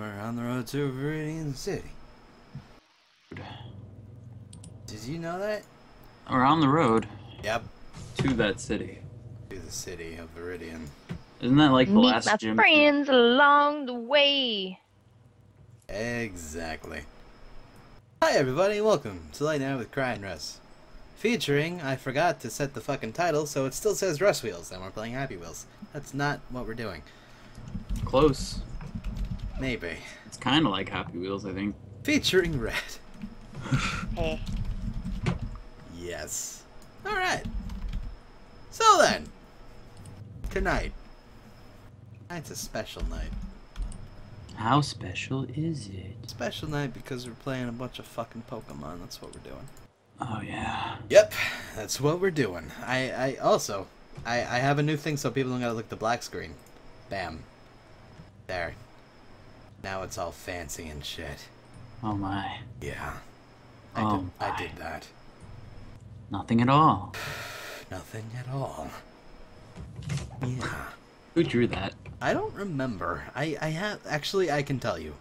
We're on the road to Viridian City. Did you know that? We're on the road Yep. to that city. To the city of Viridian. Isn't that like the Meet last my gym? friends along the way. Exactly. Hi everybody, welcome to Late Night with Cry and Russ. Featuring, I forgot to set the fucking title, so it still says Russ Wheels, and we're playing Happy Wheels. That's not what we're doing. Close. Maybe. It's kind of like Happy Wheels, I think. Featuring Red. Hey. Yes. Alright. So then, tonight. Tonight's a special night. How special is it? Special night because we're playing a bunch of fucking Pokemon. That's what we're doing. Oh yeah. Yep, that's what we're doing. I, I also, I, I have a new thing so people don't gotta look at the black screen. Bam. There. Now it's all fancy and shit. Oh my. Yeah. I, Oh, did, I did that. Nothing at all. Nothing at all. Yeah. Who drew that? I don't remember. I, I have actually I can tell you.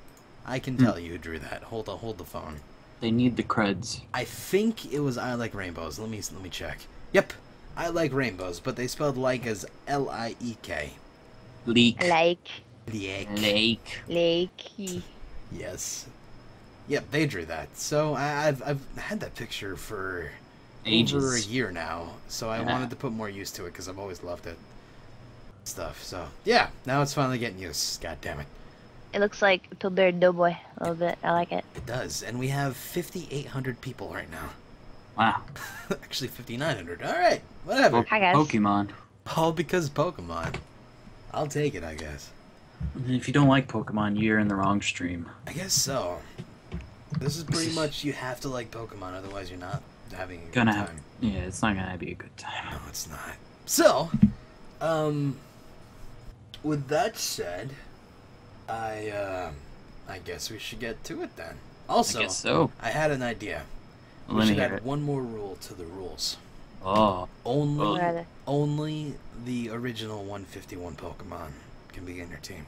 I can Hmm. tell you who drew that. Hold on, hold the phone. They need the creds. I think it was I like rainbows. Let me let me check. Yep. I like rainbows, but they spelled like as L I E K. Leak. Like, Like. Lake. Lakey. Yes. Yep, they drew that. So I, I've I've had that picture for Ages. over a year now. So I Yeah. wanted to put more use to it because I've always loved it. Stuff. So yeah, now it's finally getting used. God damn it. It looks like Pillsbury Doughboy a little bit. I like it. It does, and we have 5,800 people right now. Wow. Actually, 5,900. All right, whatever. Hi, guys. Pokemon. All because Pokemon. I'll take it, I guess. If you don't like Pokemon, you're in the wrong stream. I guess so. This is pretty much you have to like Pokemon, otherwise you're not having a good Gonna time. have. Yeah, it's not gonna be a good time. No, it's not. So, um, with that said, I uh, I guess we should get to it then. Also, I guess so. I had an idea. We Let me should hear add it. one more rule to the rules. Oh. Only, Well- What are they? only the original 151 Pokemon can be in your team.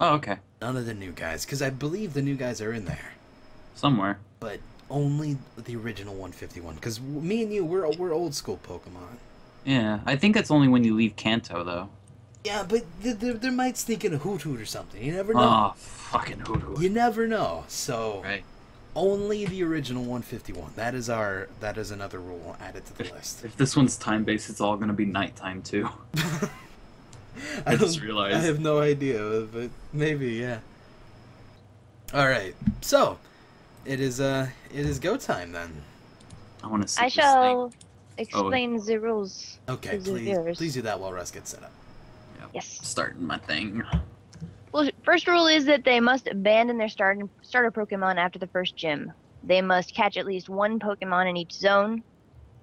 Oh, okay. None of the new guys, because I believe the new guys are in there, Somewhere. but only the original 151. Because me and you, we're we're old school Pokemon. Yeah, I think that's only when you leave Kanto, though. Yeah, but th- there, there might sneak in a Hoothoot or something. You never know. Oh, fucking hoodoo. You never know. So Right. only the original 151. That is our. That is another rule added to the list. If this one's time based, it's all gonna be nighttime too. I just realized. I have no idea, but maybe yeah. All right, so it is uh it is go time then. I want to see. I this shall explain the rules. Okay, Is please yours? please do that while Russ gets set up. Yes. Thing. Starting my thing. Well, first rule is that they must abandon their starter starter Pokemon after the first gym. They must catch at least one Pokemon in each zone.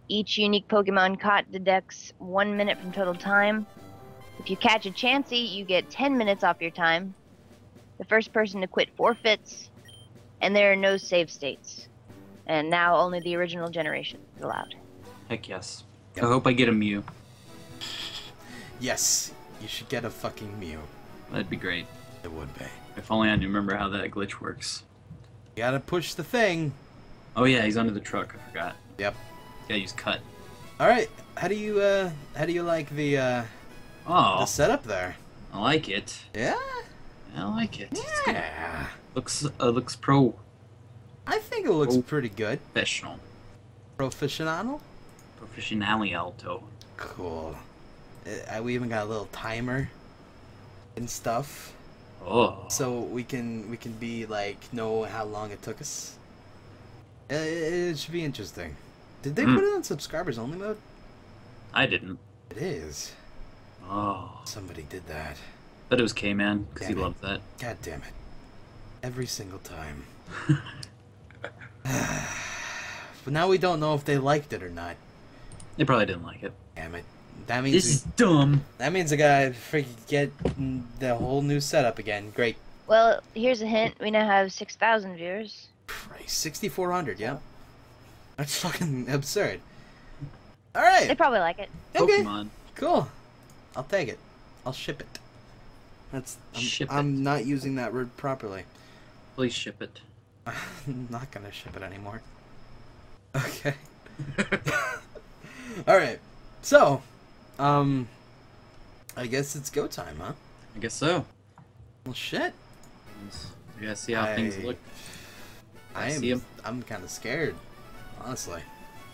Each unique Pokemon caught deducts one minute from total time. If you catch a Chansey, you get 10 minutes off your time. The first person to quit forfeits, and there are no save states. And now only the original generation is allowed. Heck yes. Yep. I hope I get a Mew. Yes, you should get a fucking Mew. That'd be great. It would be. If only I knew remember how that glitch works. You gotta push the thing. Oh yeah, he's under the truck. I forgot. Yep. Yeah, use cut. All right. How do you uh how do you like the uh Oh, the setup there? I like it. Yeah. I like it. Yeah. Looks uh, looks pro I think it looks Oh. pretty good. professional. Professional. Professionally alto. Cool. Uh, we even got a little timer and stuff, Oh. so we can we can be like know how long it took us. Uh, It, it should be interesting. Did they Hmm. put it on subscribers only mode? I didn't. It is. Oh. Somebody did that. But it was K-Man, because he Damn it. loves that. God damn it. Every single time. but now we don't know if they liked it or not. They probably didn't like it. Damn it. That means This is dumb. that means I gotta freaking get the whole new setup again. Great. Well, here's a hint. We now have 6,000 viewers. Christ, 6400, yeah. That's fucking absurd. All right. They probably like it. Okay. Pokemon. Cool. I'll take it. I'll ship it. That's I'm, Ship. I'm not using that word properly. Please ship it. I'm not gonna ship it anymore. Okay. All right. So, um, I guess it's go time, huh? I guess so. Well, shit. We gotta see how things look. I I am. I'm kind of scared, honestly.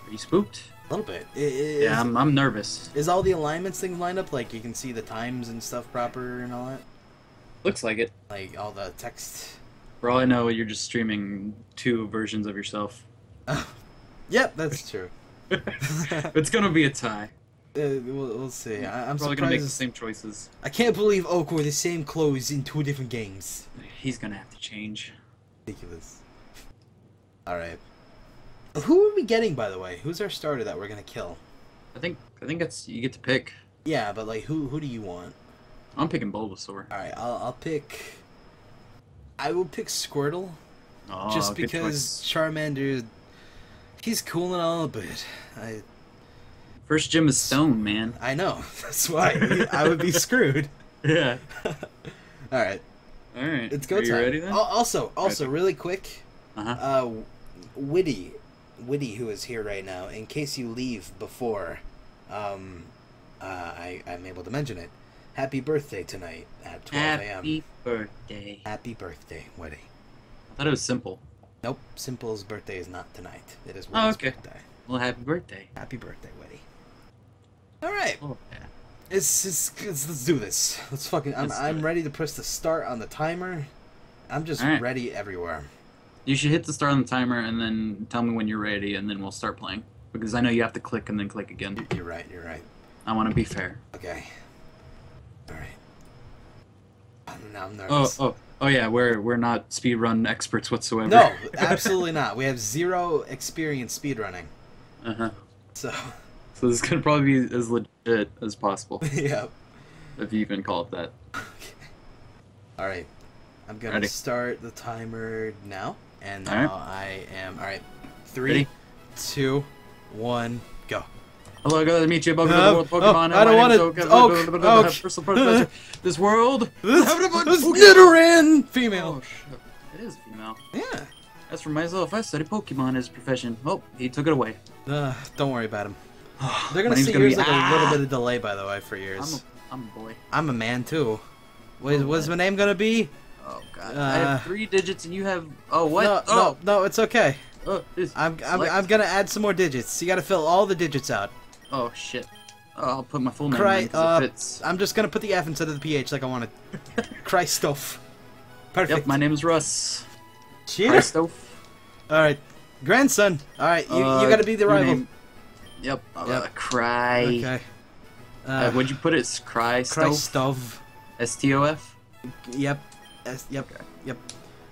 Are you spooked? A little bit. I- I- Is, Yeah, I'm, I'm nervous. is all the alignments things lined up? Like you can see the times and stuff proper and all that. Looks like it. Like all the text. For all I know, you're just streaming two versions of yourself. Yep, that's true. uh, it's gonna be a tie. we'll, we'll see. I, I'm Probably gonna make the same choices. I can't believe Oak wore the same clothes in two different games. He's gonna have to change. Ridiculous. Alright. Who are we getting, by the way? Who's our starter that we're gonna kill? I think I think that's you get to pick. Yeah, but like, who who do you want? I'm picking Bulbasaur. Alright, I'll, I'll pick... I will pick Squirtle, Oh, just because choice. Charmander... He's cool and all, but I first gym is Stone, man. I know. That's why I would be screwed. Yeah. Alright, All right. it's go Are you time. ready then? Also, also, Ready. really quick, Uh-huh. uh, Witty, Witty, who is here right now, in case you leave before, um, uh, I, I'm able to mention it. Happy birthday tonight at 12 a.m. Happy birthday. Happy birthday, Witty. I thought it was simple. Nope, Simple's birthday is not tonight. It is Witty's Oh, okay. birthday. Well, happy birthday. Happy birthday, Witty. All right, Oh, yeah. it's, it's, it's- let's do this. Let's fucking. I'm, Let's I'm ready to press the start on the timer. I'm just right. ready everywhere. You should hit the start on the timer and then tell me when you're ready, and then we'll start playing. Because I know you have to click and then click again. You're right. You're right. I want to be fair. Okay. All right. I'm, I'm Oh, nervous. oh, oh yeah. We're we're not speedrun experts whatsoever. No, absolutely not. We have zero experience speedrunning. Uh huh. So, So this is gonna probably be as legit as possible, yeah. if you can call it that. Okay. All right. I'm gonna Ready. start the timer now, and now right. I am. All right. Three, Ready? two, one, go. Hello, glad to meet you. Welcome Uh, to the world of Pokemon. oh, I don't wanna- name is Oak, Oak. Personal pleasure. This world. This, this Nidoran Oh, female. shit. It is female. Yeah. As for myself, I study Pokemon as a profession. Oh, he took it away. Uh, don't worry about him. They're gonna see gonna yours be- like a little Ah! bit of delay, by the way, for years. I'm a, I'm a boy. I'm a, man too. What, Oh, what's my name gonna be? Oh god. I Uh, have three digits and you have. Oh what? No, oh. no, no, it's okay. Oh, I'm, I'm. I'm gonna add some more digits. You gotta fill all the digits out. Oh shit. Oh, I'll put my full name Cry- uh, it fits. I'm just gonna put the F instead of the PH like I wanted. Christoph. Perfect. Yep, my name's Russ. Cheers. Christoph. All right, grandson. All right, you, Uh, you gotta be the rival. name- Yep. Uh, Yep. Cry. Okay. Uh, Uh, what'd you put it? Cry? Christoph. S T O F? Yep. S- yep. Okay. Yep.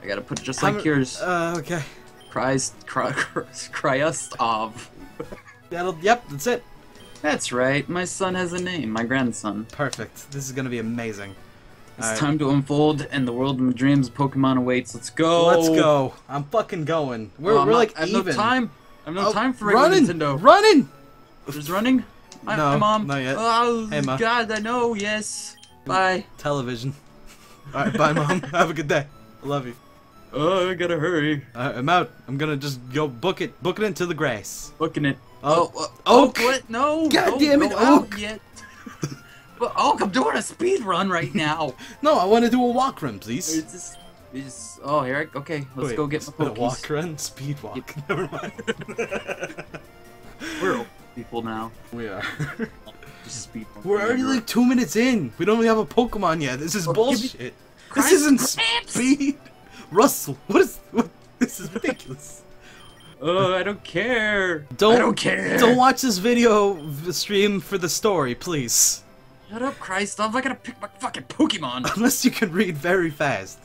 I gotta put it just I'm- like yours. Uh, okay. Cries. Cry, Cryustov. That'll. Yep. That's it. That's right. My son has a name. My grandson. Perfect. This is gonna be amazing. It's Alright. time to unfold, and the world of my dreams Pokemon awaits. Let's go. Let's go. I'm fucking going. We're, Oh, I'm we're not- like I have even. no time. I have no Oh, time for running. Nintendo. Running. There's running. Hi, No, mom. not yet. Oh Hey, Ma. God, I know. Yes. Bye. Television. All right. Bye, mom. Have a good day. I love you. Oh, I gotta hurry. All right, I'm out. I'm gonna just go book it. Book it into the grass. Booking it. Oh, Oh, uh, Oak. What? No. God no, damn it, no, Oak. Yet. but Oak, I'm doing a speed run right now. No, I want to do a walk run, please. It's just, it's just, oh, here. I, okay, let's Wait, go get my a Pokies. walk run, speed walk. Never mind. We're old people now. we are. Just speed. We're already like two minutes in. We don't even have a Pokemon yet. This is give me- bullshit. This isn't cramps! speed. Russell, what is? What? This is ridiculous. Oh, I don't care. Don't I don't care. Don't watch this video stream for the story, please. Shut up, Christ! I gotta pick my fucking Pokemon. Unless you can read very fast.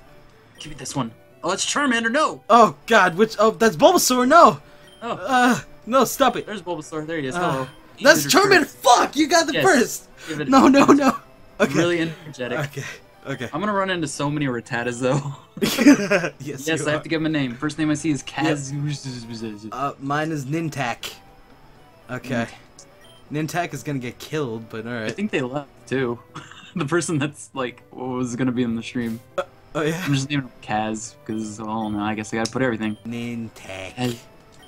Give me this one. Oh, it's Charmander. No. Oh God, which? Oh, that's Bulbasaur. No. Oh, Uh, no, stop it. there's Bulbasaur. There he is. Uh, Hello. That's Charmander. fruit. Fuck, you got the Yes. first. No, no, no. Okay. Really energetic. Okay. Okay. I'm gonna run into so many Rattatas though. yes. yes, I have to give him a name. First name I see is Kaz. Uh, mine is Nintak. Okay. Nintak is gonna get killed, but all right. I think they left too. the person that's like what was gonna be in the stream. Oh yeah. I'm just naming him Kaz because oh no, I guess I gotta put everything. Nintak. Kaz.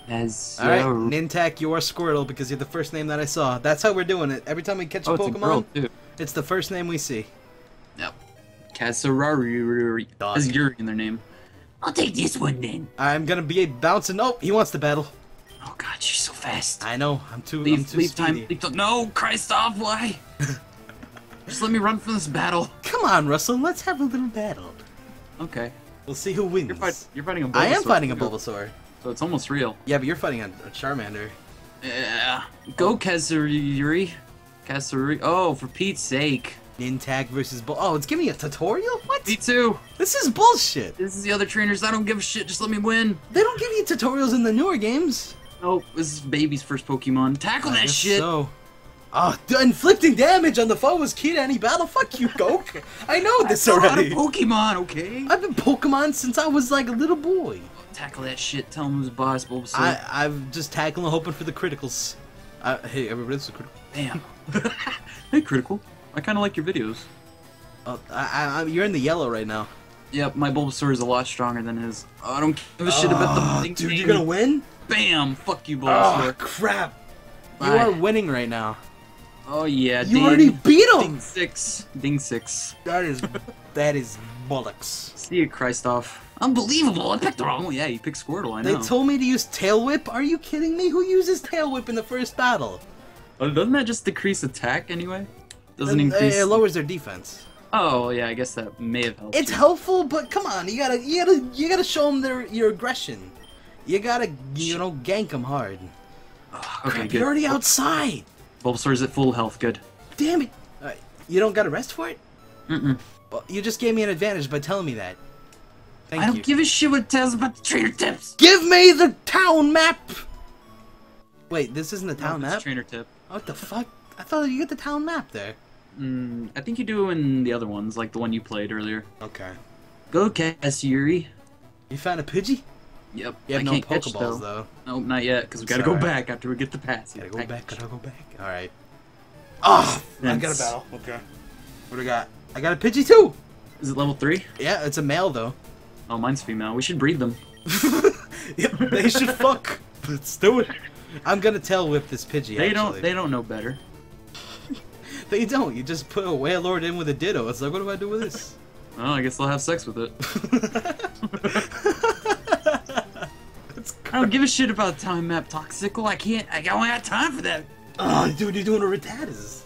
Kaz. All right, Nintak, you are Squirtle because you're the first name that I saw. That's how we're doing it. Every time we catch oh, a it's a Pokemon, girl it's the first name we see. Kazarari. Dog. Has Yuri in their name. I'll take this one then. I'm gonna be a bouncing. Oh, he wants to battle. Oh god, she's so fast. I know. I'm too. I'm Leave, too leave time. Leave. No, Christ why? Just let me run from this battle. Come on, Russell. Let's have a little battle. Okay. We'll see who wins. You're, fight, you're fighting a Bulbasaur. I am fighting a Bulbasaur. So it's almost real. Yeah, but you're fighting a, a Charmander. Yeah. Go Kazariri. Kazariri. Oh, for Pete's sake. Nintak versus Bull. Oh, it's giving me a tutorial? What? Me too. This is bullshit. This is the other trainers. I don't give a shit. Just let me win. They don't give you tutorials in the newer games. Nope. This is baby's first Pokemon. Tackle I that shit. So. Oh, inflicting damage on the foe is key to any battle. Fuck you, Goke. I know this I'm not a. Pokemon, okay? I've been Pokemon since I was like a little boy. Tackle that shit. Tell him who's boss, Bulbasaur. I, I'm just tackling, hoping for the criticals. Uh, hey, everybody's a critical. Damn. hey, Critical. I kind of like your videos. Oh, I, I, you're in the yellow right now. Yep, my Bulbasaur is a lot stronger than his. Oh, I don't give a shit about Oh, the thing. dude, you're gonna win? Bam! Fuck you, Oh, Bulbasaur. crap. You are winning right now. Oh, yeah, You ding. already beat him. Ding six. Ding six. That is, that is bollocks. See you, Christoph. Unbelievable! I picked the wrong one. Yeah, you picked Squirtle, I know. They told me to use Tail Whip? Are you kidding me? Who uses Tail Whip in the first battle? Oh, doesn't that just decrease attack anyway? Doesn't increase. It lowers their defense. Oh, yeah, I guess that may have helped. It's you. helpful, but come on, you gotta, you gotta, you gotta show them their your aggression. You gotta, you know, gank them hard. Oh, okay, Crap, good. you're already outside. Bulbasaur's at full health. Good. Damn it! Uh, you don't got a rest for it? Mm-mm. Well, you just gave me an advantage by telling me that. Thank I don't you. give a shit what it tells about the trainer tips. Give me the town map. Wait, this isn't the town that's map. Trainer tip. What the fuck? I thought you get the town map there. Mm, I think you do in the other ones, like the one you played earlier. Okay. Go catch Yuri. You found a Pidgey? Yep. You have I no can't catch, Pokeballs though. though. Nope, not yet, because we gotta go back after we get the pass. Gotta go Package. back. Gotta go back. All right. Oh, I got a battle. Okay. What do I got? I got a Pidgey too. Is it level three? Yeah, it's a male though. Oh, mine's female. We should breed them. yep, they should fuck. Let's do it. I'm gonna tell whip this Pidgey. They actually. don't. They don't know better. They don't. You just put a Wailord in with a Ditto. It's like, what do I do with this? Oh, I guess they'll have sex with it. It's I don't give a shit about time map toxical. I can't. I don't got time for that. Oh, dude, you're doing a Rattatas.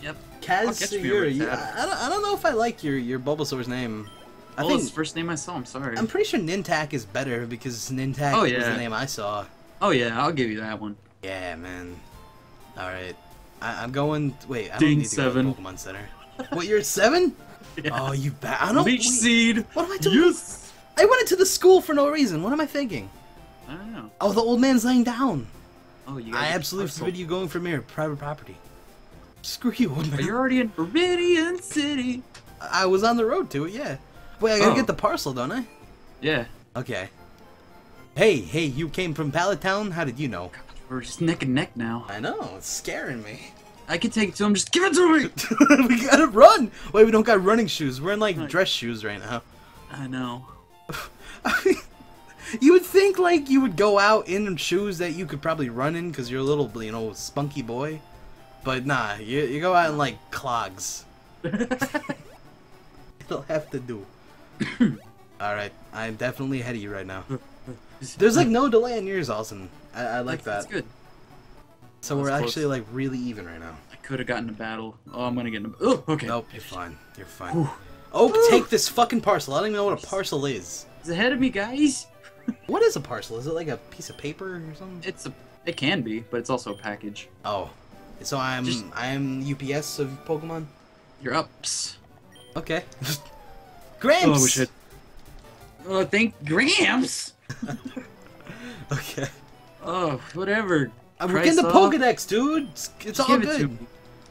Yep. Kaz I'll catch Sayuri. I, I don't, I don't know if I like your your Bulbasaur's name. I oh, think it's the first name I saw. I'm sorry. I'm pretty sure Nintak is better because Nintak Oh, was yeah. the name I saw. Oh yeah, I'll give you that one. Yeah, man. All right, I, I'm going. Wait, I don't Ding need to seven. go to Pokemon Center. what? You're at seven? Yeah. Oh, you ba- I don't. Leech wait, seed. What am I doing? Yes. I went into the school for no reason. What am I thinking? I don't know. Oh, the old man's laying down. Oh, you. I absolutely forbid you going from here. Private property. Screw you, old man. You're already in Viridian City. I was on the road to it, yeah. Wait, I gotta Oh. get the parcel, don't I? Yeah. Okay. Hey, hey, you came from Pallet Town? How did you know? We're just neck and neck now. I know, it's scaring me. I can take it to him. Just give it to me. we gotta run! Wait, we don't got running shoes. We're in like Right. dress shoes right now. I know. you would think like you would go out in shoes that you could probably run in because you're a little, you know, spunky boy. But nah, you, you go out in like clogs. It'll have to do. Alright, I'm definitely ahead of you right now. There's like no delay in yours, Austin. I, I like That's that. That's good. So That's we're close. actually like really even right now. I could have gotten a battle. Oh, I'm gonna get in a. Oh, okay. Nope, you're fine. You're fine. Oh, take this fucking parcel. I don't even know what a parcel is. He's ahead of me, guys. What is a parcel? Is it like a piece of paper or something? It's a. It can be, but it's also a package. Oh, so I'm Just- I'm UPS of Pokemon. You're ups. Okay. Oh, Gramps. we should. Oh, thank Gramps. Okay. Oh, whatever. Uh, I'm getting the Christoph. Pokedex, dude. It's, it's all give it good.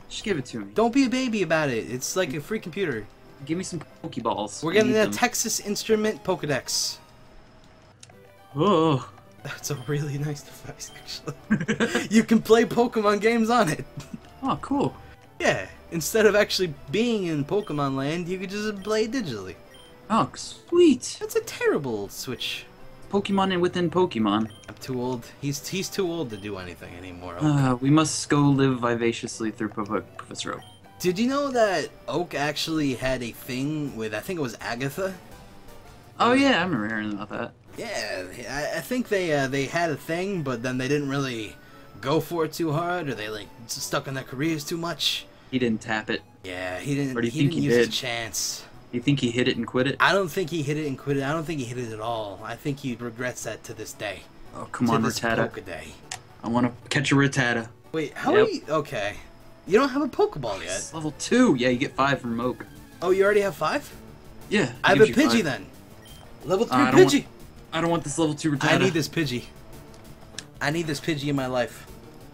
Just give it to me. Don't be a baby about it. It's like a free computer. Give me some Pokeballs. We're getting need a them. Texas Instrument Pokedex. Oh. That's a really nice device, actually. you can play Pokemon games on it. oh, cool. Yeah, instead of actually being in Pokemon Land, you could just play digitally. Oh, sweet. That's a terrible switch. Pokemon and within Pokemon. I'm too old. He's he's too old to do anything anymore. Uh, we must go live vivaciously through Prof- Professor Oak. Did you know that Oak actually had a thing with I think it was Agatha? Oh yeah, I remember hearing about that. Yeah, I, I think they uh, they had a thing, but then they didn't really go for it too hard, or they like stuck in their careers too much. He didn't tap it. Yeah, he didn't. Or do you he think didn't he did? chance. You think he hit it and quit it? I don't think he hit it and quit it. I don't think he hit it at all. I think he regrets that to this day. Oh come to on, Rattata. Day. I want to catch a Rattata. Wait, how Yep. are you? Okay, you don't have a Pokeball yet. It's level two. Yeah, you get five from Oak. Oh, you already have five. Yeah. I have a Pidgey five. then. Level three uh, I don't want- I don't want this level two Rattata. I need this Pidgey. I need this Pidgey in my life.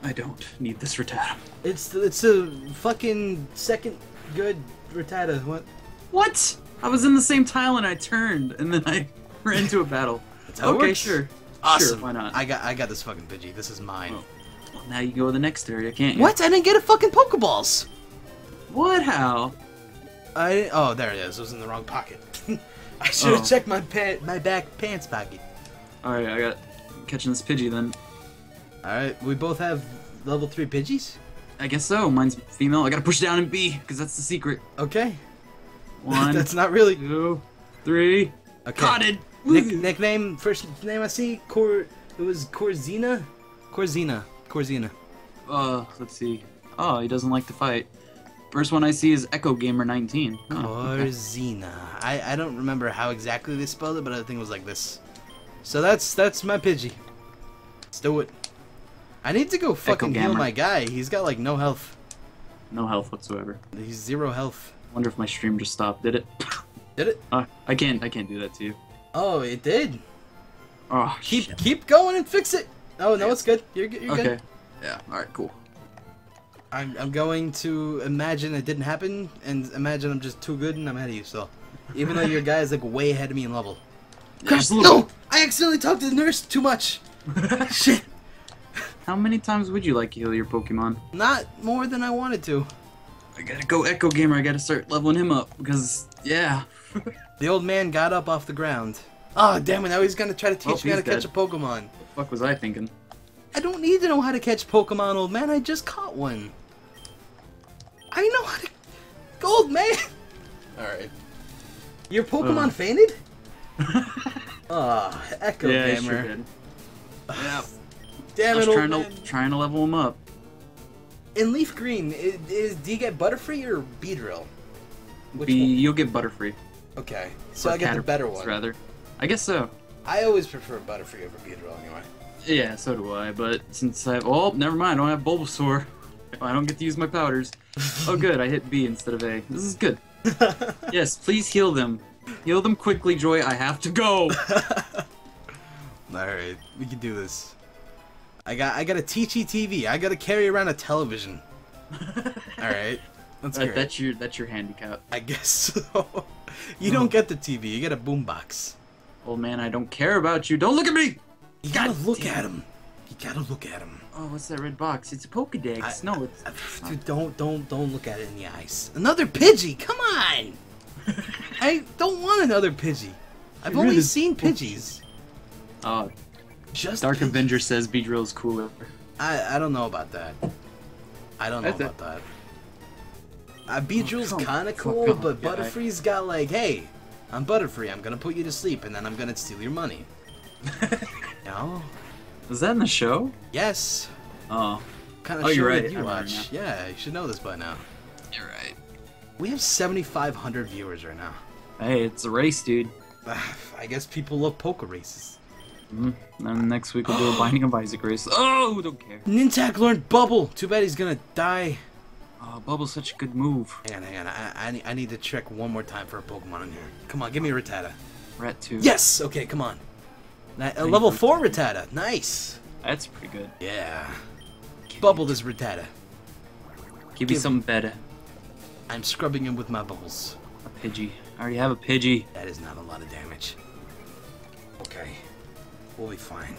I don't need this Rattata. It's it's a fucking second good Rattata. What? What? I was in the same tile and I turned and then I ran into a battle. That's how it okay, works. sure. Awesome. Sure, why not? I got I got this fucking Pidgey. This is mine. Oh. Well, now you go to the next area, can't you? What? I didn't get a fucking Pokeballs. What? How? I oh there it is. It was in the wrong pocket. I should have Oh. checked my pa- my back pants pocket. Alright, I got catching this Pidgey then. All right, we both have level three Pidgeys. I guess so. Mine's female. I gotta push down and B, because that's the secret. Okay. One, That's not really two, three. okay. Caught it! Nick, nickname first name I see Cor. It was Corzina. Corzina. Corzina. Uh, let's see. Oh, he doesn't like to fight. First one I see is Echo Gamer 19. Oh, okay. Corzina. I I don't remember how exactly they spelled it, but I think it was like this. So that's that's my Pidgey. Let's do it. I need to go fucking heal my guy. He's got like no health. No health whatsoever. He's zero health. I Wonder if my stream just stopped. Did it? Did it? Uh, I can't. I can't do that to you. Oh, it did. Oh, Keep shit. keep going and fix it. Oh no, Yeah. it's good. You're good. You're Okay. good. Yeah. All right. Cool. I'm I'm going to imagine it didn't happen and imagine I'm just too good and I'm ahead of you still. Even though your guy is like way ahead of me in level. Yeah, Crap, just a little no! I accidentally talked to the nurse too much. Shit. How many times would you like to heal your Pokemon? Not more than I wanted to. I gotta go Echo Gamer. I gotta start leveling him up because yeah. The old man got up off the ground. Oh damn it! Now he's gonna try to teach Oh, me how to he's catch a. Pokemon. What the fuck was I thinking? I don't need to know how to catch Pokemon, old man. I just caught one. I know how to. Old man. All right. Your Pokemon Ugh. fainted? Ah, Echo yeah, Gamer. sure. Yeah. Damn I was it, trying to trying to level him up. In Leaf Green, is, is do you get Butterfree or Beedrill? Which Be, you'll get Butterfree. Okay, so Or I get the better one. rather. I guess so. I always prefer Butterfree over Beedrill anyway. Yeah, so do I. But since I have oh, never mind. I don't have Bulbasaur. I don't get to use my powders. Oh, good. I hit B instead of A. This is good. Yes, please heal them. Heal them quickly, Joy. I have to go. Alright, we can do this. I got I got a Teachy TV. I gotta carry around a television. Alright. That's That, great. that's your that's your handicap, I guess so. you don't get the TV, you get a boombox. old man. I don't care about you. Don't look at me. You gotta God look damn. at him. You gotta look at him. Oh, what's that red box? It's a Pokedex. I- no, it's. Dude, don't don't don't look at it in the eyes. Another Pidgey, come on! I don't want another Pidgey. I've Get only rid of seen Pidgey. Pidgeys. Oh, Just Dark. Avenger says Beedrill is cooler. I I don't know about that. I don't know That's it. about that. Uh, Beedrill's come kind of cool, off, but guy. Butterfree's got like, hey, I'm Butterfree. I'm gonna put you to sleep, and then I'm gonna steal your money. no. Was that in the show? Yes. Oh, Kind of Oh, you're right, that you I watch. Yeah, you should know this by now. you're right. We have 7,500 viewers right now. Hey, it's a race, dude. I guess people love poker races. Mm. Then next week we'll do a Binding of Isaac race. Oh, don't care. Nintak learned Bubble. Too bad he's gonna die. Oh, Bubble's such a good move. Hang on, hang on. I, I, need- I need to check one more time for a Pokemon in here. Come on, give me a Rattata. Rat 2. Yes! Okay, come on. Ni- a level 4 Rattata. Nice. That's pretty good. Yeah. Bubble this Rattata. Give me Give- some better. I'm scrubbing him with my bubbles. A Pidgey. I already have a Pidgey. That is not a lot of damage. We'll be fine.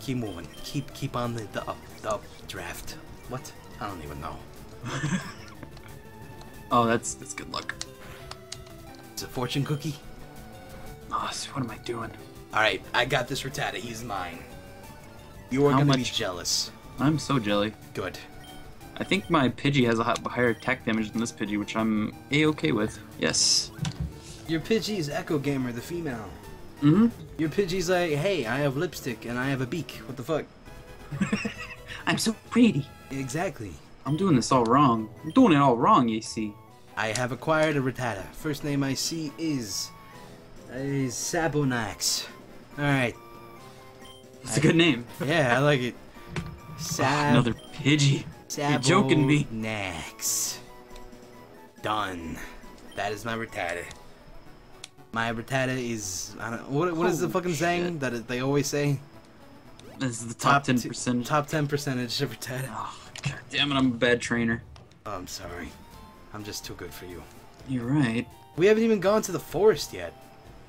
Keep moving. Keep keep on the, the up the up draft. What? I don't even know. Oh, that's that's good luck. It's a fortune cookie. Oh, so what am I doing? Alright, I got this Rattata. He's mine. You are How gonna be much- jealous. I'm so jelly. Good. I think my Pidgey has a higher attack damage than this Pidgey, which I'm a-okay with. Yes. Your Pidgey is Echo Gamer, the female. Mm-hmm. Your Pidgey's like, hey, I have lipstick and I have a beak. What the fuck? I'm so pretty. Exactly. I'm doing this all wrong. I'm doing it all wrong, you see. I have acquired a Rattata. First name I see is is Sabonax. All right. It's a good name. Yeah, I like it. Ah, Sab- Another Pidgey. You're joking me. Sabonax. Done. That is my Rattata. My Rattata is I don't what what is the fucking saying that they always say? This is the top two- 10%. Top ten percentage of Rattata. Oh, God damn it, I'm a bad trainer. Oh, I'm sorry. I'm just too good for you. You're right. We haven't even gone to the forest yet.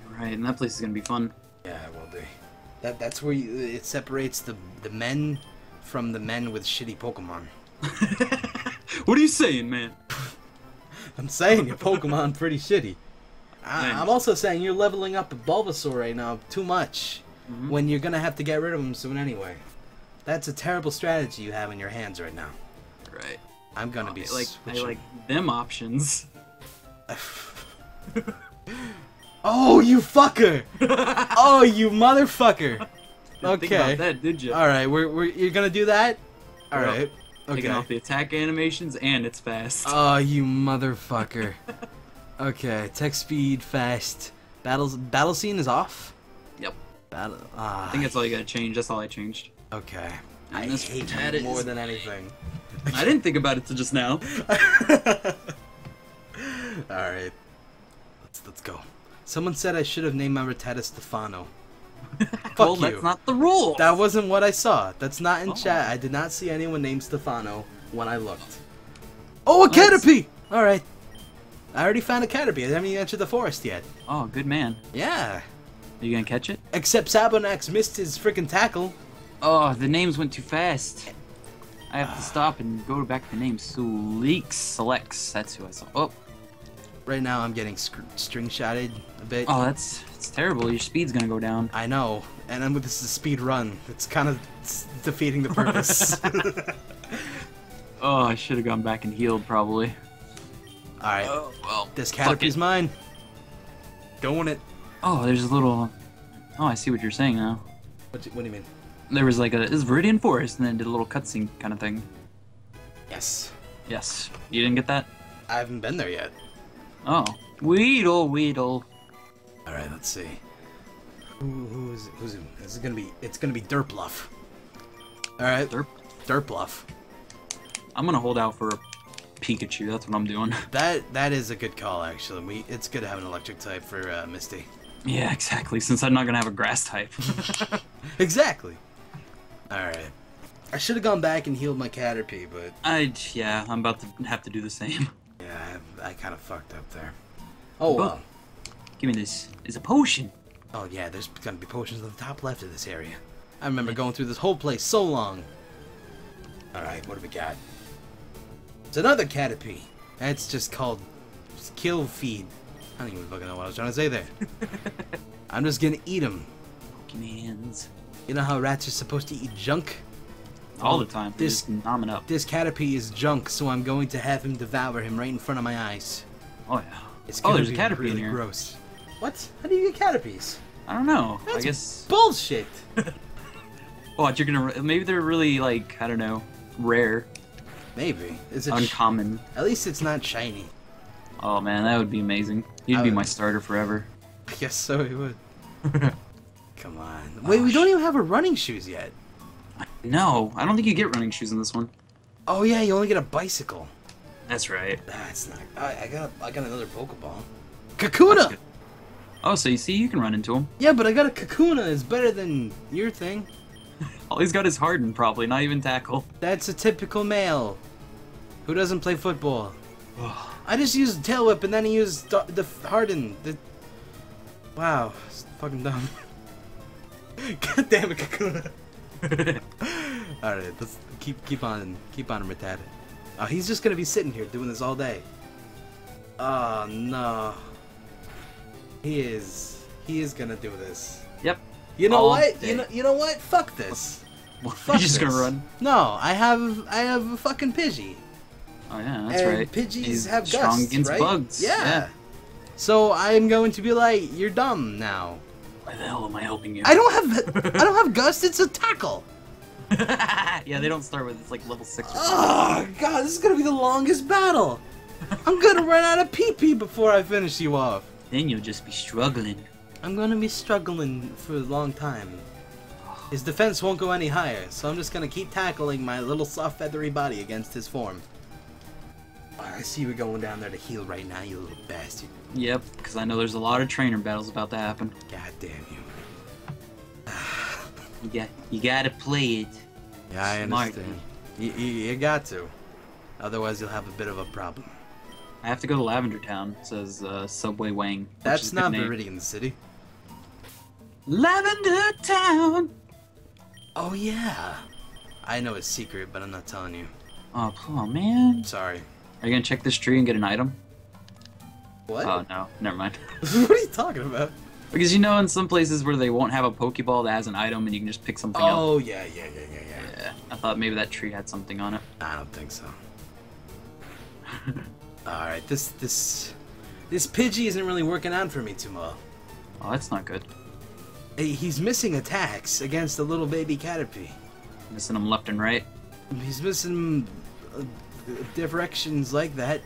You're right, and that place is gonna be fun. Yeah, it will be. That that's where you, it separates the the men from the men with shitty Pokemon. what are you saying, man? I'm saying your Pokemon pretty shitty. I, Thanks. I'm also saying you're leveling up a Bulbasaur right now too much. Mhm. When you're gonna have to get rid of him soon anyway. That's a terrible strategy you have in your hands right now. Right. I'm gonna be I like I like them options. Oh, you fucker! oh, you motherfucker! Okay. about that, did you? All right, we're, we're you're gonna do that. All right. Taking Okay. off the attack animations and it's fast. Oh, you motherfucker. Okay, tech speed, fast. Battles battle scene is off. Yep. Battle. Ah. I think that's all you gotta change. That's all I changed. Okay. And I this hate you more than anything. I didn't think about it till just now. All right. Let's let's go. Someone said I should have named my Rattata Stefano. Fuck well, you. that's not the rule. That wasn't what I saw. That's not in Oh. chat. I did not see anyone named Stefano when I looked. Oh, a Caterpie! Alright. I already found a Caterpie. I haven't even entered the forest yet. Oh, good man. Yeah. Are you gonna catch it? Except Sabonax missed his freaking tackle. Oh, the names went too fast. I have to stop and go back to the name. Suleeks Selects. That's who I saw. Oh, Right now I'm getting string shotted a bit. oh, that's it's terrible. Your speed's gonna go down. I know. And I'm with this is a speed run. It's kind of defeating the purpose. Oh, I should have gone back and healed probably. Alright. Oh well. This fuck Caterpie's it. mine. Doing it. Oh, there's a little. Oh, I see what you're saying now. What, do- what do you mean? There was like a this is Viridian Forest, and then did a little cutscene kind of thing. Yes. Yes. You didn't get that? I haven't been there yet. Oh, Weedle, Weedle. All right, let's see. Who, who's it who's this is gonna be? It's gonna be Dirtbluff. All right, Derp. Dirtbluff. I'm gonna hold out for a Pikachu. That's what I'm doing. That that is a good call actually. We it's good to have an electric type for uh, Misty. yeah, exactly. Since I'm not gonna have a grass type. Exactly. All right. I should have gone back and healed my Caterpie, but I yeah, I'm about to have to do the same. yeah, I, I kind of fucked up there. Oh well. Give me this. It's a potion. Oh yeah, there's gonna be potions on the top left of this area. I remember going through this whole place so long. Alright, what do we got? It's another Caterpie. That's just called kill feed. I don't even fucking know what I was trying to say there. I'm just gonna eat them. Pokemans. You know how rats are supposed to eat junk? All the time. This- nom up. This Caterpie is junk, so I'm going to have him devour him right in front of my eyes. Oh yeah. It's Oh, there's a Caterpie in here. gross. What? How do you get Caterpies? I don't know. I That's guess. Bullshit! What you're gonna? Maybe they're really like I don't know, rare, Maybe. Is it uncommon. At least it's not shiny. Oh man, that would be amazing. You'd I be would- my starter forever. I guess so, he would. Come on. Wait, we don't even have our running shoes yet. No, I don't think you get running shoes in this one. Oh yeah, you only get a bicycle. That's right. That's not. I, I got. I got another Pokeball. Kakuna. Oh, so you see, you can run into him. Yeah, but I got a Kakuna. It's better than your thing. All he's got is Harden, probably, not even tackle. That's a typical male who doesn't play football. I just used Tail Whip and then he used the, the Harden. The wow, it's fucking dumb. God damn it, Kakuna. All right, let's keep keep on keep on Rattata. Oh, he's just gonna be sitting here doing this all day. Oh no. He is. He is gonna do this. Yep. You know All what? day. You know. You know what? Fuck this. You're Fuck just gonna run. No, I have. I have a fucking Pidgey. Oh yeah, that's and right. Pidgeys He's have strong gusts, against right? bugs. Yeah. So I'm going to be like, you're dumb now. Why the hell am I helping you? I don't have. I don't have gust. It's a tackle. yeah, they don't start with it's like level six. Oh god, this is gonna be the longest battle. I'm gonna run out of PP before I finish you off. Then you'll just be struggling. I'm gonna be struggling for a long time. His defense won't go any higher, so I'm just gonna keep tackling my little soft feathery body against his form. Alright, I see you going down there to heal right now, you little bastard. Yep, because I know there's a lot of trainer battles about to happen. God damn you. You got, you gotta play it. Yeah, I Smart. understand. You, you, you got to. Otherwise, you'll have a bit of a problem. I have to go to Lavender Town, says uh, Subway Wang. That's not. Viridian City. Lavender Town! Oh, yeah. I know it's secret, but I'm not telling you. Oh, come on, man. Sorry. Are you gonna check this tree and get an item? What? Oh, no. Never mind. what are you talking about? because you know in some places where they won't have a Pokeball that has an item and you can just pick something up. Oh, yeah, yeah, yeah, yeah, yeah. Yeah, I thought maybe that tree had something on it. I don't think so. Alright, this, this, this Pidgey isn't really working out for me too well. Oh, that's not good. He's missing attacks against the little baby Caterpie. Missing them left and right. He's missing uh, directions like that.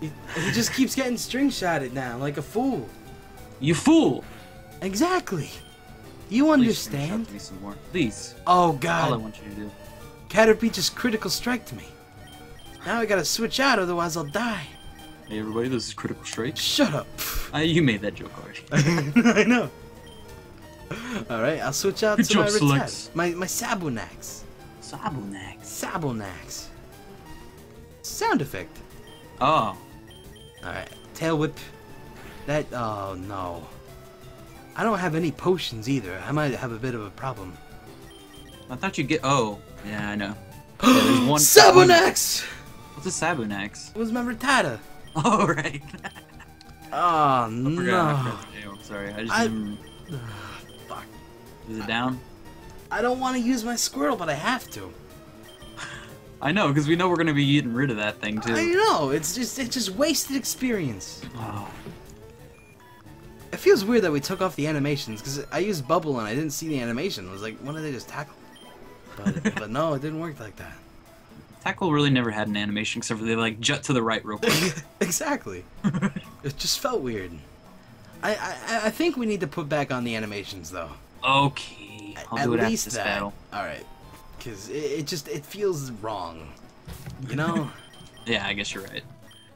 He, he just keeps getting string shotted now, like a fool. You fool! Exactly. You Please understand? Me some more. Please. Oh God. All I want you to do. Caterpie just critical striked me. Now I gotta switch out, otherwise I'll die. Hey everybody, this is Critical Strike. Shut up. Uh, you made that joke already. I know. Alright, I'll switch out Good to job, my Slugs. Rattata. My, my Sabonax. Sabonax. Sabonax. Sound effect. Oh. Alright, Tail Whip. That, oh no. I don't have any potions either. I might have a bit of a problem. I thought you'd get. Oh. Yeah, I know. Yeah, there's one. Sabonax! What's a Sabonax? It was my Rattata. Oh, right. Oh I forgot. I no. forgot the name. Sorry. I just I- didn't. Fuck. Is it down? I don't want to use my squirrel, but I have to. I know, because we know we're gonna be getting rid of that thing too. I know. It's just it's just wasted experience. Oh. It feels weird that we took off the animations because I used bubble and I didn't see the animation. I was like, why did they just tackle? But but no, it didn't work like that. Tackle really never had an animation except for they like jut to the right real quick. exactly. It just felt weird. I, I I think we need to put back on the animations though. Okay. I'll At do it after least this that. battle. All right. Because it, it just it feels wrong. You know. Yeah, I guess you're right.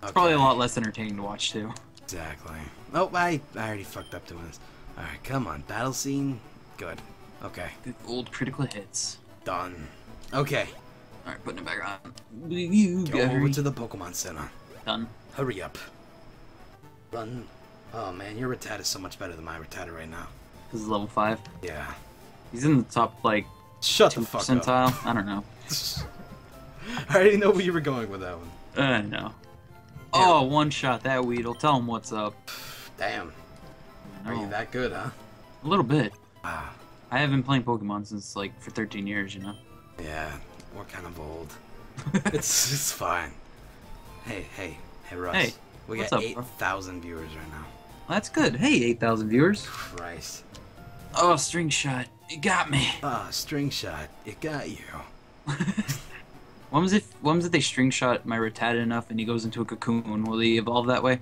It's probably a lot less entertaining to watch too. Exactly. Oh, I I already fucked up doing this. All right, come on, battle scene. Good. Okay, Good old critical hits. done. Okay, Alright, putting it back on. You go over to the Pokemon Center. Done. Hurry up. Run. Oh man, your Rattata is so much better than my Rattata right now. This is level 5. Yeah. He's in the top, like, Shut 2 the fuck percentile. I don't know. up. I already know where you were going with that one. Uh, no. Oh, one shot that Weedle. Tell him what's up. Damn. Are you that good, huh? A little bit. Wow. I have been playing Pokemon since, like, for 13 years, you know? Yeah, we're kind of old. it's it's fine. Hey, hey, hey, Russ. Hey, we got up, eight bro? thousand viewers right now. That's good. Hey, 8,000 viewers. Christ. Oh, string shot. It got me. Ah, string shot. It got you. When was it? When was it they string shot my Rattata enough and he goes into a cocoon? Will he evolve that way?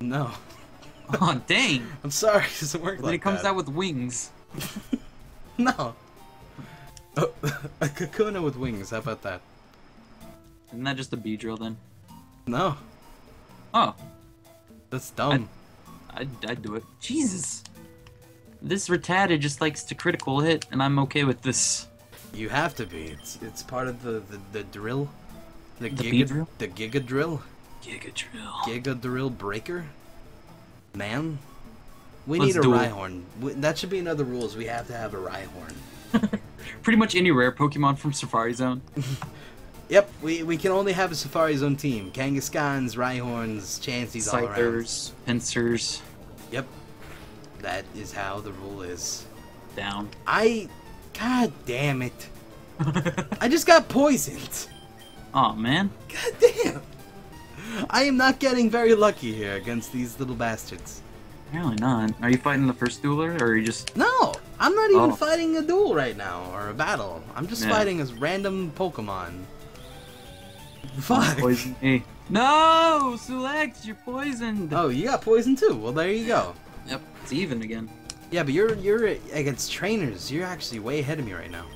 No. Oh, dang. I'm sorry. It doesn't work then like he comes that. out with wings. No. Oh, a Kakuna with wings. How about that? Isn't that just a Beedrill then? No. Oh, That's dumb. I'd, I'd do it. Jesus. This Rattata just likes to critical hit, and I'm okay with this. You have to be. It's it's part of the the, the drill. The, The giga drill? The giga drill. Giga drill. Giga drill breaker. Man. We Let's need a it. Rhyhorn. That should be another rules. We have to have a Rhyhorn. Pretty much any rare Pokemon from Safari Zone. Yep, we, we can only have a Safari Zone team. Kangaskhan's, Rhyhorns, Chanseys all around. Scythers, Pinsirs, Yep. That is how the rule is. down. I... God damn it. I just got poisoned. oh man. God damn. I am not getting very lucky here against these little bastards. Apparently not. Are you fighting the first dueler, or are you just? No, I'm not even Oh. fighting a duel right now, or a battle. I'm just Yeah. fighting a random Pokemon. Fuck. Poison me. No, Select, you're poisoned. Oh, you got poison too. Well, there you go. It's even again. Yeah, but you're you're against trainers. You're actually way ahead of me right now.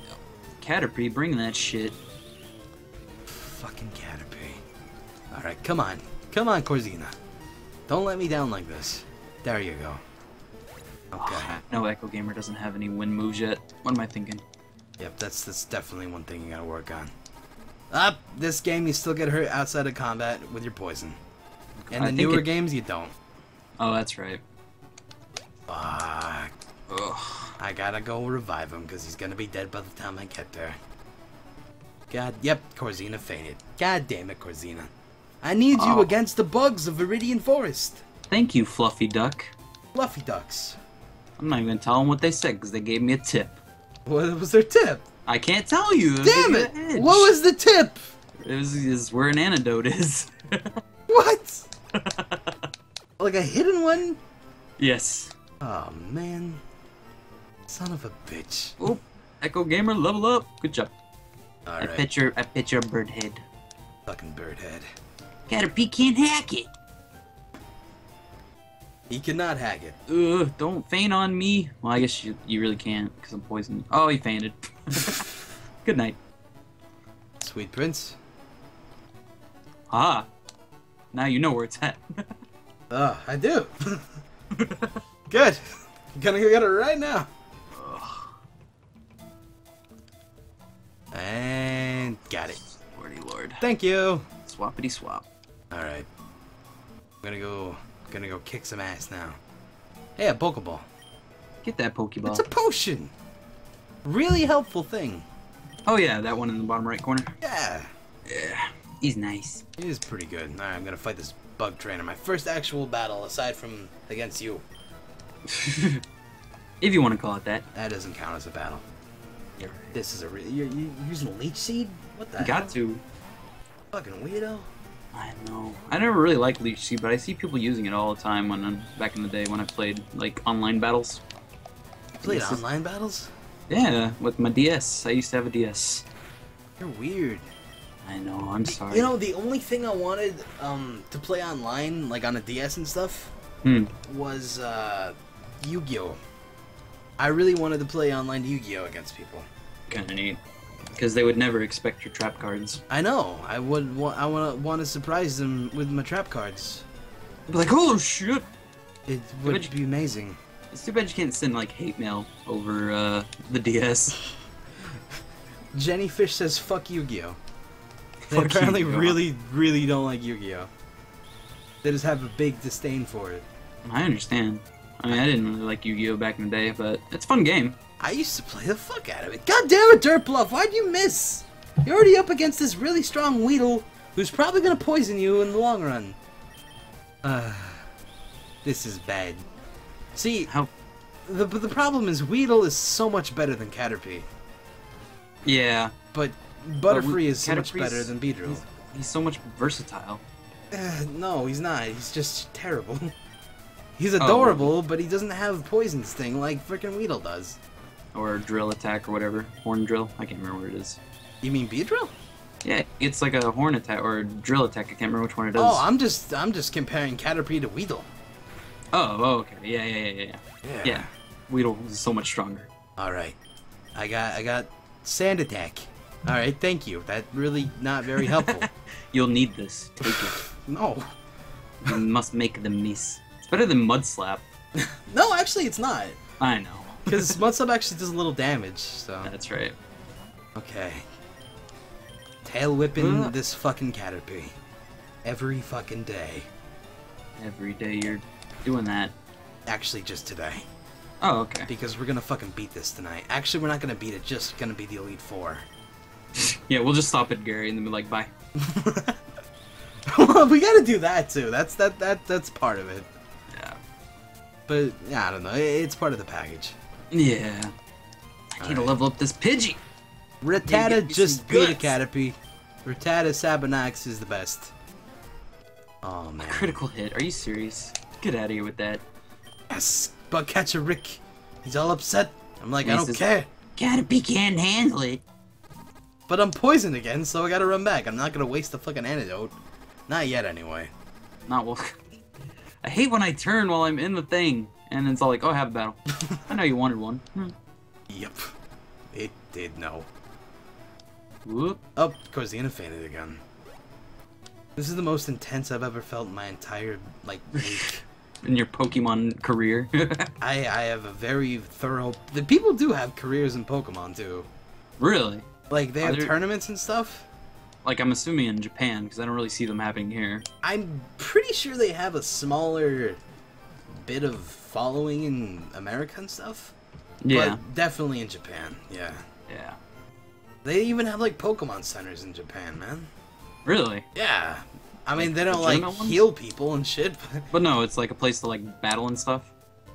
Caterpie, bring that shit. Fucking Caterpie. All right, come on, come on, Corzina. Don't let me down like this. There you go. Okay. Ah, no, Echo Gamer doesn't have any wind moves yet. What am I thinking? Yep, that's that's definitely one thing you gotta work on. Up, this game you still get hurt outside of combat with your poison. In the newer it- games, you don't. Oh, that's right. Fuck. Ugh. I gotta go revive him because he's gonna be dead by the time I get there. God, yep, Corzina fainted. God damn it, Corzina. I need you Oh. against the bugs of Viridian Forest. Thank you, Fluffy Duck. Fluffy ducks. I'm not even gonna tell them what they said because they gave me a tip. What was their tip? I can't tell you. Damn it! What was the tip? It was is where an antidote is. What? like a hidden one? yes. Oh man. Son of a bitch. Oh, Echo Gamer, level up. Good job. I Alright, bet your I bet your bird head. fucking bird head. Caterpie can't hack it. He cannot hack it. Ugh, don't faint on me. Well, I guess you you really can't because I'm poisoned. Oh, he fainted. Good night. Sweet prince. Ah. Now you know where it's at. Oh, I do. Good. I'm Gonna go get it right now. And got it. Lordy lord. Thank you. Swappity swap. All right. I'm gonna go. Gonna go kick some ass now. Hey, a Pokeball. Get that Pokeball. It's a potion. Really helpful thing. Oh yeah, that one in the bottom right corner. Yeah. Yeah. He's nice. He is pretty good. All right, I'm gonna fight this bug trainer. My first actual battle, aside from against you. If you want to call it that. That doesn't count as a battle. You're This is a real. You're, you're using leech seed? What the? Got hell? to. Fucking weirdo. I know. I never really liked Leech Seed, but I see people using it all the time when I'm back in the day when I played like online battles. You played This is- online battles? Yeah, with my DS. I used to have a DS. You're weird. I know. I'm sorry. You know, the only thing I wanted um, to play online, like on a DS and stuff, Hmm. was uh, Yu-Gi-Oh. I really wanted to play online Yu-Gi-Oh against people. Kind of neat. Because they would never expect your trap cards. I know. I would. Wa- I want to want to surprise them with my trap cards. Be like, oh shit! It would be amazing. It's too bad you can't send like hate mail over uh, the DS. Jenny Fish says, "Fuck Yu-Gi-Oh." They Fuck apparently Yu-Gi-Oh. really, really don't like Yu-Gi-Oh. They just have a big disdain for it. I understand. I mean, I didn't really like Yu-Gi-Oh back in the day, but it's a fun game. I used to play the fuck out of it. God damn it, Dirt Bluff! Why'd you miss? You're already up against this really strong Weedle, who's probably gonna poison you in the long run. Uh, this is bad. See, How? the the problem is Weedle is so much better than Caterpie, Yeah. but But Butterfree we- is so much better than Beedrill. He's, he's so much versatile. Uh, no, he's not. He's just terrible. he's Oh. adorable, but he doesn't have poison sting like frickin' Weedle does. Or drill attack or whatever. Horn drill. I can't remember what it is. You mean Beedrill? Yeah, it's like a horn attack or a drill attack. I can't remember which one it is. Oh, I'm just I'm just comparing Caterpie to Weedle. Oh, oh, okay. Yeah, yeah, yeah, yeah. Yeah. yeah. Weedle is so much stronger. All right. I got I got sand attack. All right, thank you. That really not very helpful. You'll need this. Take it. no. you must make them miss. Better than mud slap. No, actually it's not. I know. Cuz Mud Slap actually does a little damage, so That's right. okay. Tail whipping Uh. this fucking Caterpie every fucking day. Every day you're doing that. Actually just today Oh, okay. because we're going to fucking beat this tonight. Actually, we're not going to beat it, just going to be the Elite 4. Yeah, we'll just stop at Gary and then be like, bye. well, we gotta do that too. That's that that that's part of it. But yeah, I don't know. It's part of the package. Yeah. I need to level up this Pidgey. Rattata just beat a. Caterpie. Rattata Sabonax is the best. Oh man. Critical hit. Are you serious? Get out of here with that. Yes, bug catcher Rick. He's all upset. I'm like, I don't care. Caterpie can't handle it. But I'm poisoned again, so I gotta run back. I'm not gonna waste the fucking antidote. Not yet, anyway. Not well. I hate when I turn while I'm in the thing, and it's all like, oh, I have a battle. I know you wanted one. Hmm. Yep. It did no. Whoop. Oh, Corzina fainted again. This is the most intense I've ever felt in my entire, like, week. In your Pokemon career. I, I have a very thorough... The people do have careers in Pokemon, too. really? Like, they Are have there- tournaments and stuff. Like, I'm assuming in Japan, because I don't really see them happening here. I'm pretty sure they have a smaller bit of following in America and stuff. Yeah. But definitely in Japan, yeah. Yeah. They even have like Pokemon centers in Japan, man. Really? Yeah. I mean, they don't like ones? heal people and shit. But, But no, it's like a place to like battle and stuff.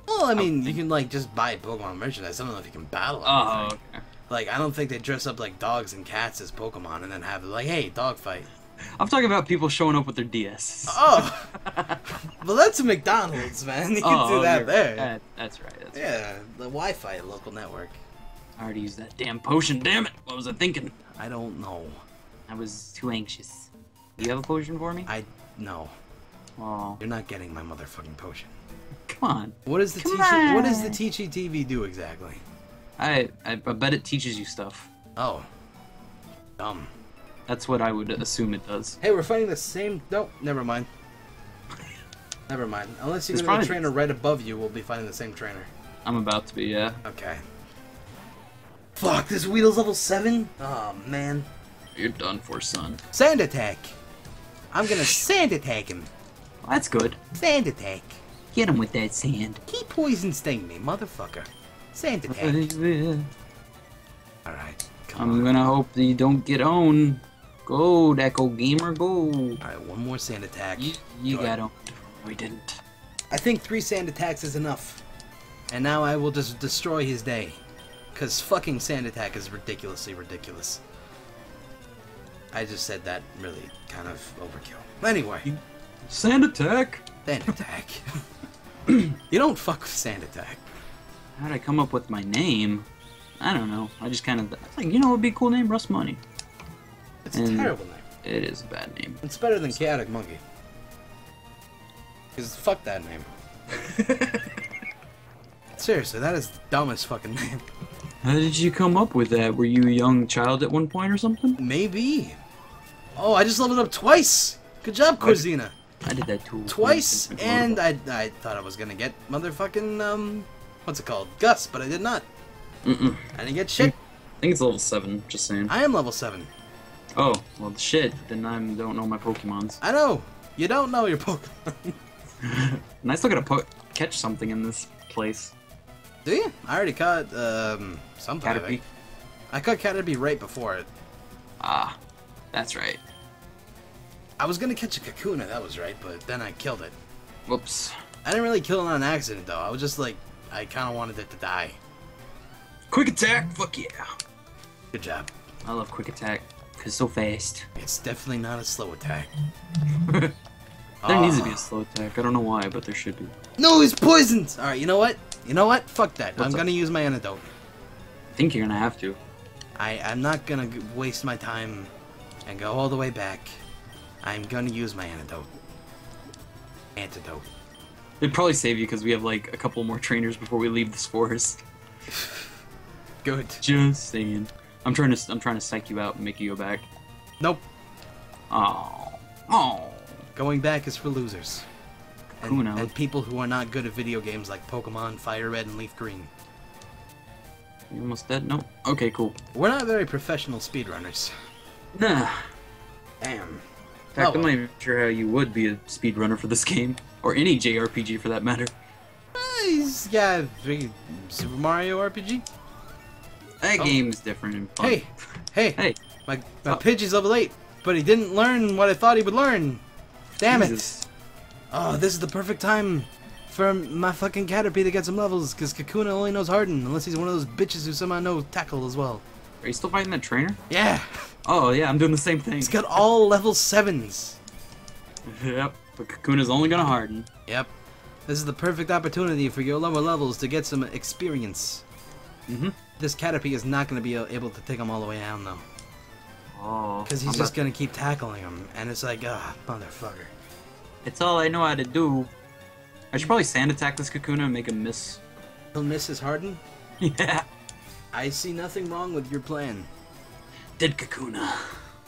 well, I mean, you can like just buy Pokemon merchandise. I don't know if you can battle. Oh, anything. okay. Like, I don't think they dress up like dogs and cats as Pokemon and then have like, hey, dog fight. I'm talking about people showing up with their DS. Oh, well, that's a McDonald's, man. You can oh, do that there. that- that's right. That's right. Yeah, the Wi-Fi local network. I already used that damn potion. Damn it! What was I thinking? I don't know. I was too anxious. Do you have a potion for me? I no. Oh, You're not getting my motherfucking potion. come on. What does the Come Teachy, What does the on. Teachy TV do exactly? I, I I bet it teaches you stuff. Oh, dumb. That's what I would assume it does. Hey, we're fighting the same. No, never mind. Never mind. Unless you It's go to the trainer right above you, we'll be fighting the same trainer. I'm about to be, yeah. Okay. Fuck, this Weedle's level 7? Oh, man. You're done for, son. Sand attack! I'm gonna sand attack him. That's good. Sand attack. Get him with that sand. He poison sting me, motherfucker. Sand attack. Alright. I'm on. gonna hope that you don't get owned. Go, Deco Gamer, go. Alright, one more sand attack. You, you Good. got owned. We didn't. I think three sand attacks is enough. And now I will just destroy his day. Because fucking sand attack is ridiculously ridiculous. I just said that really kind of overkill. Anyway, Sand attack. sand attack. you don't fuck with sand attack. How'd I come up with my name? I don't know. I just kind of like, you know, it'd be a cool name, Russ Money. It's a terrible name. It is a bad name. It's better than Chaoticmonki. Because fuck that name. Seriously, that is the dumbest fucking name. How did you come up with that? Were you a young child at one point or something? Maybe. Oh, I just leveled up twice. Good job, Corzina. I did that too. Twice, and I, I thought I was gonna get motherfucking um, what's it called, Gust, but I did not. Mm-mm. I didn't get shit. I think it's level seven. Just saying. I am level seven. Oh, well, shit. Then I don't know my Pokemons. I know. You don't know your Pokemon, And I still gotta po- catch something in this place. do you? I already caught um something. I, Caterpie. think. I caught Caterpie right before it. Ah, that's right. I was gonna catch a Kakuna, that was right, but then I killed it. Whoops. I didn't really kill it on accident though. I was just like, I kind of wanted it to die. Quick attack. Fuck yeah. Good job. I love quick attack because so fast. It's definitely not a slow attack. There needs to be Ah. a slow attack. I don't know why, but there should be. No, he's poisoned. All right, you know what? You know what? Fuck that. What's I'm gonna use my antidote. I think you're gonna have to. I I'm not gonna waste my time and go all the way back. I'm gonna use my antidote. Antidote. It'd probably save you because we have like a couple more trainers before we leave this forest. Good. Just saying. I'm trying to I'm trying to psych you out and make you go back. Nope. Oh, oh. Going back is for losers. And, Who knows? and people who are not good at video games like Pokemon, Fire Red, and Leaf Green. You almost dead? Nope. Okay, cool. We're not very professional speedrunners. Nah. Damn. In fact, Oh, I'm not even sure how you would be a speedrunner for this game. Or any JRPG for that matter. Uh, he's got Super Mario RPG. That Oh. game's different and fun. Hey, hey, Hey. my my Oh. Pidgey's level eight, but he didn't learn what I thought he would learn. Damn Jesus. it! Oh, this is the perfect time for my fucking Caterpie to get some levels, because Kakuna only knows Harden, unless he's one of those bitches who somehow knows Tackle as well. Are you still fighting that trainer? Yeah, Oh yeah, I'm doing the same thing. he's got all level sevens. Yep. But Kakuna's only gonna harden. Yep. This is the perfect opportunity for your lower levels to get some experience. Mhm. This Caterpie is not going to be able to take them all the way down, though. Oh. Because he's I'm just about- going to keep tackling them. And it's like, ah, motherfucker. It's all I know how to do. I should probably sand attack this Kakuna and make him miss. He'll miss his Harden? Yeah. I see nothing wrong with your plan. Dead Kakuna.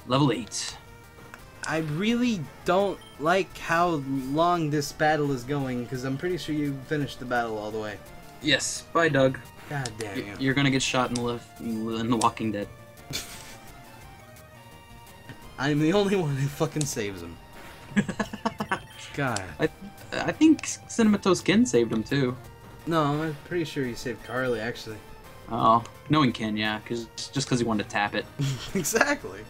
Level 8. I really don't like how long this battle is going, because I'm pretty sure you finished the battle all the way. Yes. Bye, Doug. God damn you. You're gonna get shot in the left in The Walking Dead. I'm the only one who fucking saves him. God. I, I think Cinemato's Ken saved him too. No, I'm pretty sure he saved Carley, actually. Oh, knowing Ken, yeah, cause just because he wanted to tap it. exactly.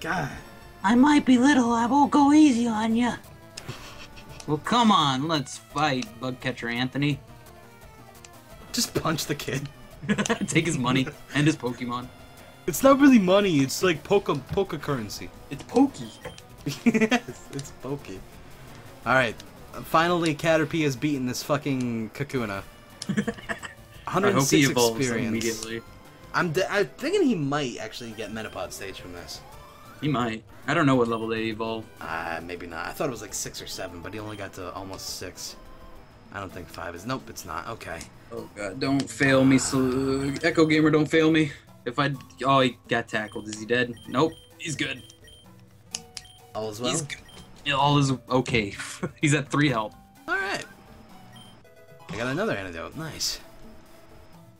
God. I might be little. I won't go easy on you. Well, come on, let's fight, Bugcatcher Anthony. Just punch the kid. Take his money and his Pokemon. It's not really money, it's like poker, poker currency. It's Pokey. yes, it's pokey. Alright, finally Caterpie has beaten this fucking Kakuna. I hope he 106 evolves experience. immediately. I'm, de- I'm thinking he might actually get Metapod stage from this. He might. I don't know what level they evolve. Uh, maybe not. I thought it was like 6 or 7, but he only got to almost 6. I don't think 5 is. Nope, it's not. Okay. Oh god, don't fail me, so Echo Gamer, don't fail me. If I, oh, he got tackled. Is he dead? Nope, he's good. All is well? He's good. Yeah, all is okay. he's at three health. Alright. I got another antidote. Nice.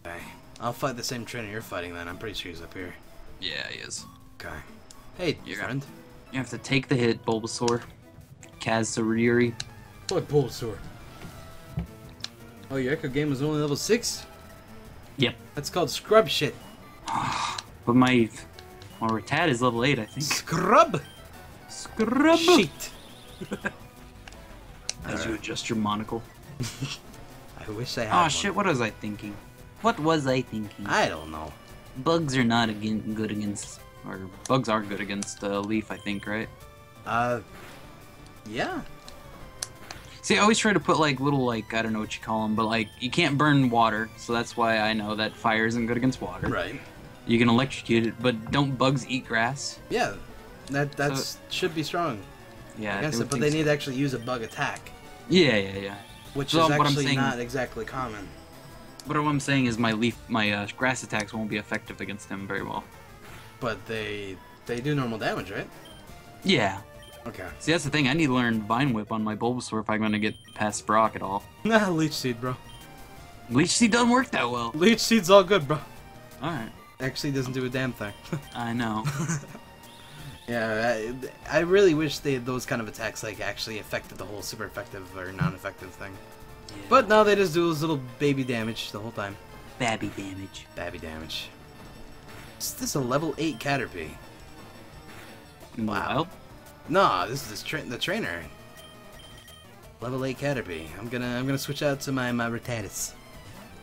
Okay. I'll fight the same trainer you're fighting then. I'm pretty sure he's up here. Yeah, he is. Okay. Hey, You got- friend. You have to take the hit, Bulbasaur. Kazuriri. What Bulbasaur? Oh, your Echo game was only level 6? Yep. That's called scrub shit. But my, my Rattata is level 8, I think. Scrub Scrub! shit. As you adjust your monocle. I wish I had Oh one. shit, what was I thinking? What was I thinking? I don't know. Bugs are not again good against, or bugs are good against uh, Leaf, I think, right? Uh, yeah. See, I always try to put like little like I don't know what you call them, but like you can't burn water, so that's why I know that fire isn't good against water. Right. You can electrocute it, but don't bugs eat grass? Yeah. That that's should be strong Yeah, I against it, but they so. need to actually use a bug attack, Yeah, yeah, yeah. which So is actually saying- not exactly common. But what I'm saying is my leaf, my uh, grass attacks won't be effective against him very well. But they they do normal damage, right? Yeah. Okay. See, that's the thing. I need to learn Vine Whip on my Bulbasaur if I'm gonna get past Brock at all. Nah, Leech Seed, bro. Leech Seed doesn't work that well. Leech Seed's all good, bro. All right. Actually, doesn't do a damn thing. I know. yeah, I, I really wish they those kind of attacks like actually affected the whole super effective or non-effective thing. But no, they just do those little baby damage the whole time. Babby damage. Babby damage. Is this a level 8 Caterpie? The Wow. No, this is tra the trainer. Level 8 Caterpie. I'm gonna I'm gonna switch out to my my Rattatas.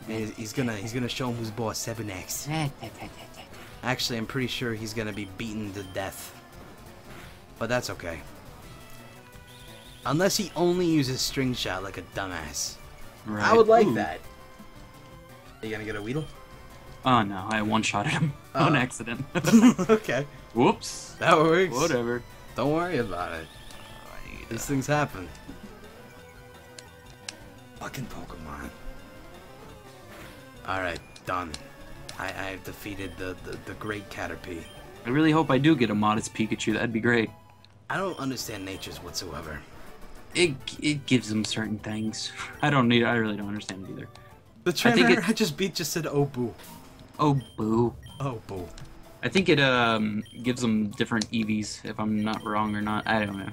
And He's, he's gonna he's gonna show him who's boss 7x. Actually, I'm pretty sure he's gonna be beaten to death. But that's okay. Unless he only uses string shot like a dumbass. Right. I would like Ooh. that. Are you gonna get a Weedle? Oh no, I one shotted him Oh. on accident. okay. Whoops. That works. Whatever. Don't worry about it. These things happen. Fucking Pokemon. Alright, done. I, I have defeated the, the, the great Caterpie. I really hope I do get a modest Pikachu. That'd be great. I don't understand natures whatsoever. It it gives them certain things. I don't need. I really don't understand it either. The think trainer I, it- just beat just said, oh boo. Oh boo. Oh boo. I think it um gives them different EVs. If I'm not wrong or not, I don't know.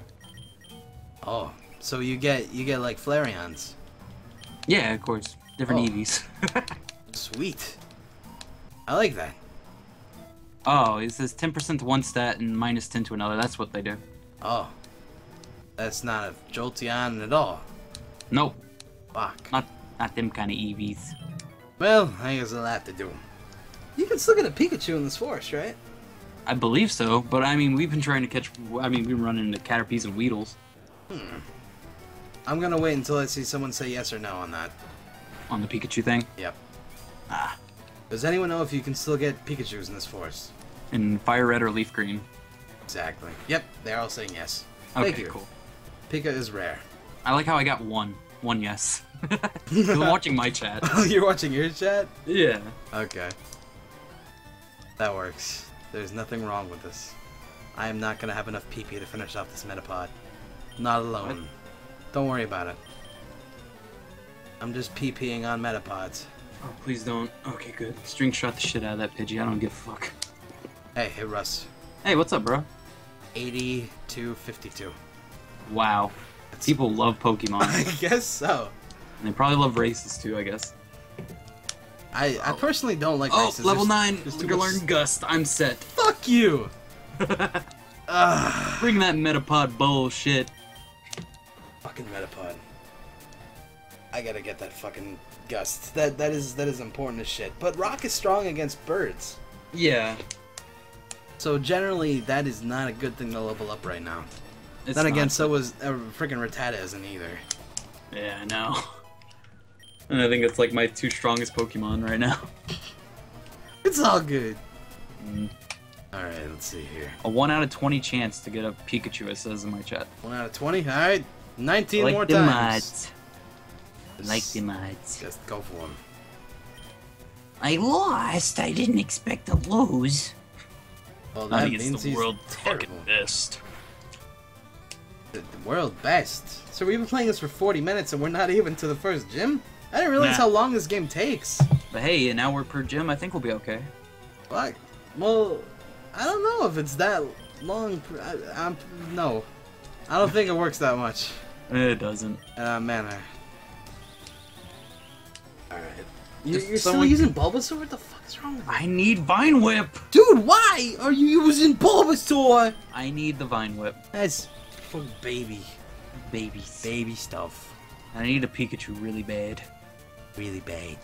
Oh, so you get you get like Flareons. Yeah, of course, different Oh. EVs. Sweet. I like that. Oh, it says 10% to one stat and minus 10 to another. That's what they do. Oh. That's not a Jolteon at all. Nope, Fuck. not not them kind of EVs. Well, I guess I'll have to do 'em. You can still get a Pikachu in this forest, right? I believe so, but I mean, we've been trying to catch. I mean, we've been running into Caterpies and Weedles I'm gonna wait until I see someone say yes or no on that. on the Pikachu thing. Yep. Ah, Does anyone know if you can still get Pikachus in this forest? in Fire Red or Leaf Green. Exactly. Yep, they're all saying yes. Okay, Thank you. cool. Pika is rare. I like how I got one. One yes. I'm watching my chat. Oh, you're watching your chat? Yeah. Okay. That works. There's nothing wrong with this. I am not gonna have enough PP to finish off this Metapod. Not alone. Don't worry about it. I'm just PPing on Metapods. Oh, please don't. Okay, good. String shot the shit out of that Pidgey. I don't give a fuck. Hey, hey Russ. Hey, what's up, bro? 80 to 52. Wow. People love Pokemon. I guess so. and they probably love races too, I guess. I, I personally don't like Oh, races. level There's- 9. there's too gonna learn Gust. I'm set. Fuck you! Ugh. Bring that Metapod bullshit. Fucking Metapod. I gotta get that fucking gust. That that is that is important as shit. But Rock is strong against birds. Yeah. So generally that is not a good thing to level up right now. It's then again, so was uh, freaking Rattata isn't either. Yeah, I know. And I think it's like my two strongest Pokemon right now. It's all good. Mm. Alright, let's see here. A 1 out of 20 chance to get a Pikachu, it says in my chat. One out of twenty. Alright. Nineteen like more the times. mods. Like the mods. Just go for him. I lost. I didn't expect to lose. Well, I that think it's means the he's world terrible. fucking best. The, the world best. So we've been playing this for 40 minutes and we're not even to the first gym? I didn't realize Nah. how long this game takes. But hey, an hour per gym, I think we'll be okay. Fuck. Well, I don't know if it's that long. I, I'm, no. I don't think it works that much It doesn't. in that manner. Alright. You, If you're still using Bulbasaur? What the fuck is wrong with you? I need Vine Whip! Dude, why are you using Bulbasaur? I need the Vine Whip. That's for baby. Babies. Baby stuff. I need a Pikachu really bad. Really bad.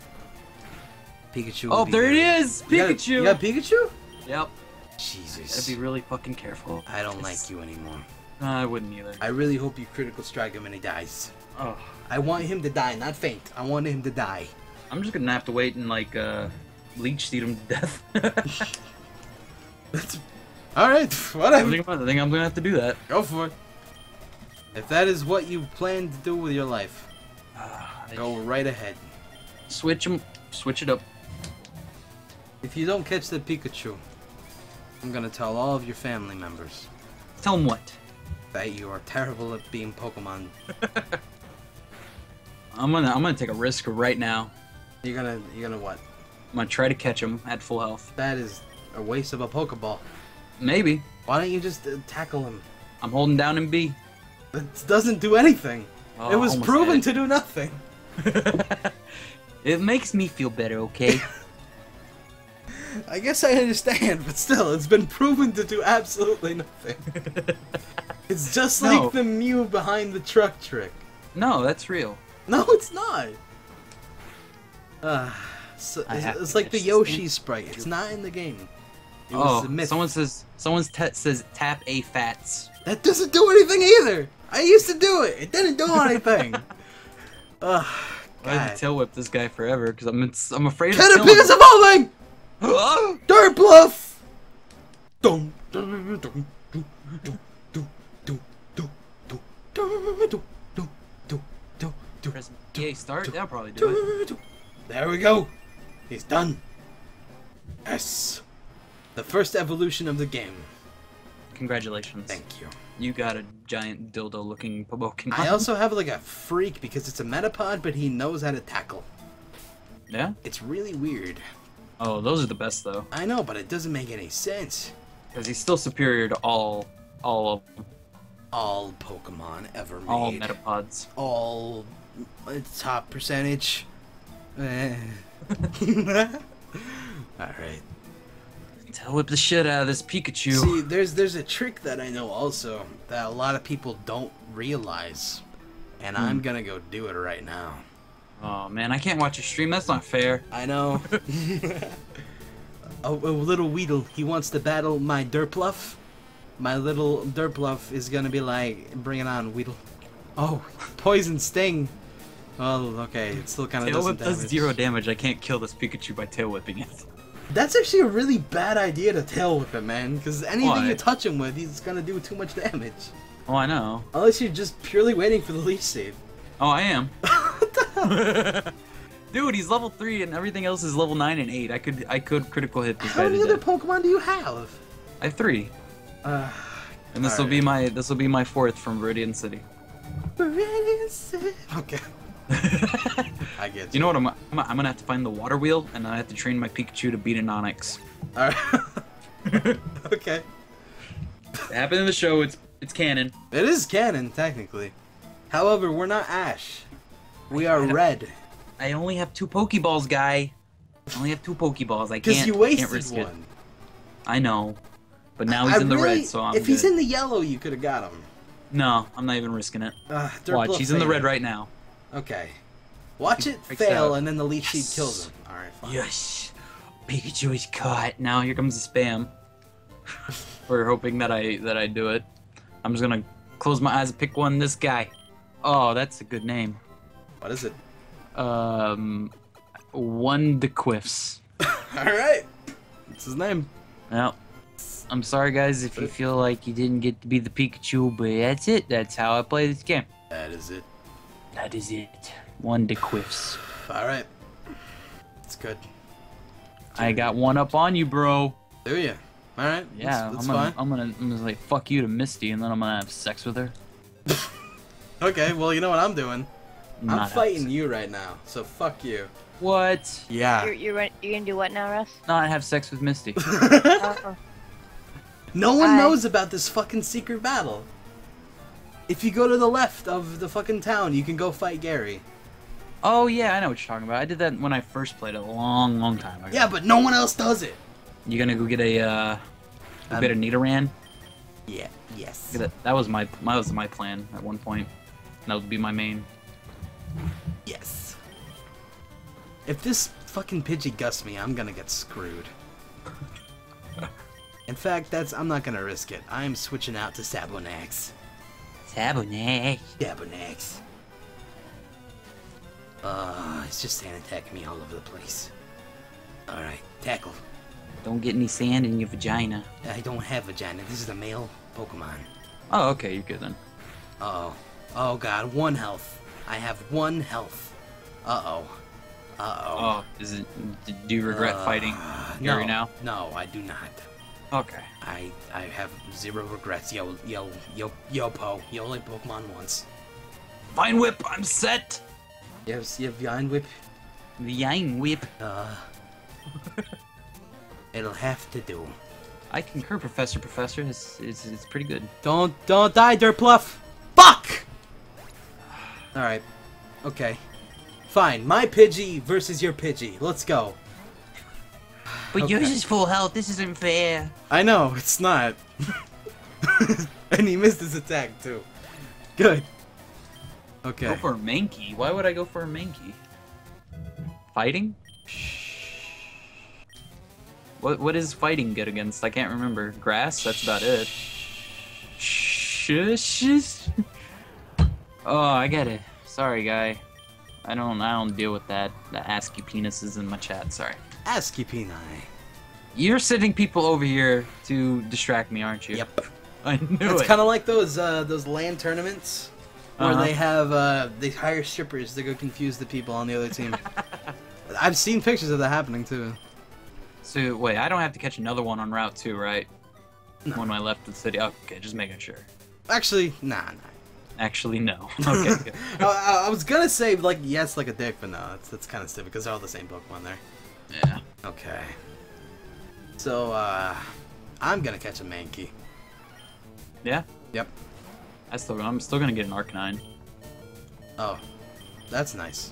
Pikachu. Oh, there it is! You got- Pikachu! You got Pikachu? Yep. Jesus. Gotta be really fucking careful. I don't like you anymore. Uh, I wouldn't either. I really hope you critical strike him and he dies. Oh. I want him to die, not faint. I want him to die. I'm just gonna have to wait and like uh leech seed him to death. That's all right. I Whatever. think, I think I'm gonna have to do that. Go for it. If that is what you plan to do with your life, go right ahead. Switch him. Switch it up. If you don't catch the Pikachu, I'm gonna tell all of your family members Tell him what. that you are terrible at being Pokemon. I'm gonna I'm gonna take a risk right now. You're gonna, you're gonna what? I'm gonna try to catch him at full health. That is a waste of a Pokeball. Maybe. Why don't you just uh, tackle him? I'm holding down in B. It doesn't do anything. Oh, it was proven to do nothing. it. makes me feel better, okay? I guess I understand, but still, it's been proven to do absolutely nothing. It's just No. like the Mew behind the truck trick. no, that's real. No, it's not. Uh, so, it's, it's like the Yoshi sprite. It's not in the game. It was oh, someone says someone's te- says tap a fats. That doesn't do anything either. I used to do it. It didn't do anything. Ugh, I had God. to tail whip this guy forever because I'm I'm afraid of killing Caterpie is him. evolving! Ah! Dirt bluff! Dum, dum, dum, dum, dum, dum, dum, dum, dum, dum, dum, dum, dum, dum, dum, Press EA start. That'll probably do it. There we go. He's done. Yes. The first evolution of the game. Congratulations. Thank you. You got a giant dildo-looking Pokemon. I also have like a freak because it's a Metapod, but he knows how to tackle. yeah. It's really weird. Oh, those are the best though, I know, but it doesn't make any sense. because he's still superior to all all of All Pokemon ever made. all Metapods. all uh, top percentage. Eh. All right. Tail whip the shit out of this Pikachu. See, there's there's a trick that I know also that a lot of people don't realize, and I'm hmm. gonna go do it right now. Oh man, I can't watch a stream. That's not fair. I know. a, a little Weedle, he wants to battle my Durpluff. My little Durpluff is gonna be like, bring it on, Weedle. Oh, poison sting. Oh, okay, it still kind of Tail doesn't whip does zero damage. I can't kill this Pikachu by tail whipping it. That's actually a really bad idea to tail whip him, man. Because anything Why? you touch him with, he's gonna do too much damage. Oh, I know. Unless you're just purely waiting for the leech seed. Oh, I am. Dude, he's level three, and everything else is level nine and eight. I could, I could critical hit this How many other death. Pokemon do you have? I have three, Uh, and this will be my, this will be my fourth from Viridian City. Viridian City. okay. I get you. You know what? I'm, I'm, I'm gonna have to find the water wheel, and I have to train my Pikachu to beat an Onix. Alright. okay. It happened in the show. It's, it's canon. It is canon, technically. However, we're not Ash. We are I Red. I only have two Pokeballs, guy. I only have two Pokeballs. I can't. you I can't risk it. I know, but now he's I in the really- red, so I'm If he's in the yellow, you could have got him. No, I'm not even risking it. Uh, Watch, he's in the red right now. Okay. Watch it freaks fail, out. and then the leech Yes. seed kills him. Alright, fine. Yes, Pikachu is caught. Now here comes the spam. We're hoping that I that I do it. I'm just gonna close my eyes and pick one. This guy. Oh, that's a good name. What is it? Um, one DeQuiffs. Alright. What's his name? Well, I'm sorry guys if you feel like you didn't get to be the Pikachu, but that's it. That's how I play this game. That is it. That is it. One to DeQuiffs. Alright. It's good. I got one up on you, bro. Do you? Alright. Yeah, That's, that's I'm gonna, fine. I'm gonna, I'm gonna like fuck you to Misty, and then I'm gonna have sex with her. Okay, well, you know what I'm doing? Not I'm fighting sex- you right now, so fuck you. What? Yeah. You're, you're, you're gonna do what now, Russ? Not have sex with Misty. Oh, no one I- knows about this fucking secret battle. If you go to the left of the fucking town, you can go fight Gary. oh yeah, I know what you're talking about. I did that when I first played it a long, long time ago. Yeah, but no one else does it. You gonna go get a, uh, go Um, get a Nidoran? Yeah. Yes. A- That was my, that was my plan at one point. That would be my main. Yes. If this fucking Pidgey gusts me, I'm gonna get screwed. In fact, that's I'm not gonna risk it. I'm switching out to Sabonax. Sabonac. Sabonax. Uh, it's just sand attacking me all over the place. Alright, tackle. Don't get any sand in your vagina. I don't have vagina. This is a male Pokemon. Oh, okay, you're good then. Uh oh. Oh god, one health. I have one health. Uh oh. Uh oh. Oh, is it? Do you regret fighting Gary no, now? No, I do not. Okay. I I have zero regrets. Yo yo yo yo po. You only Pokemon once. Vine Whip, I'm set. You have you have Vine Whip. Vine Whip. Uh. it'll have to do. I concur, Professor. Professor, it's, it's, it's pretty good. Don't don't die, Durpluff. Fuck. All right. Okay. Fine. My Pidgey versus your Pidgey. Let's go. But Okay. yours is full health. This isn't fair. I know it's not. and he missed his attack too. Good. Okay. Go for a Mankey. Why would I go for a Mankey? Fighting? What what is fighting good against? I can't remember. Grass. That's about it. Shush. Oh, I get it. Sorry, guy. I don't I don't deal with that. The ASCII penises in my chat. Sorry. ASCII Peni. You're sending people over here to distract me, aren't you? Yep. I knew It's it. kind of like those uh, those land tournaments where Uh-huh. they have uh, they hire strippers to go confuse the people on the other team. I've seen pictures of that happening too. So wait, I don't have to catch another one on Route Two, right? No. When I left the city. Okay, just making sure. Actually, nah, nah. Actually, no. Okay. I, I- was gonna say like yes, like a dick, but no, that's that's kind of stupid because they're all the same Pokemon there. Yeah. Okay. So uh, I'm gonna catch a Mankey. Yeah. Yep. I still, I'm still gonna get an Arcanine. Oh, that's nice.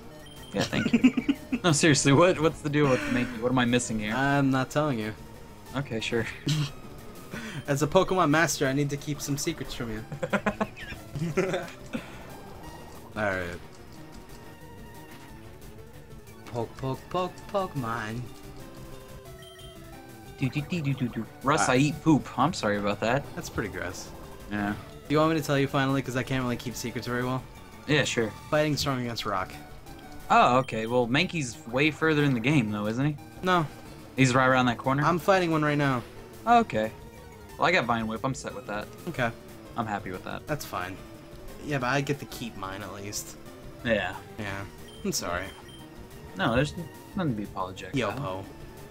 Yeah, thank you. no, seriously, what what's the deal with Mankey? What am I missing here? I'm not telling you. Okay, sure. As a Pokemon master, I need to keep some secrets from you. Alright. Poke, poke, poke, Pokemon. Do, do, do, do, do, do. Russ, Ah. I eat poop. I'm sorry about that. That's pretty gross. Yeah. Do you want me to tell you finally? Because I can't really keep secrets very well. Yeah, sure. Fighting strong against rock. Oh, okay. Well, Mankey's way further in the game, though, isn't he? No, He's right around that corner. I'm fighting one right now. Oh, okay. Well, I got Vine Whip. I'm set with that. Okay, I'm happy with that. that's fine. Yeah, but I get to keep mine at least. Yeah. Yeah, I'm sorry. No, there's nothing to be apologetic. Yopo.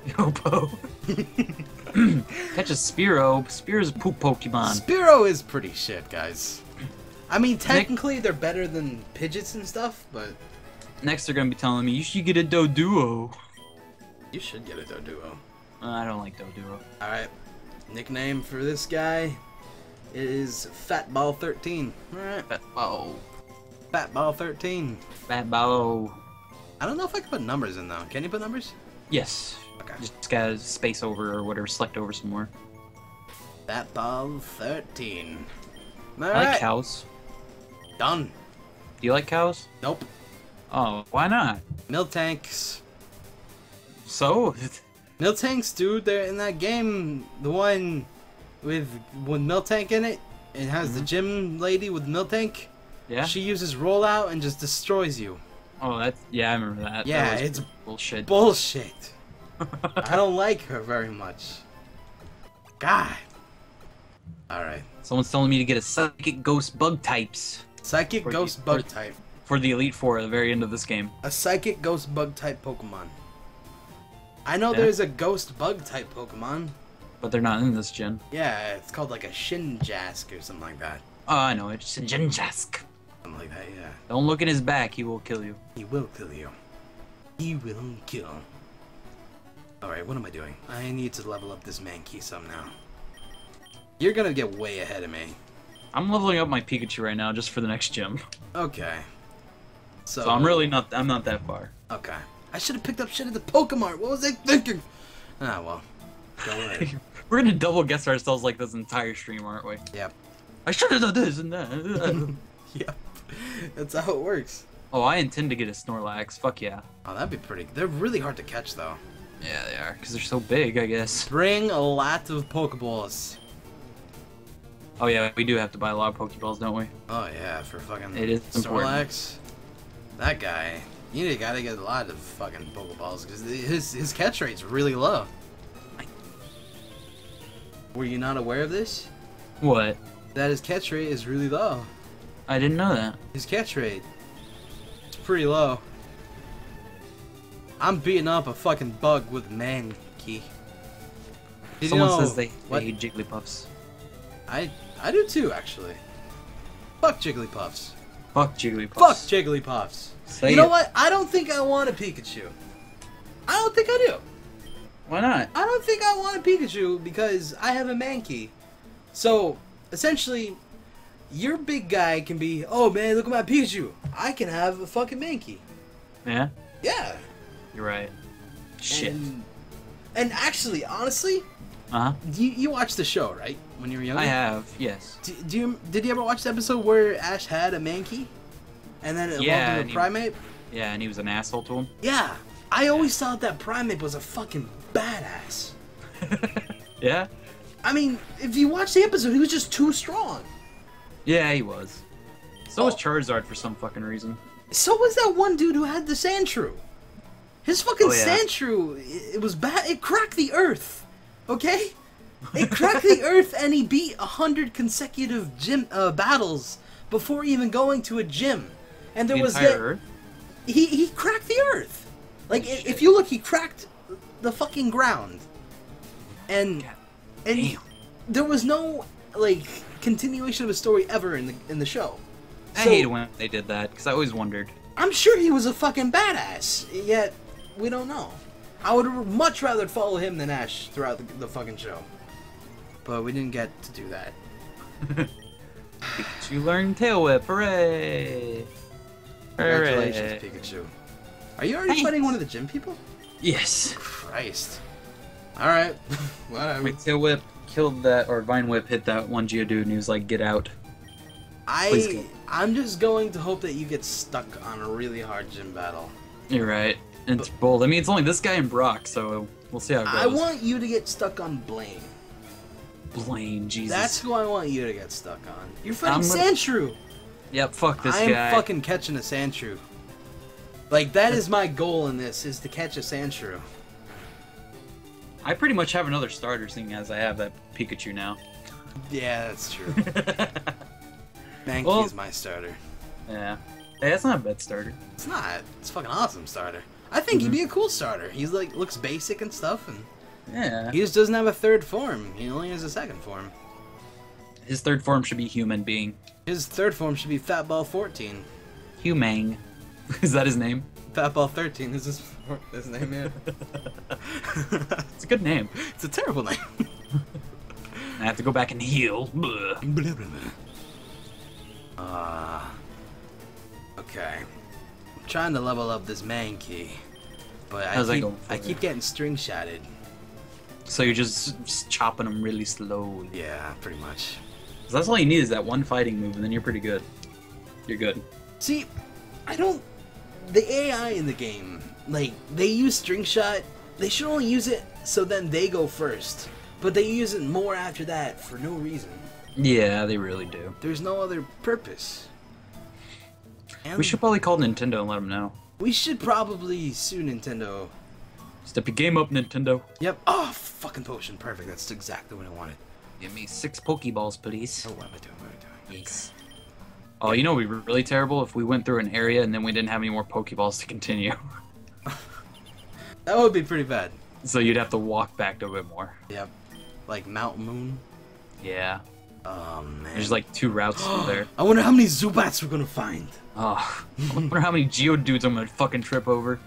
Yopo. Catch a Spearow. Spearow's a poop Pokemon. Spearow is pretty shit, guys. I mean, technically they're better than Pidgeots and stuff, but Next, they're gonna be telling me you should get a Doduo. you should get a Doduo. Uh, I don't like Doduo. Alright, nickname for this guy is Fatball13. Alright, Fat Bow. Fatball13. Fatball. I don't know if I can put numbers in though. Can you put numbers? Yes. Okay. Just gotta space over or whatever, select over some more. Fatball13. I like cows. done. Do you like cows? Nope. Oh, why not? Miltanks. So? Miltanks, dude, they're in that game, the one with with Miltank in it. It has the mm-hmm. gym lady with Miltank. yeah. She uses rollout and just destroys you. Oh, that's yeah. I remember that. Yeah, that it's bullshit. Bullshit. I don't like her very much. God. Alright. Someone's telling me to get a psychic ghost bug types Psychic For the- ghost for- bug type. for the elite four at the very end of this game. A psychic ghost bug type Pokemon. I know Yeah. there's a ghost bug type Pokemon. But they're not in this gen. Yeah, it's called like a Shinjask or something like that. Oh, I know. It's a Jinjask. Something like that, yeah. Don't look at his back. He will kill you. He will kill you. He will kill. Alright, what am I doing? I need to level up this Mankey some now. You're gonna get way ahead of me. I'm leveling up my Pikachu right now just for the next gym. Okay. So, So I'm really not. I'm not that far. Okay. I should have picked up shit at the Pokemart. What was I thinking? Ah, well. Worry. We're gonna double guess ourselves like this entire stream, aren't we? yep. I should have done this and that. Yep. That's how it works. oh, I intend to get a Snorlax. Fuck yeah. Oh, that'd be pretty. They're really hard to catch, though. Yeah, they are. Because they're so big, I guess. Bring a lot of Pokeballs. Oh, yeah, we do have to buy a lot of Pokeballs, don't we? Oh, yeah, for fucking It is important. Snorlax. That guy. You gotta get a lot of fucking Pokeballs because his, his catch rate's really low. Were you not aware of this? What? That his catch rate is really low. I didn't know that. His catch rate. It's pretty low. I'm beating up a fucking bug with Mankey. Did you Someone know says they, they what? hate Jigglypuffs. I I do too, actually. Fuck Jigglypuffs. Fuck Jigglypuffs. Fuck Jigglypuffs. Say you know it. what? I don't think I want a Pikachu. I don't think I do. Why not? I don't think I want a Pikachu because I have a Mankey. So, essentially, your big guy can be, oh man, look at my Pikachu. I can have a fucking Mankey. Yeah, Yeah. you're right. Shit. And, and actually, honestly, Uh huh. you, you watched the show, right? When you were younger? I have, yes. Do, do you did you ever watch the episode where Ash had a Mankey, and then it evolved Yeah, into a he- Primeape? Yeah, and he was an asshole to him. Yeah, I always thought that Primeape was a fucking badass. yeah? I mean, if you watch the episode, he was just too strong. Yeah, he was. So was Oh. Charizard for some fucking reason. So was that one dude who had the Sandshrew. His fucking Oh, yeah. Sandshrew, it, it was bad. It cracked the earth. Okay, it cracked the earth, and he beat a hundred consecutive gym uh, battles before even going to a gym. And there The was entire that- Earth? he he cracked the earth. Like i- if you look, he cracked the fucking ground. And and damn. there was no like continuation of a story ever in the in the show. I So, hate when they did that, because I always wondered. I'm sure he was a fucking badass. Yet we don't know. I would much rather follow him than Ash throughout the, the fucking show. But we didn't get to do that. You learned Tail Whip, hooray! Congratulations, Hooray. Pikachu. Are you already Thanks. fighting one of the gym people? Yes. Christ. Alright. Whatever. My tail whip killed that, or vine whip hit that one Geodude, and he was like, "Get out." I. I'm just going to hope that you get stuck on a really hard gym battle. You're right. It's bold. I mean, it's only this guy and Brock, so we'll see how it goes. I want you to get stuck on Blaine. Blaine, Jesus. That's who I want you to get stuck on. You're fighting I'm gonna- Sandshrew. Yep. Fuck this guy. I am fucking catching a Sandshrew. Like that is my goal in this is to catch a Sandshrew. I pretty much have another starter, seeing as I have that Pikachu now. Yeah, that's true. Mankey Well- is my starter. yeah. Hey, that's not a bad starter. It's not. It's a fucking awesome starter. I think he'd Mm-hmm. be a cool starter. He's like looks basic and stuff, and Yeah. he just doesn't have a third form. He only has a second form. His third form should be human being. His third form should be Fatball 14. Humang. Is that his name? Fatball 13 is his, his name, yeah. It's a good name. it's a terrible name. I have to go back and heal. Blah. Uh, okay. I'm trying to level up this Mankey. But I How's that keep, I you? keep getting string shotted. So you're just, just chopping them really slowly. Yeah, pretty much. that's all you need is that one fighting move, and then you're pretty good. You're good. See, I don't. The AI in the game, like, they use string shot. They should only use it so then they go first. But they use it more after that for no reason. Yeah, they really do. There's no other purpose. And We should probably call Nintendo and let them know. we should probably sue Nintendo. Step your game up, Nintendo. Yep. Oh, fucking potion. Perfect. That's exactly what I wanted. Give me six Pokeballs, please. Oh, what am I doing? What am I doing? Yes. Oh, you know, we were really terrible if we went through an area and then we didn't have any more Pokeballs to continue. That would be pretty bad. so you'd have to walk back a bit more. Yep. Like Mount Moon. Yeah. Oh man. There's like two routes through there. I wonder how many Zubats we're gonna find. Oh, I wonder how many Geodudes I'm gonna fucking trip over.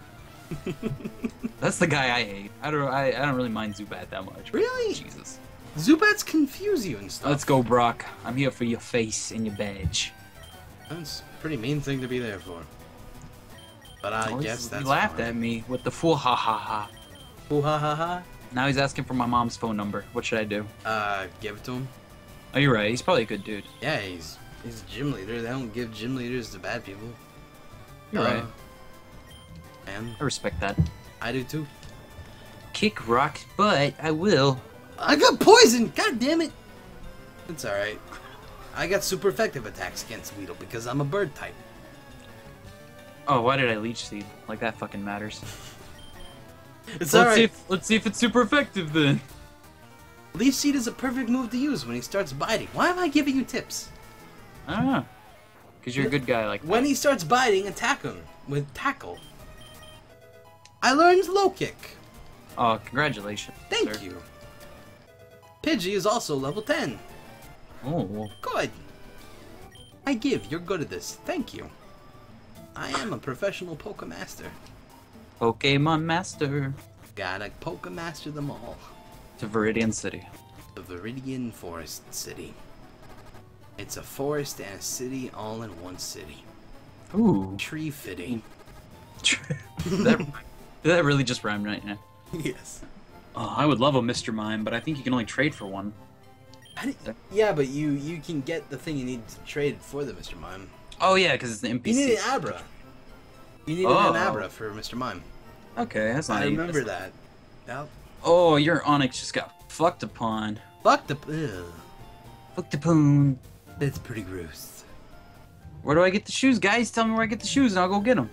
That's the guy I hate. I don't. I, I don't really mind Zubat that much. Really? Jesus. Zubats confuse you and stuff. Let's go, Brock. I'm here for your face and your badge. That's a pretty mean thing to be there for. But I Oh, guess he laughed fine. at me with the fool ha ha ha. Ooh, ha ha ha. Now he's asking for my mom's phone number. What should I do? Uh, give it to him. Oh, you're right. He's probably a good dude. Yeah, he's he's a gym leader. They don't give gym leaders to bad people. You're Uh, right. And I respect that. I do too. Kick rock, but I will. I got poison. God damn it. It's all right. I got super effective attacks against Weedle because I'm a bird type. Oh, why did I leech seed? Like that fucking matters. It's let's all see. If, let's see if it's super effective then. Leech Seed is a perfect move to use when he starts biting. Why am I giving you tips? I don't know. Cause you're a good guy like When that. he starts biting, attack him with tackle. I learned low kick. Oh, congratulations. Thank sir. you. Pidgey is also level 10. Oh, Good. I give. You're good at this. Thank you. I am a professional Pokemaster. Pokemon Master Gotta Pokemaster them all. to Viridian City. The Viridian Forest City. It's a forest and a city all in one city. Ooh. Tree fitting. that, that really just rhyme right now? yes. Oh, I would love a Mr. Mime, but I think you can only trade for one. I di- yeah, but you you can get the thing you need to trade for the Mr. Mime. Oh yeah, because it's the NPC. You need an Abra. You need Oh. an Abra for Mr. Mime. Okay, that's not I remember that. Now, Oh, your Onix just got fucked upon. fuck the. Ugh. Fucked upon. That's pretty gross. Where do I get the shoes, guys? Tell me where I get the shoes, and I'll go get them.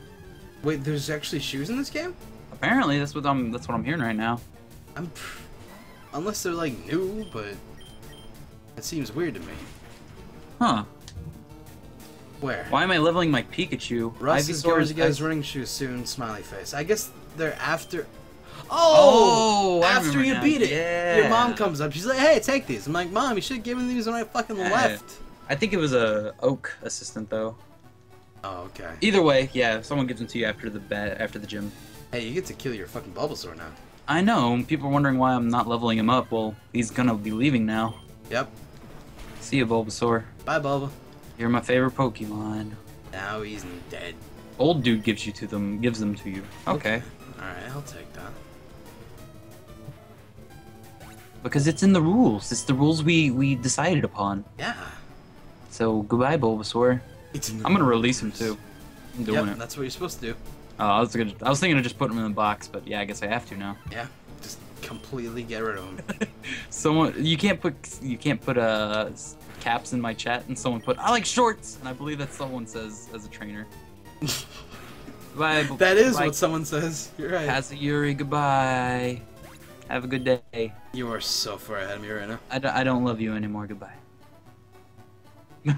Wait, there's actually shoes in this game? Apparently, that's what I'm. That's what I'm hearing right now. I'm. Unless they're like new, but that seems weird to me. Huh? Where? Why am I leveling my Pikachu? Russ is going to get his running shoes soon. Smiley face. I guess they're after. Oh, Oh! After you now. beat it, your mom comes up. She's like, "Hey, take these." I'm like, "Mom, you should have given these when I fucking Yeah. left." I think it was a Oak assistant though. Oh, okay. Either way, yeah, someone gives them to you after the after the gym. Hey, you get to kill your fucking Bulbasaur now. I know. People are wondering why I'm not leveling him up. Well, he's gonna be leaving now. Yep. See you, Bulbasaur. Bye, Bulba. You're my favorite Pokemon. Now he's dead. old dude gives you to them, gives them to you. Okay. Alright, I'll take that. Because it's in the rules. It's the rules we we decided upon. Yeah. So goodbye, Bulbasaur. It's in the I'm gonna release him too. I'm doing Yep, it. that's what you're supposed to do. Oh, I was gonna, I was thinking of just putting him in the box, but yeah, I guess I have to now. Yeah. Just completely get rid of him. Someone, you can't put you can't put s- caps in my chat, and someone put I like shorts, and I believe that someone says as a trainer. Bye. That is what someone says. You're right. Kazuyuri, goodbye. Have a good day. You are so far ahead of me right now. I, d- I don't love you anymore. Goodbye.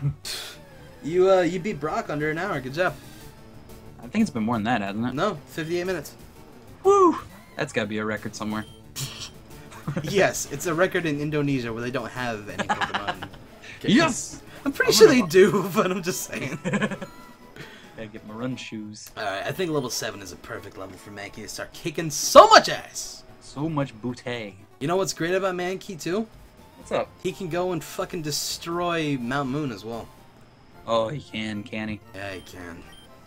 You uh you beat Brock under an hour. Good job. I think it's been more than that, hasn't it? No, 58 minutes. Woo! That's gotta be a record somewhere. yes, it's a record in Indonesia where they don't have any Pokemon. Yes! I'm pretty I'm sure they do, but I'm just saying. Gotta get my run shoes. Alright, I think level 7 is a perfect level for Mankey to start kicking so much ass! So much bootay. You know what's great about Mankey too? What's up? He can go and fucking destroy Mount Moon as well. Oh, he can, can he? Yeah, he can.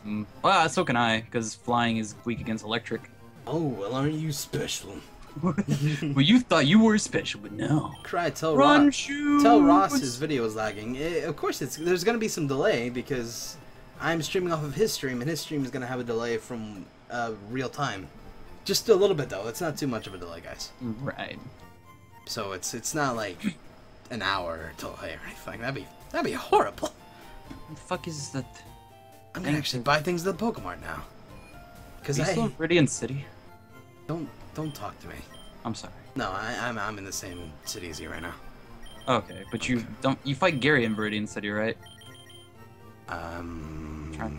Mm. Well, so can I, because flying is weak against electric. Oh, well, aren't you special? well, you thought you were special, but no. Cry, tell Run Ross. shoes. Tell Ross his video is lagging. Eh, of course, it's there's gonna be some delay because I'm streaming off of his stream, and his stream is gonna have a delay from uh, real time. Just a little bit though. It's not too much of a delay, guys. Right. So it's it's not like an hour delay or anything. That'd be that'd be horrible. What the fuck is that? I'm gonna actually buy things at the Pokemart now. Cause I still in Viridian City? don't don't talk to me. I'm sorry. No, I, I'm I'm in the same city as you right now. Okay, but you don't. You fight Gary in Viridian City, right? Um, Try-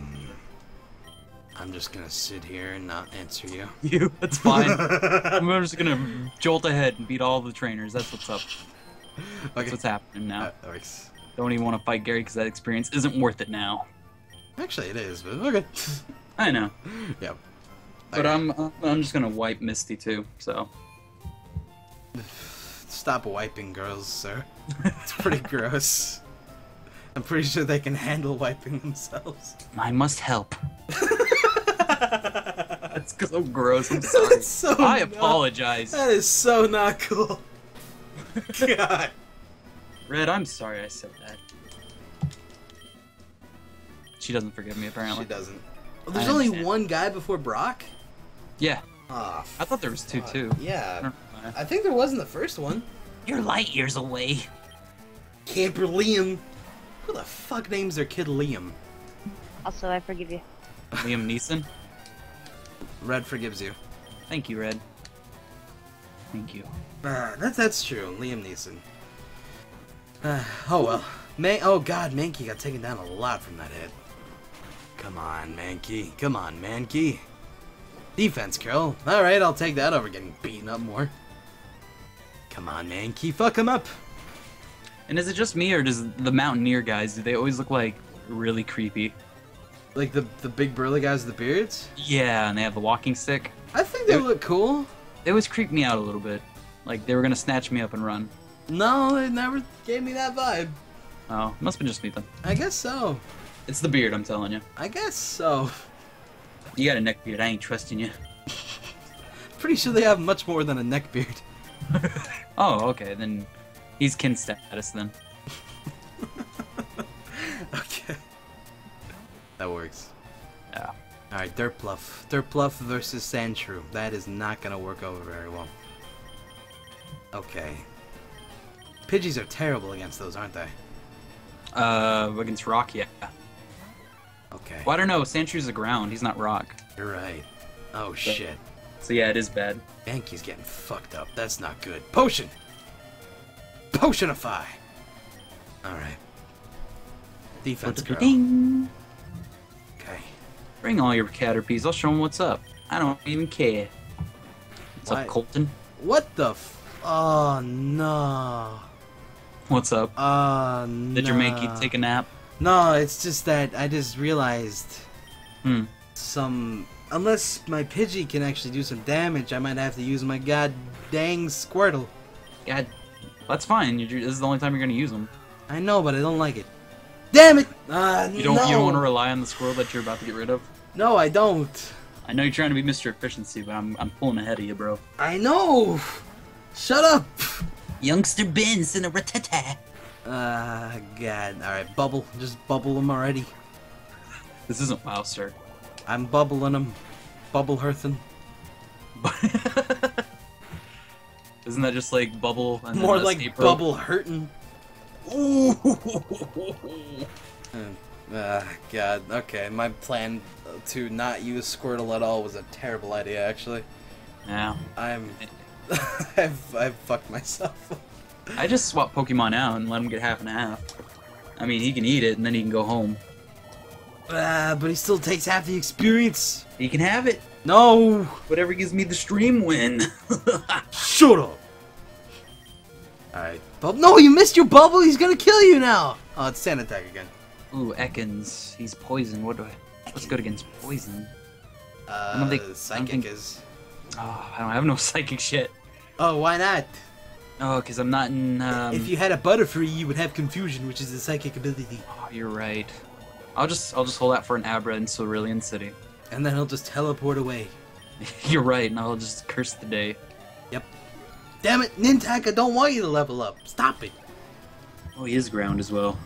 I'm just gonna sit here and not answer you. You. That's fine. I'm just gonna jolt ahead and beat all the trainers. That's what's up. That's Okay. what's happening now. Uh, works. Don't even want to fight Gary because that experience isn't worth it now. Actually, it is, but okay. I know, yep. But Okay. I'm I'm just gonna wipe Misty too. So Stop wiping girls, sir. It's pretty gross. I'm pretty sure they can handle wiping themselves. I must help. That's so gross. I'm sorry. That's so I not- apologize. That is so not cool. God. Red, I'm sorry I said that. She doesn't forgive me apparently. She doesn't. Well, there's only one guy before Brock? Yeah, Ah, I thought there was two fuck. too. Yeah. don't. I think there was in the first one. You're light years away. Camper Liam. Who the fuck names their kid Liam? Also, I forgive you. Liam Neeson. Red forgives you. Thank you, Red. Thank you. Uh, that, that's true. Liam Neeson. Uh, oh well. Man- oh god, Mankey got taken down a lot from that hit. Come on, Mankey. Come on, Mankey. Defense, Curl. Alright, I'll take that over getting beaten up more. Come on, Mankey. Fuck him up. And is it just me, or does the Mountaineer guys do they always look like really creepy? Like the the big burly guys with the beards? Yeah, and they have the walking stick. I think they They- look cool. They always creep me out a little bit. Like they were gonna snatch me up and run. No, they never gave me that vibe. Oh, must have been just me then. I guess so. It's the beard, I'm telling you. I guess so. You got a neck beard. I ain't trusting you. Pretty sure they have much more than a neck beard. Oh, okay. Then he's kin status then. Okay. That works. Yeah. Alright, Dirtpluff. Dirtpluff versus Sandshrew. That is not gonna work over very well. Okay. Pidgeys are terrible against those, aren't they? Uh, against Rock, yeah. Okay. Well, I don't know. Sandshrews the ground. He's not Rock. You're right. Oh shit. So yeah, it is bad. Mankey's getting fucked up. That's not good. Potion! Potionify! Alright. Defense girl. Ding. Okay. Bring all your Caterpies. I'll show them what's up. I don't even care. What's Why- up, Colton? What the f- Oh no. What's up? Uh, no. Did your Mankey take a nap? No, it's just that I just realized Hmm. some. Unless my Pidgey can actually do some damage, I might have to use my god dang Squirtle. God, that's fine. You're, this is the only time you're gonna use them. I know, but I don't like it. Damn it! Uh, You don't. no. You don't want to rely on the squirrel that you're about to get rid of. No, I don't. I know you're trying to be Mr. Efficiency, but I'm I'm pulling ahead of you, bro. I know. Shut up. Youngster Ben's in a Rattata. Uh, God. All right, bubble. Just bubble them already. This isn't WoW, sir. I'm bubbling them. Bubble Herthen. Isn't that just like bubble? More like rope? bubble hurting. Ooh. Uh, God. Okay, my plan to not use Squirtle at all was a terrible idea, actually. yeah. I'm. I've, I've fucked myself. I just swap Pokemon out and let him get half and half. I mean, he can eat it and then he can go home. Ah, but he still takes half the experience. He can have it. No! Whatever gives me the stream win. Shut up! Alright. Bub- no, you missed your bubble! He's gonna kill you now! Oh, it's Sand Attack again. Ooh, Ekans. He's poison. What do I? What's good against poison? Uh, don't think- I don't Psychic think- is. Oh, I don't have no psychic shit. Oh, why not? Oh, because I'm not in. Um... if you had a Butterfree, you would have Confusion, which is a psychic ability. Oh, you're right. I'll just I'll just hold out for an Abra in Cerulean City. And then he'll just teleport away. you're right, and I'll just curse the day. Yep. Damn it, Nintaka don't want you to level up. Stop it. Oh, he is ground as well.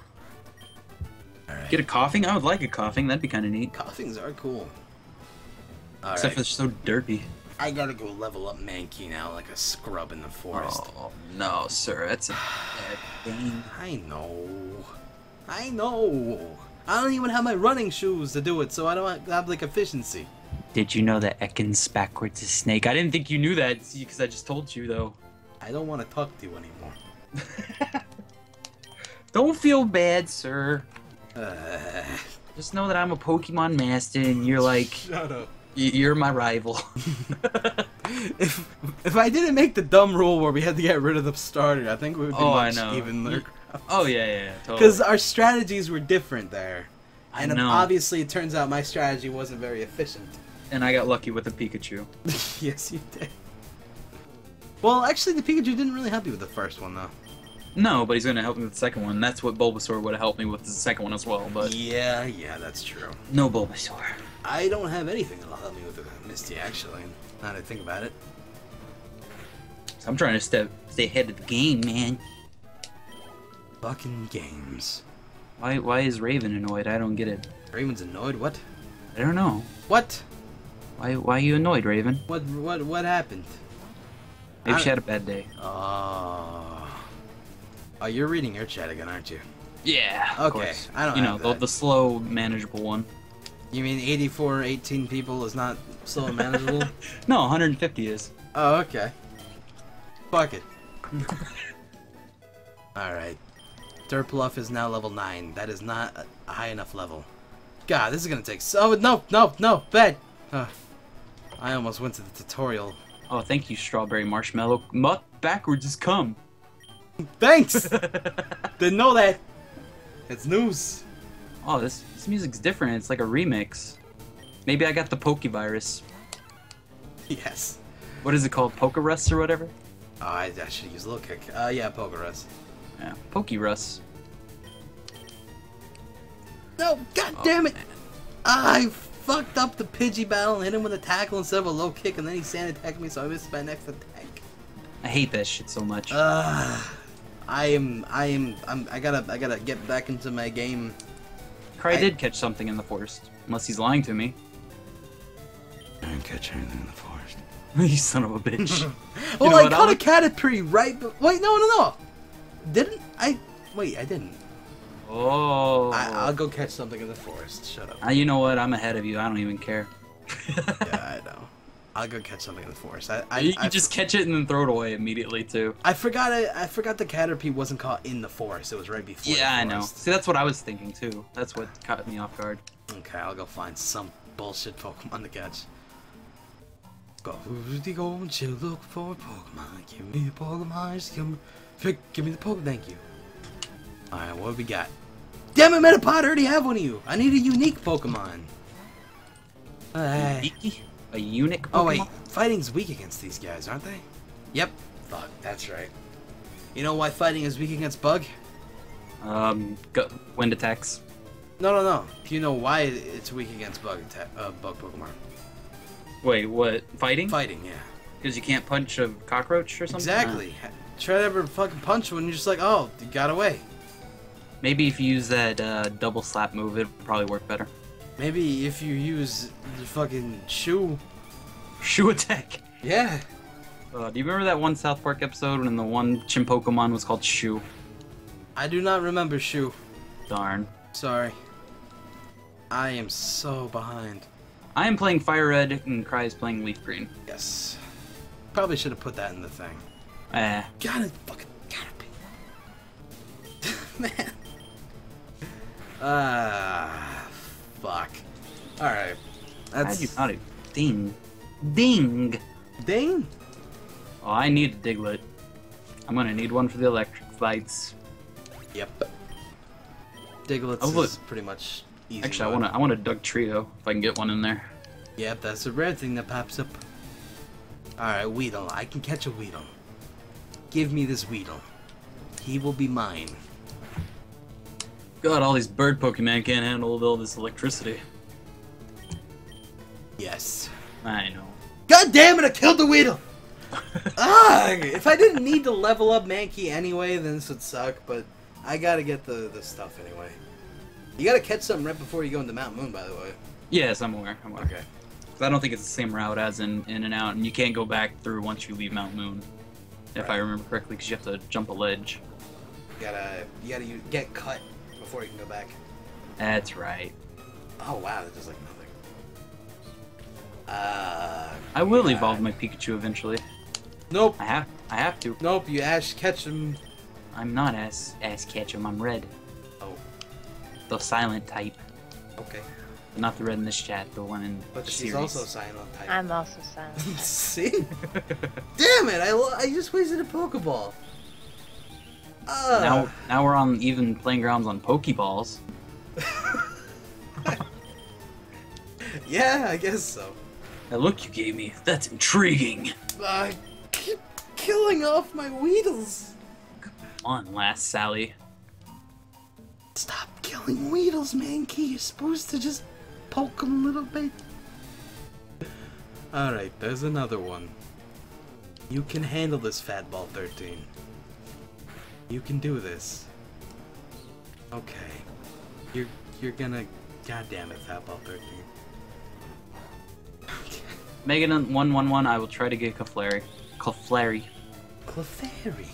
Alright. Get a Koffing? I would like a Koffing. That'd be kind of neat. Koffings are cool. Except Alright. for they're so derpy. I gotta go level up Mankey now like a scrub in the forest. Oh no, sir, that's a bad thing. I know. I know. I don't even have my running shoes to do it, so I don't have like efficiency. Did you know that Ekans backwards is snake? I didn't think you knew that because I just told you though. I don't want to talk to you anymore. Don't feel bad, sir. Uh, Just know that I'm a Pokemon master, and you're like, shut up. You're my rival. If if I didn't make the dumb rule where we had to get rid of the starter, I think we would be Oh, I much know. even there. oh yeah, yeah, yeah totally. Because our strategies were different there. I And know. obviously, it turns out my strategy wasn't very efficient. and I got lucky with the Pikachu. yes, you did. Well, actually, the Pikachu didn't really help you with the first one, though. No, but he's gonna help me with the second one. That's what Bulbasaur would have helped me with the second one as well. But Yeah, yeah, that's true. no Bulbasaur. I don't have anything that'll help me with the Misty, actually. Now that I think about it. So I'm trying to step stay ahead of the game, man. Fucking games. Why why is Raven annoyed? I don't get it. Raven's annoyed. What? I don't know. What? Why why are you annoyed, Raven? What? What? What happened? Maybe she had a bad day. Oh. Oh, you're reading your chat again, aren't you? Yeah. Okay. I don't You know the, the slow, manageable one. You mean 84, 18 people is not slow and manageable? No, 150 is. oh, okay. Fuck it. Alright. Durpluff is now level 9. That is not a high enough level. God, this is gonna take so- no, no, no, bad! Ugh. I almost went to the tutorial. Oh, thank you, Strawberry Marshmallow. Mutt backwards has come. Thanks! Didn't know that! It's news! Oh, this this music's different. It's like a remix. Maybe I got the Pokevirus. Yes. What is it called? Pokerus or whatever? Oh, I, I should use a little kick. Uh, yeah, Pokerus. Yeah, Pokerus. No, god Oh, damn it! man. I fucked up the Pidgey battle and hit him with a tackle instead of a low kick, and then he sand attacked me, so I missed my next attack. I hate that shit so much. Uh, I am, I am, I'm, I gotta, I gotta get back into my game. Cry I- did catch something in the forest. Unless he's lying to me. I didn't catch anything in the forest. you son of a bitch. well, know I caught I'll- a Caterpie right, but wait, no, no, no. Didn't I? Wait, I didn't. oh. I, I'll go catch something in the forest. Shut up. Ah, you know what? I'm ahead of you. I don't even care. yeah, I know. I'll go catch something in the forest. I, I, you I, just catch it and then throw it away immediately too. I forgot. I, I forgot the Caterpie wasn't caught in the forest. It was right before. Yeah, I know. See, that's what I was thinking too. That's what caught me off guard. Okay, I'll go find some bullshit Pokemon to catch. Go to go and you look for a Pokemon. Give me a Pokemon. Just give me, Vic, give me the Pokemon. Thank you. Alright, what have we got? Damn it, Metapod! I already have one of you. I need a unique Pokemon. Alright. Iki? A eunuch Pokemon? Oh wait, fighting's weak against these guys, aren't they? Yep. Fuck, that's right. You know why fighting is weak against Bug? Um, go, wind attacks. No, no, no. Do you know why it's weak against bug attack, uh, bug Pokemon? Wait, what? Fighting? Fighting, yeah. Because you can't punch a cockroach or something? Exactly. Try to ever fucking punch one, you're just like, oh, you got away. Maybe if you use that uh, double slap move, it'd probably work better. Maybe if you use fucking shoe. Shoe attack. Yeah. Uh, do you remember that one South Park episode when the one Chinpokomon was called Shoe? I do not remember shoe. Darn. Sorry. I am so behind. I am playing Fire Red and Cry is playing Leaf Green. Yes. Probably should have put that in the thing. Eh. Gotta fucking gotta be. Man. Ah, fuck. Alright. How'd That's you not a ding? Ding! ding. Oh, I need a Diglett. I'm gonna need one for the electric fights. Yep. Diglett's Oh, is pretty much easy. Actually, I want to I want a Dugtrio if I can get one in there. Yep, that's a rare thing that pops up. Alright, Weedle. I can catch a Weedle. Give me this Weedle. He will be mine. God, all these bird Pokemon can't handle all this electricity. Yes. I know. God damn it, I killed the Weedle! ah, if I didn't need to level up Mankey anyway, then this would suck, but I gotta get the, the stuff anyway. You gotta catch something right before you go into Mount Moon, by the way. Yes, I'm aware. I'm aware. Okay. 'Cause I don't think it's the same route as in In and Out, and you can't go back through once you leave Mount Moon, if I remember correctly, because you have to jump a ledge. You gotta, you gotta get cut before you can go back. That's right. Oh wow, that does like. Uh. I will God. evolve my Pikachu eventually. Nope. I have. I have to. Nope. You Ash catch him. I'm not Ass Ass Ketchum. I'm Red, Oh. the silent type, Okay. not the red in this chat. The one in But the she's series. also silent type. I'm also silent. See? Damn it! I, I just wasted a Pokeball. Uh, now, now we're on even playing grounds on Pokeballs. yeah, I guess so. That look you gave me, that's intriguing. Uh, I keep killing off my Weedles. On, last Sally. Stop killing Weedles, Mankey. You're supposed to just poke them a little bit. Alright, there's another one. You can handle this, Fatball 13. You can do this. Okay. You're you're gonna God damn it, Fatball 13. Megan 111, I will try to get Clefairy. Clefairy. Clefairy.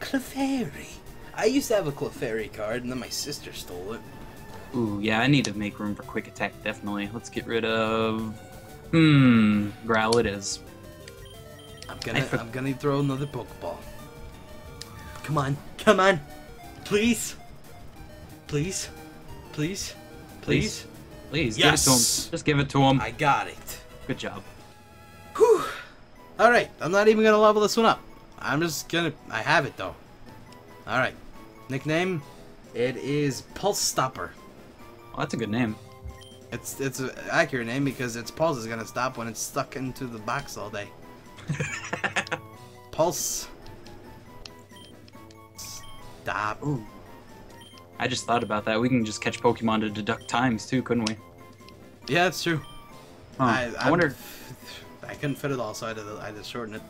Clefairy. I used to have a Clefairy card and then my sister stole it. Ooh, yeah, I need to make room for quick attack, definitely. Let's get rid of. Hmm, Growl it is. I'm gonna I'm gonna throw another Pokeball. Come on, come on, please, please, please, please. Please, Yes! give it to him. Just give it to him. I got it. Good job. Whew. All right, I'm not even gonna level this one up. I'm just gonna. I have it though. All right, nickname. It is Pulse Stopper. Well, that's a good name. It's it's an accurate name because its pulse is gonna stop when it's stuck into the box all day. Pulse. Stop. Ooh. I just thought about that. We can just catch Pokemon to deduct times too, couldn't we? Yeah, that's true. Huh. I, I wondered. I couldn't fit it all, so I had to, I had to shorten it.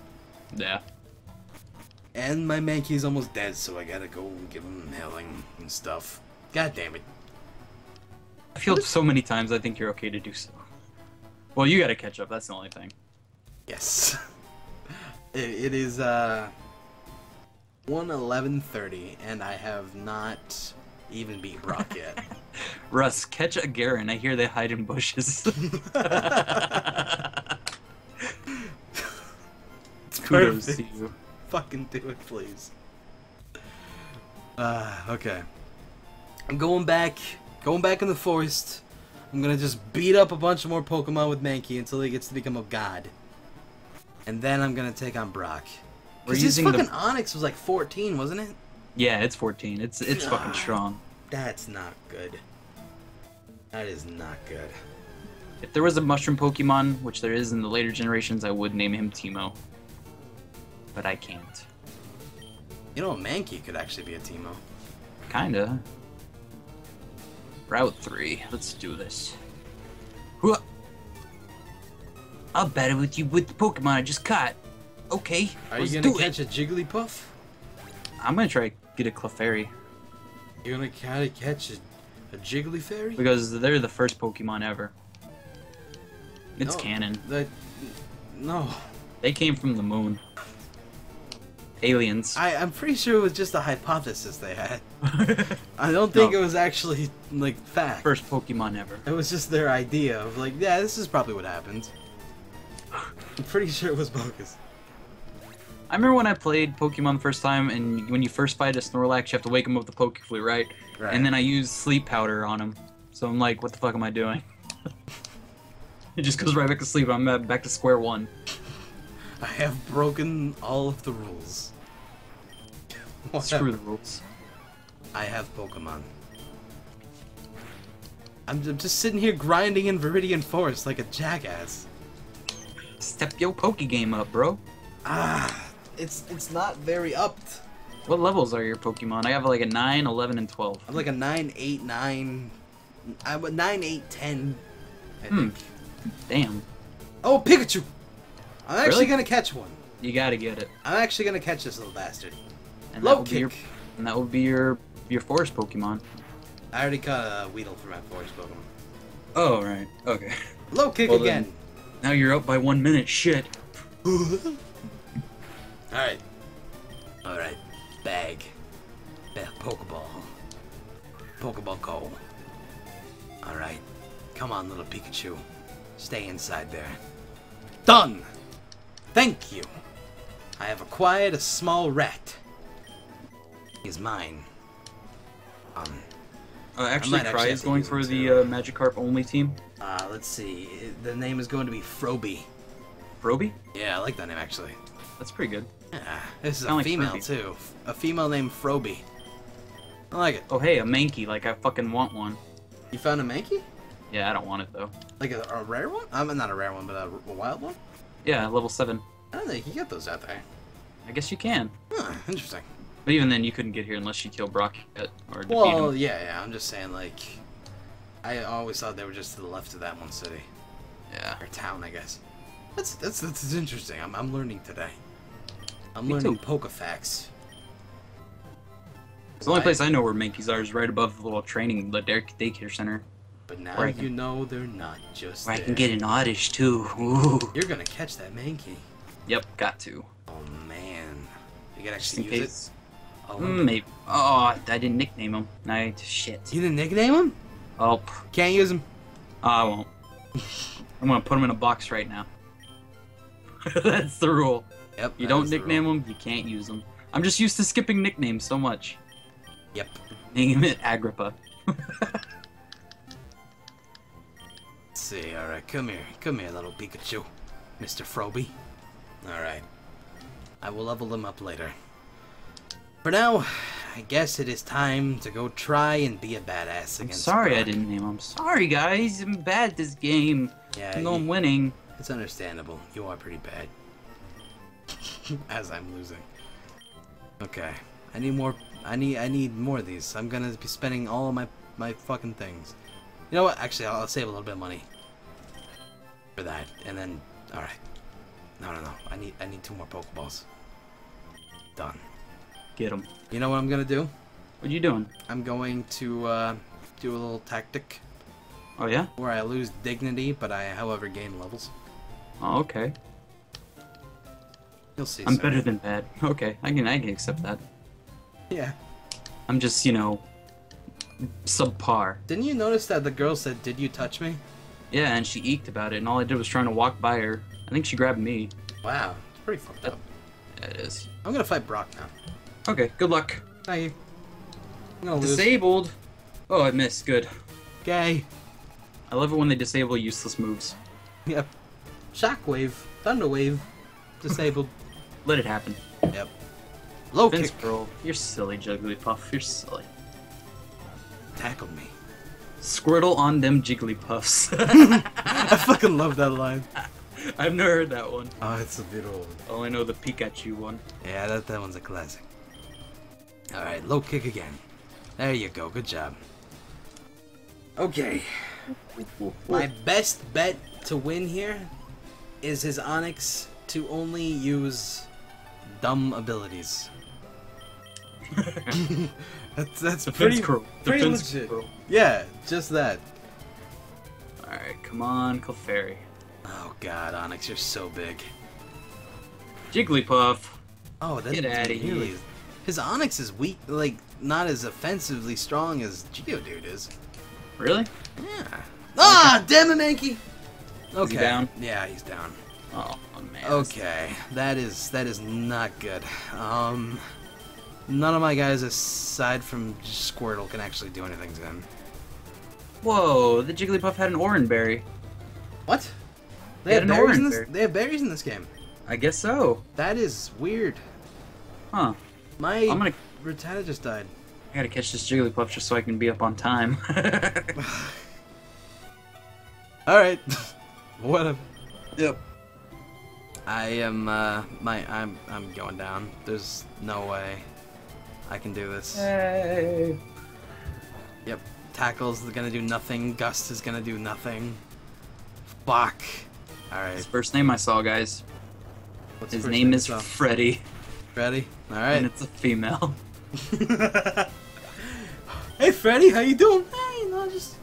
Yeah. And my Mankey's almost dead, so I gotta go give him healing and stuff. God damn it. I feel so many times. I think you're okay to do so. Well, you gotta catch up. That's the only thing. Yes. it, it is uh 111.30, and I have not even beat Brock yet. Russ, catch a Garen. I hear they hide in bushes. It's Kudos perfect. to you. Fucking do it, please. Uh, okay. I'm going back, going back in the forest. I'm gonna just beat up a bunch of more Pokemon with Mankey until he gets to become a god. And then I'm gonna take on Brock. We're Because his using the- fucking Onix was like 14, wasn't it? Yeah, it's 14. It's it's fucking strong. That's not good. That is not good. If there was a mushroom Pokemon, which there is in the later generations, I would name him Teemo. But I can't. You know, Mankey could actually be a Teemo. Kinda. Route 3. Let's do this. Whoa. I'll battle with you with the Pokemon I just caught. Okay, Are let's you gonna do catch it. a Jigglypuff? I'm gonna try to get a Clefairy You're gonna try to catch a, a Jiggly Fairy? because they're the first Pokemon ever. It's No, canon. That, no. They came from the moon. Aliens. I, I'm pretty sure it was just a hypothesis they had. I don't think No. it was actually, like, fact. first Pokemon ever. It was just their idea of, like, yeah, this is probably what happened. I'm pretty sure it was bogus. I remember when I played Pokemon the first time, and when you first fight a Snorlax, you have to wake him up with the Pokeflute, right? Right. And then I used sleep powder on him. So I'm like, what the fuck am I doing? it just goes right back to sleep. I'm back to square one. I have broken all of the rules. Screw the rules. I have Pokemon. I'm just sitting here grinding in Viridian Forest like a jackass. Step your Poke game up, bro. Ah, it's it's not very upped. What levels are your Pokemon? I have like a 9, 11, and 12. I'm like a 9, 8, 9. I'm a 9, 8, 10. I Hmm. think. Damn. Oh, Pikachu! I'm actually Really? gonna catch one. You gotta get it. I'm actually gonna catch this little bastard. And Low be your kick. and that would be your your forest Pokemon. I already caught a Weedle for my forest Pokemon. Oh right. Okay. Low kick Well, again. Now you're up by one minute. Shit. Alright. Alright. Bag. Bag. Pokeball. Pokeball go. Alright. Come on, little Pikachu. Stay inside there. Done! Thank you! I have acquired a small rat. He is mine. Um, Uh, actually, might actually Cry is going for the too. uh, Magikarp only team. uh, let's see. The name is going to be Froby. Roby? Yeah, I like that name actually. That's pretty good. Yeah, this is a like female Furby. too. A female named Froby. I like it. Oh hey, a Mankey. Like I fucking want one. You found a Mankey? Yeah, I don't want it though. Like a, a rare one? I'm not a rare one, but a, a wild one. Yeah, level seven. I don't think you can get those out there. I guess you can. Huh, interesting. But even then, you couldn't get here unless you kill Brock or defeat Well, him. yeah, yeah. I'm just saying, like, I always thought they were just to the left of that one city Yeah. or town, I guess. That's that's that's interesting. I'm I'm learning today. I'm Me learning too. Poke facts. The only Right. place I know where Mankeys are is right above the little training, the day- daycare center. But now can- you know they're not just. Where I can get an oddish too. Ooh. You're gonna catch that Mankey. Yep, got to. Oh man, you Just actually use case. it. Oh, Mm, maybe. Oh, I didn't nickname him. Night shit. You didn't nickname him? Oh, Can't use him. I won't. I'm gonna put him in a box right now. That's the rule. Yep. You don't nickname them, you can't use them. I'm just used to skipping nicknames so much. Yep. Name it Agrippa. Let's see. All right, come here, come here, little Pikachu, Mr. Froby. All right. I will level them up later. For now, I guess it is time to go try and be a badass I'm against. sorry I didn't name him. Sorry guys, I'm bad at this game. Yeah, though I'm winning. it's understandable. You are pretty bad. As I'm losing. Okay. I need more. I need. I need more of these. I'm gonna be spending all of my my fucking things. You know what? Actually, I'll, I'll save a little bit of money for that, and then. All right. No, no, no. I need. I need two more Pokeballs. Done. Get them. You know what I'm gonna do? What are you doing? I'm going to uh, do a little tactic Oh yeah? where I lose dignity, but I, however, gain levels. Oh okay. You'll see. I'm soon. better than bad. Okay, I can I can accept that. Yeah. I'm just, you know, subpar. Didn't you notice that the girl said, "Did you touch me?" Yeah, and she eked about it, and all I did was trying to walk by her. I think she grabbed me. Wow, it's pretty fucked up. Yeah, it is. I'm gonna fight Brock now. Okay, good luck. Thank you. I'm gonna lose. Disabled. Oh, I missed. Good. Okay. I love it when they disable useless moves. Yep. Shockwave, Thunderwave, disabled. Let it happen. yep. Low Vince kick Pearl, you're silly, Jigglypuff. You're silly. tackled me. Squirtle on them Jigglypuffs. I fucking love that line. I've never heard that one. Oh, it's a beautiful one. Oh, I know the Pikachu one. Yeah, that that one's a classic. All right, low kick again. There you go. Good job. Okay. My best bet to win here is his Onix to only use dumb abilities. that's that's Defense pretty curl. pretty Defense legit. curl. Yeah, just that. Alright, come on, Clefairy. Oh god, Onix, you're so big. Jigglypuff. Oh, that Get outta really, here. His Onix is weak, like not as offensively strong as Geodude is. Really? Yeah. Ah, damn it, Mankey. Okay. down? Yeah, he's down. Oh, man. Okay, that is that is not good. Um, none of my guys aside from Squirtle can actually do anything to him. Whoa, the Jigglypuff had an Oran Berry. What? They They have berries in this. bear. They have berries in this game. I guess so. That is weird. Huh. My I'm gonna Rattata just died. I gotta catch this Jigglypuff just so I can be up on time. All right. Whatever. yep. I am. Uh, my. I'm. I'm going down. There's no way. I can do this. Hey. Yep. Tackle's gonna do nothing. Gust is gonna do nothing. Fuck. Alright. His first name I saw, guys. What's His first name is so? Freddy, Freddy. Alright. And it's a female. hey Freddy, how you doing? Hey, no, just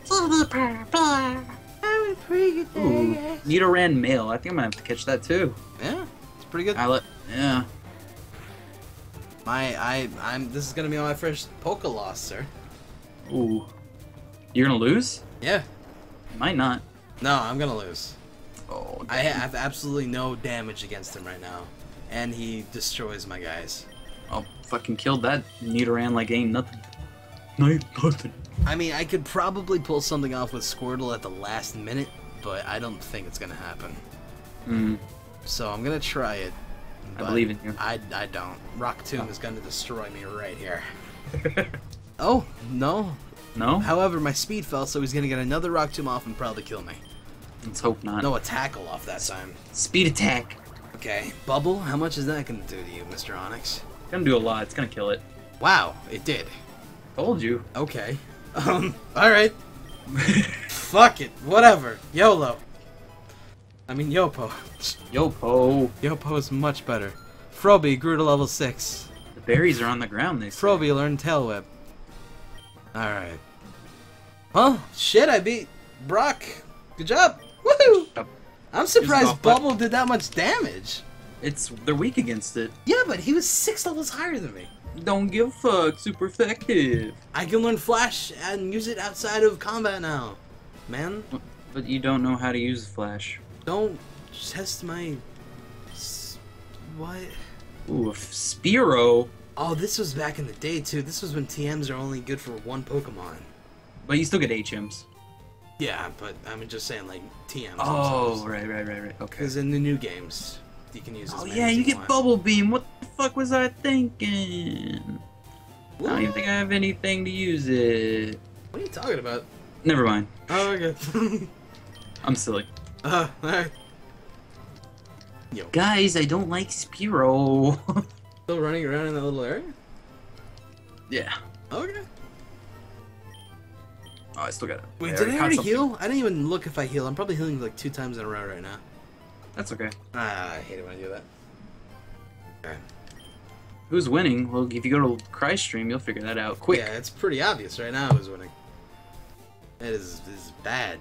Ooh, day. Nidoran male. I think I'm gonna have to catch that too. Yeah, it's pretty good. I let. Yeah. My, I, I'm. This is gonna be my first Poke loss, sir. Ooh. You're gonna lose? Yeah. Might not. No, I'm gonna lose. Oh. I have absolutely no damage against him right now, and he destroys my guys. I'll fucking killed that Nidoran like ain't nothing. Ain't nothing. I mean, I could probably pull something off with Squirtle at the last minute, but I don't think it's gonna happen. Hmm. So I'm gonna try it. I believe in you. I, I don't. Rock Tomb is gonna destroy me right here. Oh, no. No? However, my speed fell, so he's gonna get another Rock Tomb off and probably kill me. Let's hope not. No, a tackle off that time. Speed attack. Okay. Bubble, how much is that gonna do to you, Mr. Onix? Gonna do a lot. It's gonna kill it. Wow, it did. Told you. Okay. Um, alright. Fuck it. Whatever. YOLO. I mean, Yopo. Yopo. Yopo is much better. Froby grew to level 6. The berries are on the ground. They say. Froby learned Tail Whip. Alright. Well, shit, I beat Brock. Good job. Woohoo! I'm surprised Bubble did that much damage. It's they're weak against it. Yeah, but he was six levels higher than me. Don't give a fuck. Super effective. I can learn Flash and use it outside of combat now. Man, But you don't know how to use Flash. don't test my... What? Ooh, a f- Spearow. Oh, this was back in the day, too. This was when TMs are only good for one Pokemon. But you still get HMs. Yeah, but I'm just saying, like, TMs. Oh, right, right, right, right. Okay. Because in the new games, you can use Oh yeah, as you get want. Bubble Beam. What the fuck was I thinking? I don't even think I have anything to use it. What are you talking about? Never mind. Oh, okay. I'm silly. uh, alright. Yo, Guys, I don't like Spearow. still running around in that little area? yeah. Okay. Oh, I still got it. Wait, I did I already heal? I didn't even look if I heal. I'm probably healing like two times in a row right now. That's okay. Ah, I hate it when I do that. Okay. Who's winning? Well, if you go to Cry Stream, you'll figure that out quick. Yeah, it's pretty obvious right now who's winning. It is, is bad.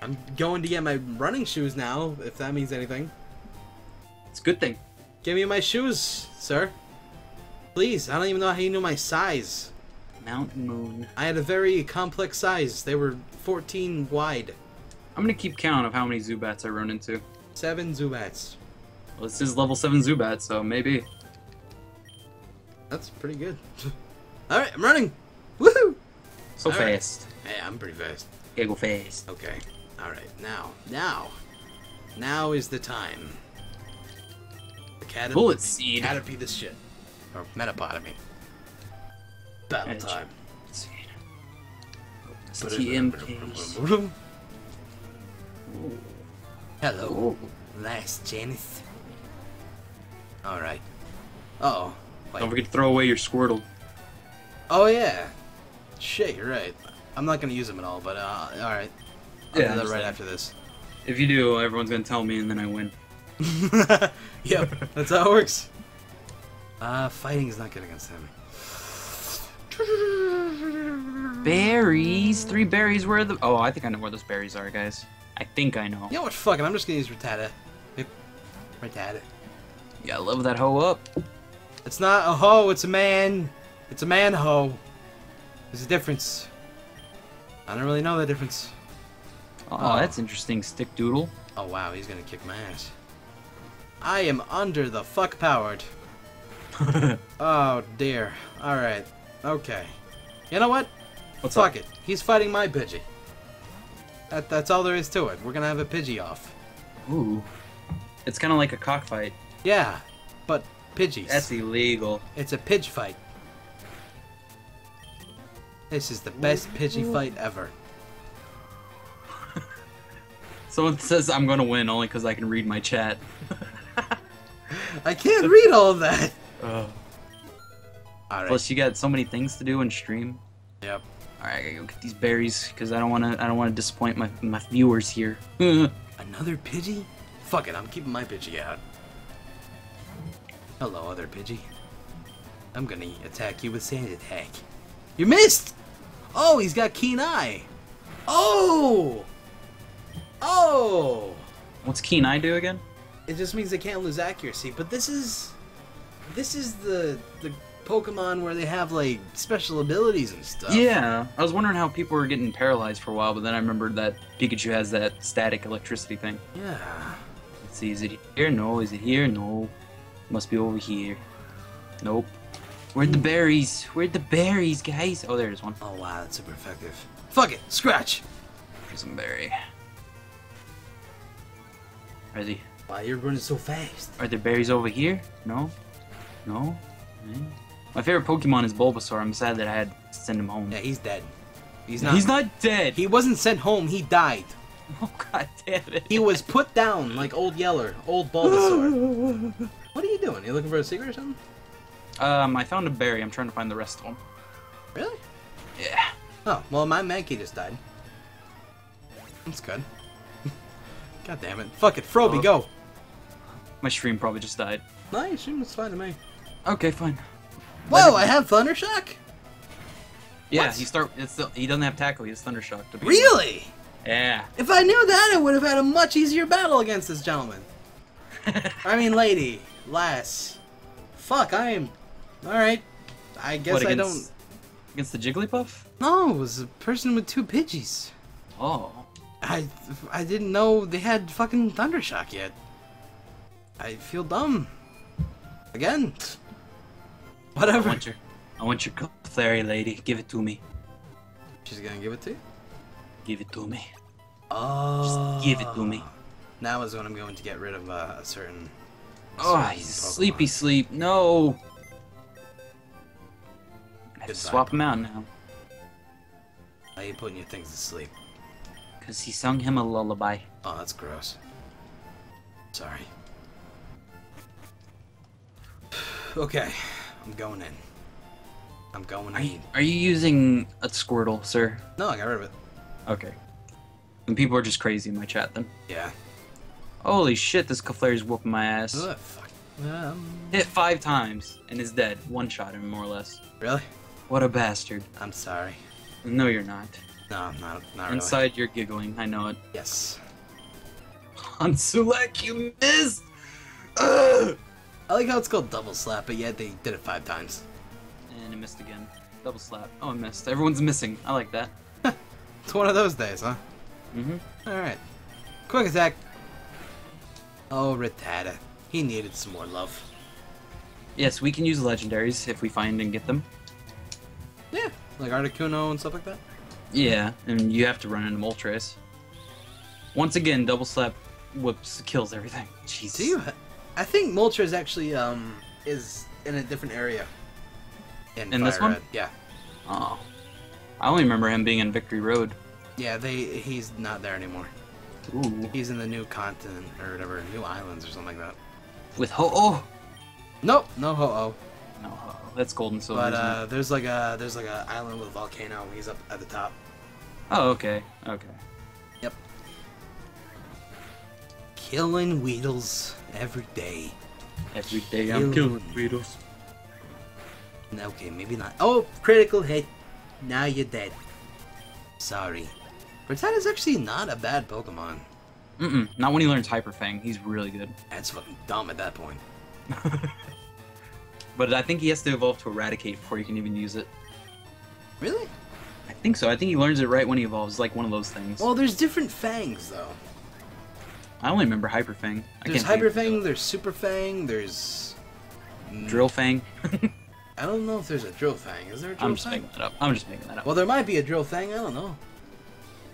I'm going to get my running shoes now, if that means anything. It's a good thing. Give me my shoes, sir. Please, I don't even know how you know my size. Mountain Moon. I had a very complex size. They were 14 wide. I'm gonna keep count of how many Zubats I run into. Seven Zubats. Well, this is level 7 Zubat, so maybe. That's pretty good. Alright, I'm running! Woohoo! So All right. fast. Hey, I'm pretty fast. Gotta go fast. Okay. Alright, now. Now. Now is the time. The cat Bullet Seed. Caterpie this shit. Or Metapod, I mean. Battle Edge. time. Seed. TM Hello, last Janice. Alright. Uh oh. Wait. Don't forget to throw away your Squirtle. Oh yeah. Shit, you're right. I'm not gonna use them at all, but uh, all right. I'll Yeah, do that right like- after this. If you do, everyone's gonna tell me, and then I win. yep, that's how it works. Uh, fighting is not good against him. Berries, three berries. Where are the? Oh, I think I know where those berries are, guys. I think I know. You know what? Fuck it. I'm just gonna use Rattata. Rattata. Yeah, love that hoe up. It's not a hoe. It's a man. It's a man hoe. There's a difference. I don't really know the difference. Oh, Oh. that's interesting, stick doodle. Oh wow, he's gonna kick my ass. I am under the fuck powered. Oh dear. Alright. Okay. You know what? What's Fuck up? it. He's fighting my Pidgey. That, that's all there is to it. We're gonna have a Pidgey off. Ooh, it's kind of like a cockfight. Yeah, but Pidgeys. That's illegal. It's a Pidge fight. This is the best Pidgey fight ever. Someone says I'm gonna win only because I can read my chat. I can't read all of that. Oh. Alright. Plus, you got so many things to do and stream. Yep. All right, I gotta go get these berries because I don't want to. I don't want to disappoint my my viewers here. Another Pidgey? Fuck it, I'm keeping my Pidgey out. Hello, other Pidgey. I'm gonna attack you with Sand Attack. You missed! Oh, he's got Keen Eye! Oh! Oh! What's Keen Eye do again? It just means they can't lose accuracy, but this is... This is the, the Pokemon where they have, like, special abilities and stuff. Yeah, I was wondering how people were getting paralyzed for a while, but then I remembered that Pikachu has that static electricity thing. Yeah. Let's see, is it here? No. Is it here? No. Must be over here. Nope. Where'd the berries? Where'd the berries, guys? Oh, there's one. Oh, wow, that's super effective. Fuck it! Scratch! Prison berry. Are they? Why are you're running so fast? Are there berries over here? No. No. Eh? My favorite Pokemon is Bulbasaur. I'm sad that I had to send him home. Yeah, he's dead. He's not. He's not dead. He wasn't sent home. He died. Oh god damn it. He was put down like old Yeller, old Bulbasaur. what are you doing? Are You looking for a secret or something? Um, I found a berry. I'm trying to find the rest of them. Really? Yeah. Oh, well, my Mankey just died. That's good. God damn it. Fuck it. Froby, Oh. go. My stream probably just died. No, your stream was fine to me. Okay, fine. Whoa, I have Thundershock? Yeah, What? he start. It's the, he doesn't have tackle. He has Thundershock. To begin with. Really? Yeah. If I knew that, I would have had a much easier battle against this gentleman. I mean, lady, lass. Fuck, I am. Alright. I guess what I against? Against the Jigglypuff? No, it was a person with two Pidgeys. Oh. I I didn't know they had fucking Thundershock yet. I feel dumb. Again. I Whatever. want your, I want your Clefairy lady. Give it to me. She's gonna give it to you? Give it to me. Oh. Just give it to me. Now is when I'm going to get rid of uh, a certain. a Oh, certain he's Pokemon. sleepy sleep. No. I have to swap him out now. Why are you putting your things to sleep? Because he sung him a lullaby. Oh, that's gross. Sorry. okay, I'm going in. I'm going Are you, in. are you using a Squirtle, sir? No, I got rid of it. Okay. And people are just crazy in my chat then. Yeah. Holy shit, this Clefairy's whooping my ass. Ugh, fuck. Um, Hit five times and is dead. One shot him, more or less. really? What a bastard. I'm sorry. No, you're not. No, I'm not. Not really. Inside, you're giggling. I know it. Yes. Hansulek, you missed! Ugh! I like how it's called double slap, but yet they did it five times. And it missed again. Double slap. Oh, it missed. Everyone's missing. I like that. It's one of those days, huh? Mm-hmm. Alright. Quick attack. Oh, Rattata. He needed some more love. Yes, we can use legendaries if we find and get them. Yeah. Like Articuno and stuff like that. Yeah, and you have to run into Moltres. Once again, double slap whoops kills everything. Jesus. Do you? I think Moltres actually um is in a different area. In this one? Red. Yeah. Oh. I only remember him being in Victory Road. Yeah, they he's not there anymore. Ooh. He's in the new continent or whatever, new islands or something like that. With Ho Oh! Nope, no ho oh. No, Ho-Oh. That's Golden Silver. But uh, there's like a there's like a island with a volcano. He's up at the top. Oh, okay. Okay. Yep. Killing Weedles every day. Every day I'm killing Weedles. Okay, maybe not. Oh, critical hit. Now you're dead. Sorry. Rattata's actually not a bad Pokemon. Mm-mm. Not when he learns Hyper Fang. He's really good. That's fucking dumb at that point. But I think he has to evolve to Raticate before he can even use it. Really? I think so. I think he learns it right when he evolves. Like one of those things. Well, there's different fangs, though. I only remember Hyper Fang. I There's Hyper Fang, there's Super Fang, there's... Mm, Drill Fang. I don't know if there's a Drill Fang. Is there a Drill I'm just Fang? making that up. I'm just making that up. Well, there might be a Drill Fang. I don't know.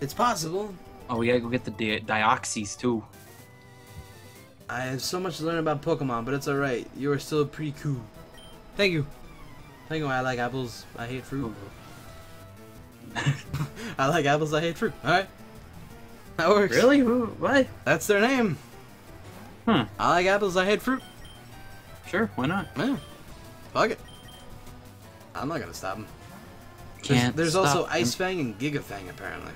It's possible. Oh, we gotta go get the Di- Deoxys too. I have so much to learn about Pokemon, but it's alright. You are still pretty cool. Thank you. Thank you. I like apples. I hate fruit. I like apples. I hate fruit. Alright. That works. Really? Who? What? That's their name. Hmm. Huh. I like apples. I hate fruit. Sure. Why not? Yeah. Fuck it. I'm not gonna stop them. There's, Can't there's stop also them. Ice Fang and Giga Fang apparently.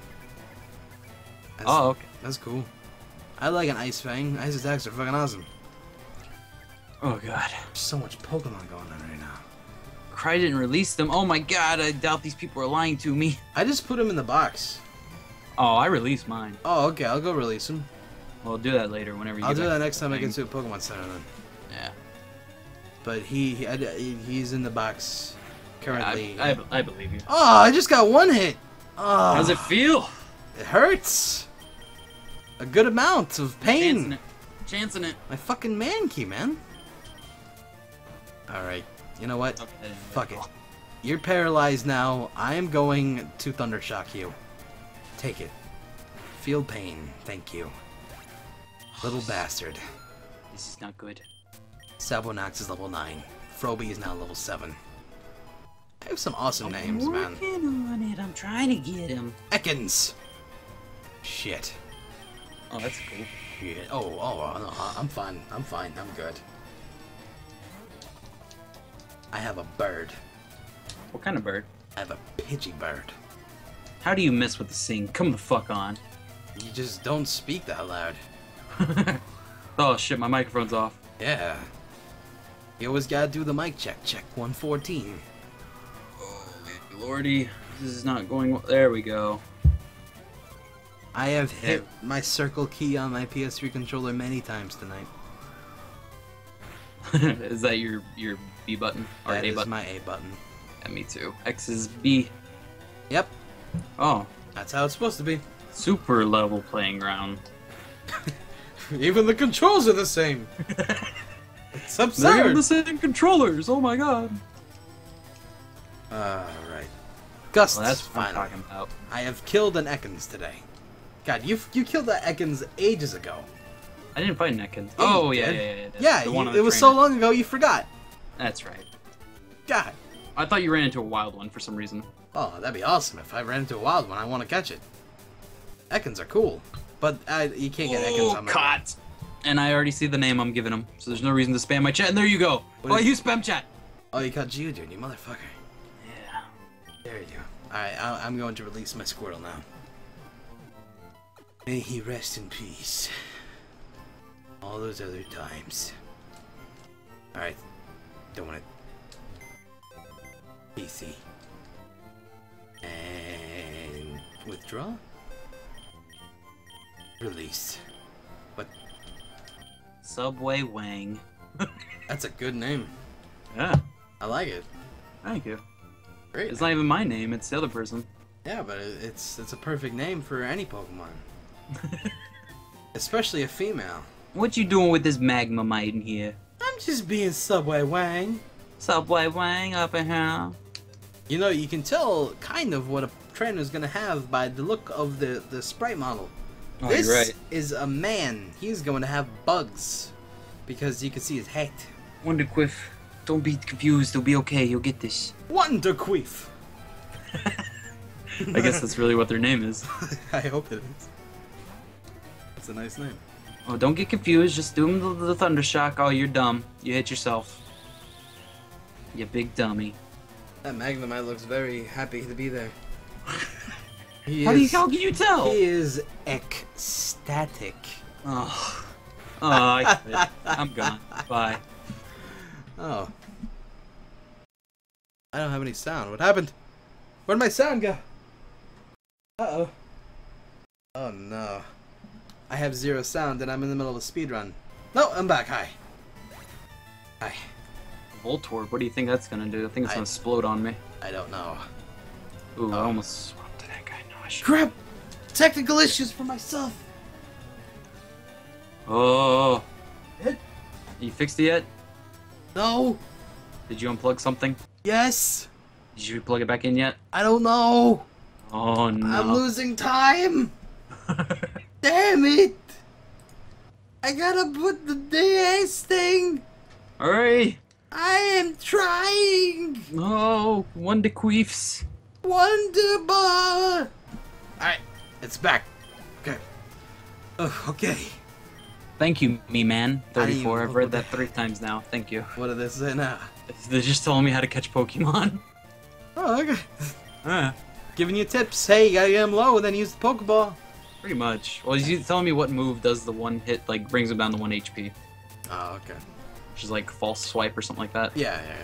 That's, Oh, okay. that's cool. I like an Ice Fang. Ice attacks are fucking awesome. Oh god. There's so much Pokemon going on right now. Cry didn't release them. Oh my god. I doubt these people are lying to me. I just put them in the box. Oh, I released mine. Oh, okay. I'll go release them. We'll do that later whenever you I'll do that next time I get to a Pokemon Center then. Yeah. But he, he I- he's in the box I, currently. I, I believe you. oh, I just got one hit. Oh, How's it feel? It hurts. A good amount of pain. Chancing it. Chancing it. My fucking Mankey, man. Alright, you know what? Okay, Fuck it. You're paralyzed now. I am going to Thundershock you. Take it. Feel pain. Thank you. Little bastard. This is not good. Sabonax is level 9. Froby is now level 7. I have some awesome names, man. Working on it. I'm trying to get him. Ekans! Shit. Oh, that's cool. Shit. Oh, oh, uh, no, uh, I'm fine. I'm fine. I'm good. I have a bird. What kind of bird? I have a Pidgey bird. How do you mess with the scene? Come the fuck on. You just don't speak that loud. oh shit, my microphone's off. Yeah. You always gotta do the mic check. Check 114. Oh, lordy. This is not going well. There we go. I have hit my circle key on my PS3 controller many times tonight. is that your your B button or That A is button? my A button. Yeah, me too. X is B. Yep, Oh, that's how it's supposed to be. super level playing ground. Even the controls are the same. It's They're the same controllers. Oh my god. Alright. Gust, Well, that's fine. I'm talking about. I have killed an Ekans today. God, you you killed that Ekans ages ago. I didn't fight an Yeah, Oh yeah, yeah, yeah, yeah. Yeah, the you- it the was so long ago you forgot. That's right. God. I thought you ran into a wild one for some reason. Oh, that'd be awesome if I ran into a wild one. I want to catch it. Ekans are cool, but I, you can't get Ekans Oh, on my caught. And I already see the name I'm giving him, so there's no reason to spam my chat. And there you go. What oh, you spam chat. Oh, you caught Geodude, you motherfucker. Yeah. There you go. Alright, I- I'm going to release my Squirtle now. May he rest in peace. All those other times. Alright. Don't want it. PC. Withdraw. Release. What? Subway Wang. That's a good name. Yeah. I like it. Thank you. Great. It's not even my name. It's the other person. Yeah, but it's it's a perfect name for any Pokemon. Especially a female. What you doing with this Magnemite in here? I'm just being Subway Wang. Subway Wang up in here. You know, you can tell kind of what a trainer's gonna have by the look of the, the sprite model. Oh, this right. is a man. He's going to have bugs. Because you can see his head. Wonderquiff, don't be confused. It'll be okay. You'll get this. Wonderqueef! I guess that's really what their name is. I hope it is. That's a nice name. Oh, don't get confused. Just do 'em the, the thunder shock. Oh, you're dumb. You hit yourself. You big dummy. That Magnemite looks very happy to be there. He How, do you, how can you tell? he is ecstatic. Oh, oh I. I'm gone. Bye. Oh. I don't have any sound. What happened? Where'd my sound go? Uh-oh. Oh no. I have zero sound and I'm in the middle of a speed run. No, I'm back. Hi. Hi. Voltorb, what do you think that's gonna do? I think it's I- gonna explode on me. I don't know. Ooh, I Oh. almost swapped to that guy. No, I should. Crap! Technical issues for myself. Oh, Hit. you fixed it yet? No. Did you unplug something? Yes. Did you plug it back in yet? I don't know. Oh no. I'm losing time. Damn it. I gotta put the DS thing. Hurry! I am trying. No, one bequeaths. Wonderbar. Alright, it's back. Okay. Oh, okay. Thank you, me man. 34. I've read that three times now. Thank you. What did this say now? They're just telling me how to catch Pokemon. Oh, okay. Uh, Giving you tips. Hey, you gotta get them low and then use the Pokeball. pretty much. Well, he's telling me what move does the one hit, like, brings him down to 1 HP. Oh, okay. Which is like false swipe or something like that. Yeah, yeah.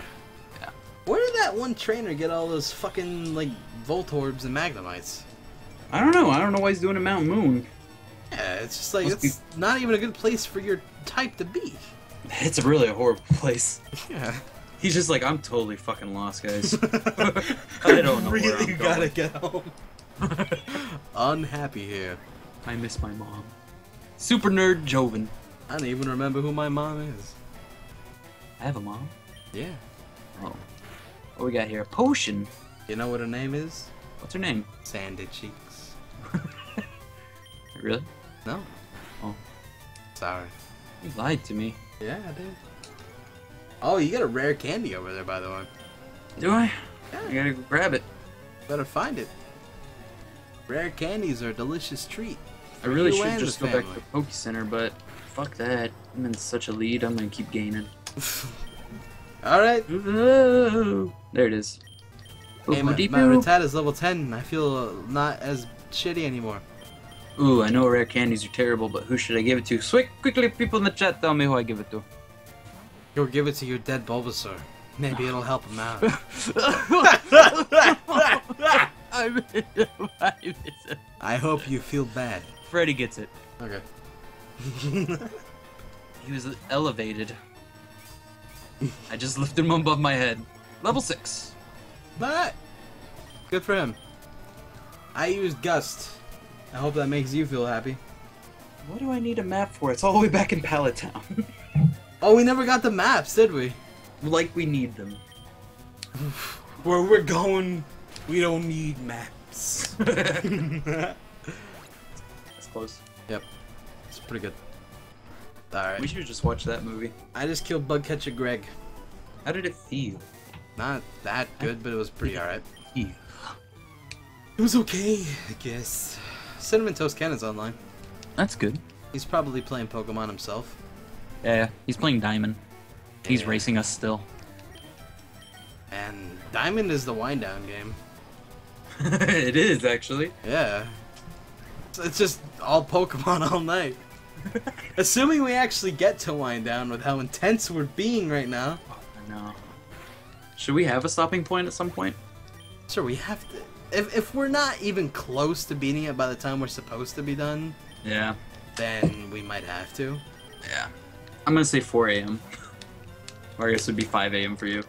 Where did that one trainer get all those fucking, like, Voltorbs and Magnemites? I don't know. I don't know why he's doing a Mount Moon. Yeah, it's just like, Must it's not even a good place for your type to be. It's really a horrible place. Yeah. He's just like, I'm totally fucking lost, guys. I don't know where really I'm gotta going. get home. Unhappy here. I miss my mom. Super nerd Joven. I don't even remember who my mom is. I have a mom. Yeah. Oh. What we got here? A potion. You know what her name is? What's her name? Sandy Cheeks. Really? No. Oh. Sorry. You lied to me. Yeah, I did. Oh, you got a rare candy over there, by the way. Do I? Yeah. I gotta go grab it. Better find it. Rare candies are a delicious treat. I really should just go back to the Poke Center, but fuck that. I'm in such a lead. I'm gonna keep gaining. Alright. Mm-hmm. There it is. Hey, my, my is level 10. I feel not as shitty anymore. Ooh, I know rare candies are terrible, but who should I give it to? Swick, quickly, people in the chat, tell me who I give it to. You'll give it to your dead Bulbasaur. Maybe it'll help him out. I hope you feel bad. Freddy gets it. Okay. He was elevated. I just lifted him above my head. Level 6. Alright. Good for him. I used Gust. I hope that makes you feel happy. What do I need a map for? It's all the way back in Pallet Town. Oh, we never got the maps, did we? like we need them. Where we're going, we don't need maps. That's close. yep. It's pretty good. Alright. We should just watch that movie. I just killed Bugcatcher Greg. How did it feel? Not that good, but it was pretty alright. It was okay, I guess. Cinnamon Toast Cannon's online. That's good. He's probably playing Pokemon himself. Yeah, he's playing Diamond. He's Yeah. racing us still. And Diamond is the wind down game. it is actually. Yeah. It's just all Pokemon all night. Assuming we actually get to wind down with how intense we're being right now. I know. Should we have a stopping point at some point? Sure, we have to. If, if we're not even close to beating it by the time we're supposed to be done, Yeah. then we might have to. Yeah. I'm gonna say 4 a.m. or I guess it'd be 5 a.m. for you.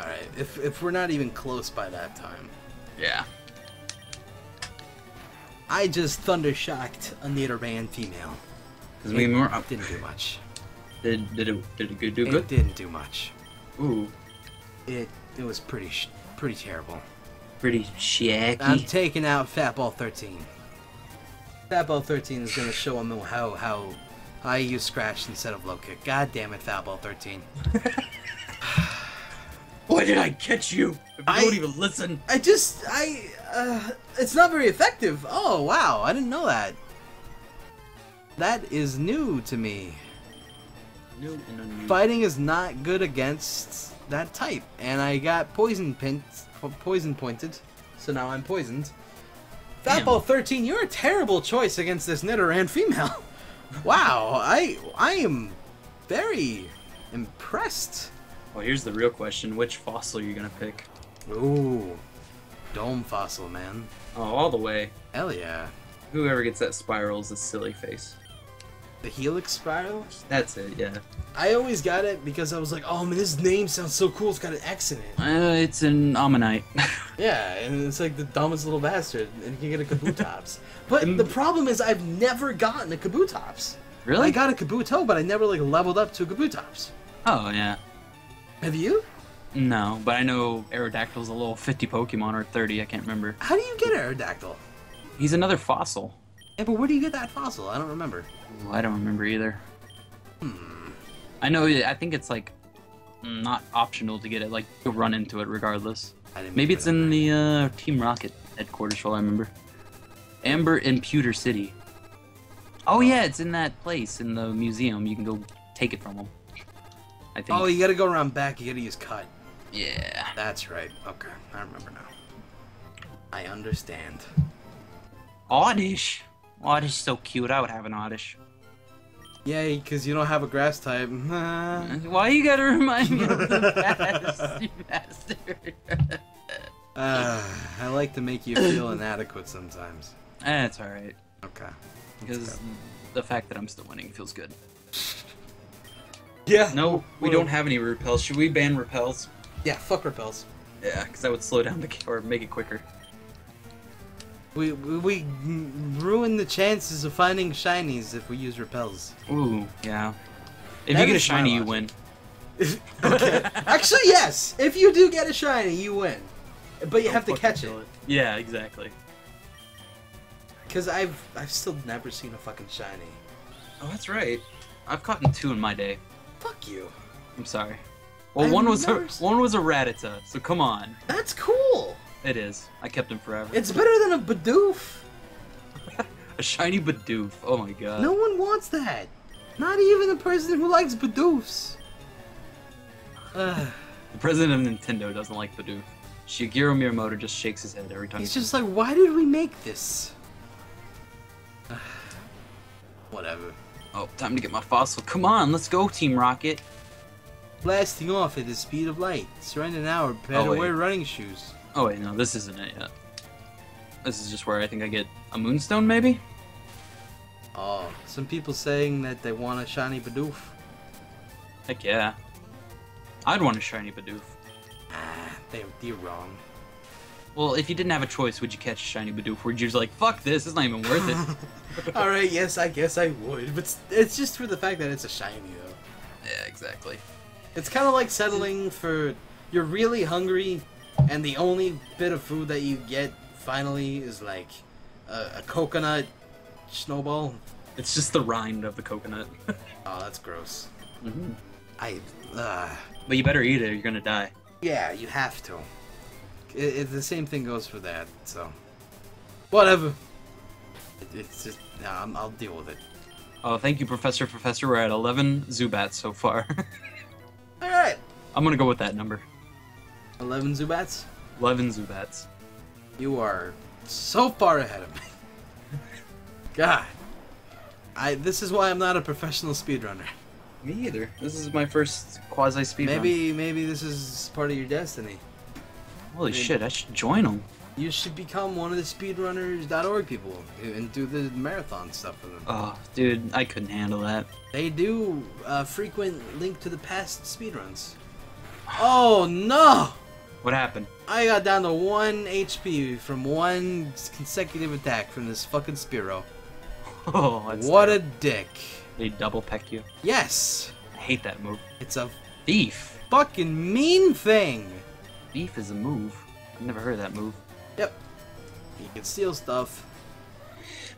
Alright, if, if we're not even close by that time. Yeah. I just thunder shocked a Nidoran female. Because we more It didn't do much. did did it did it do It good? didn't do much. Ooh, It it was pretty sh- pretty terrible. pretty shaky. I'm taking out Fatball 13. Fatball 13 is gonna show him how how I use Scratch instead of Low Kick. God damn it, Fatball 13. Why did I catch you? If you I- don't even listen. I just I uh, it's not very effective. Oh wow, I didn't know that. That is new to me. New and. Fighting is not good against that type, and I got poison pint, poison pointed, so now I'm poisoned. Fatball 13, you're a terrible choice against this Nidoran female. wow, I I am very impressed. Well, here's the real question: Which fossil are you gonna pick? Ooh, dome fossil, man. Oh, all the way. Hell yeah. Whoever gets that spiral is a silly face. The Helix Spiral? That's it. Yeah. I always got it because I was like, oh man, this name sounds so cool. It's got an X in it. Uh, it's an ammonite. Yeah, and it's like the dumbest little bastard, and you can get a Kabutops. but the problem is, I've never gotten a Kabutops. really? I got a Kabuto, but I never like leveled up to a Kabutops. Oh yeah. Have you? No, but I know Aerodactyl's a little 50 Pokemon or 30. I can't remember. How do you get Aerodactyl? He's another fossil. Yeah, but where do you get that fossil? I don't remember. Ooh, I don't remember either. Hmm. I know. I think it's like not optional to get it. Like you'll run into it regardless. I didn't Maybe it's in the uh, Team Rocket headquarters. For all I remember. Amber in Pewter City. Oh yeah, it's in that place in the museum. You can go take it from them. I think. Oh, you gotta go around back. You gotta use cut. yeah. That's right. Okay, I remember now. I understand. Oddish. Oddish is so cute. I would have an Oddish. Yay, because you don't have a grass type. Why you gotta remind me of the past, you bastard? Uh, I like to make you feel inadequate sometimes. That's alright. Okay. Because the fact that I'm still winning feels good. Yeah. No, we Well- don't have any repels. Should we ban repels? Yeah, fuck repels. Yeah, because that would slow down the g- or make it quicker. We, we we ruin the chances of finding shinies if we use repels. Ooh, yeah. If That you get a shiny, you win. okay. Actually, yes. If you do get a shiny, you win. But you Don't have to catch it. kill Yeah, exactly. Because I've I've still never seen a fucking shiny. Oh, that's right. I've caught two in my day. Fuck you. I'm sorry. Well, I've one was a, never s- one was a Rattata, so come on. That's cool. It is. I kept him forever. It's better than a Bidoof. a shiny Bidoof. Oh my god. No one wants that. Not even the person who likes Bidoofs. The president of Nintendo doesn't like Bidoof. Shigeru Miyamoto just shakes his head every time. He's he just like, why did we make this? Whatever. Oh, time to get my fossil. Come on, let's go, Team Rocket. Blasting off at the speed of light. Surrender now or prepare Oh, wear running shoes. Oh wait, no, this isn't it yet. This is just where I think I get a moonstone, maybe. Oh, some people saying that they want a shiny Bidoof. Heck yeah. I'd want a shiny Bidoof. Ah, they, they're wrong. Well, if you didn't have a choice, would you catch a shiny Bidoof? Or would you just like, fuck this, it's not even worth it? Alright, yes, I guess I would, but it's just for the fact that it's a shiny, though. yeah, exactly. It's kind of like settling for you're really hungry, and the only bit of food that you get finally is like a, a coconut snowball. It's just the rind of the coconut. Oh, that's gross. hmm I, uh, But you better eat it, or you're gonna die. yeah, you have to. It, it, the same thing goes for that, so whatever. It, it's just, I'm, I'll deal with it. Oh, thank you, Professor. Professor, we're at 11 Zubats so far. All right, I'm gonna go with that number. Eleven Zubats. 11 Zubats. You are so far ahead of me. God, I. This is why I'm not a professional speedrunner. Me either. This is my first quasi speed Maybe, maybe this is part of your destiny. Holy maybe. shit, I should join them. You should become one of the speedrunners.org people and do the marathon stuff for them. Oh, dude, I couldn't handle that. They do uh, frequent link to the past speedruns. Oh no! What happened? I got down to one HP from one consecutive attack from this fucking Spearow. Oh, that's What a dick. They double peck you. Yes, I hate that move. it's a Thief. fucking mean thing. Thief is a move. I've never heard of that move. Yep. You can steal stuff.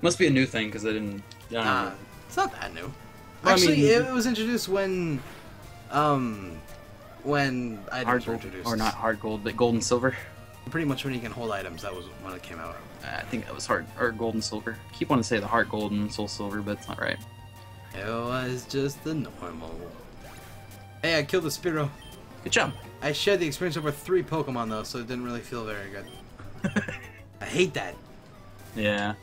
Must be a new thing because I didn't. I don't Nah, know. it's not that new. Well, I Actually, mean- it was introduced when, um, when items hard were introduced. or not hard gold, but gold and silver. Pretty much when you can hold items. That was when it came out. I think that was hard or gold and silver. I keep wanting to say the heart gold and soul silver, but it's not right. It was just the normal. Hey, I killed the Spearow. Good job. I shared the experience over three Pokemon though, so it didn't really feel very good. I hate that. Yeah.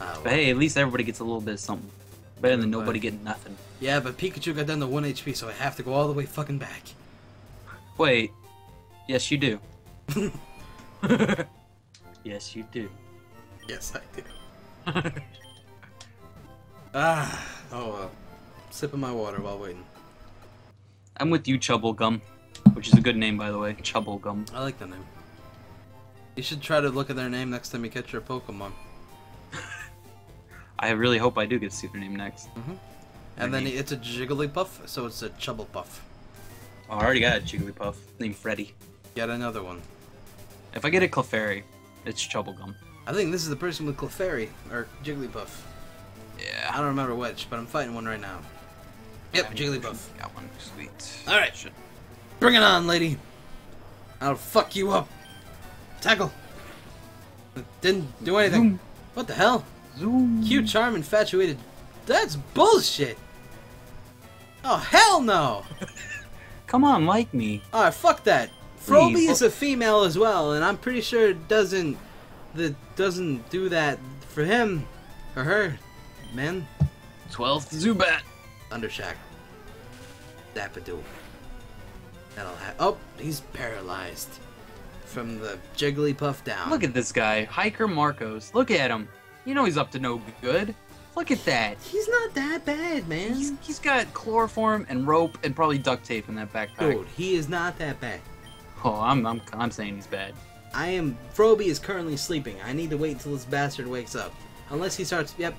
Ah, But well. hey, at least everybody gets a little bit of something. Better than nobody getting nothing. Yeah, but Pikachu got down to 1 HP, so I have to go all the way fucking back. Wait. Yes, you do. yes, you do. Yes, I do. Ah, oh well. Sipping my water while waiting. I'm with you, Chubblegum. Which is a good name, by the way. Chubblegum. I like the name. You should try to look at their name next time you catch your Pokemon. I really hope I do get to see their name next. And then Okay. it's a Jigglypuff, so it's a Chubblepuff. Oh, I already got a Jigglypuff named Freddy. Get another one. If I get a Clefairy, it's Chubblegum. I think this is the person with Clefairy, or Jigglypuff. Yeah. I don't remember which, but I'm fighting one right now. Yep, Jigglypuff. Got one. Sweet. Alright. Shit. Bring it on, lady. I'll fuck you up. Tackle. It didn't do anything. Zoom. What the hell? Zoom. Cute, charm, infatuated. That's bullshit. Oh, hell no. Come on, like me. Alright, fuck that. Froby Please. is a female as well, and I'm pretty sure it doesn't that doesn't do that for him or her. Man, 12th Zubat. Thundershock. Dapadoo. That'll ha- Oh, he's paralyzed from the Jigglypuff down. Look at this guy, Hiker Marcos. Look at him. You know he's up to no good. Look at that. He's not that bad, man. He's, he's got chloroform and rope and probably duct tape in that backpack. Dude, he is not that bad. Oh, I'm, I'm, I'm saying he's bad. I am. Froby is currently sleeping. I need to wait until this bastard wakes up. Unless he starts. Yep,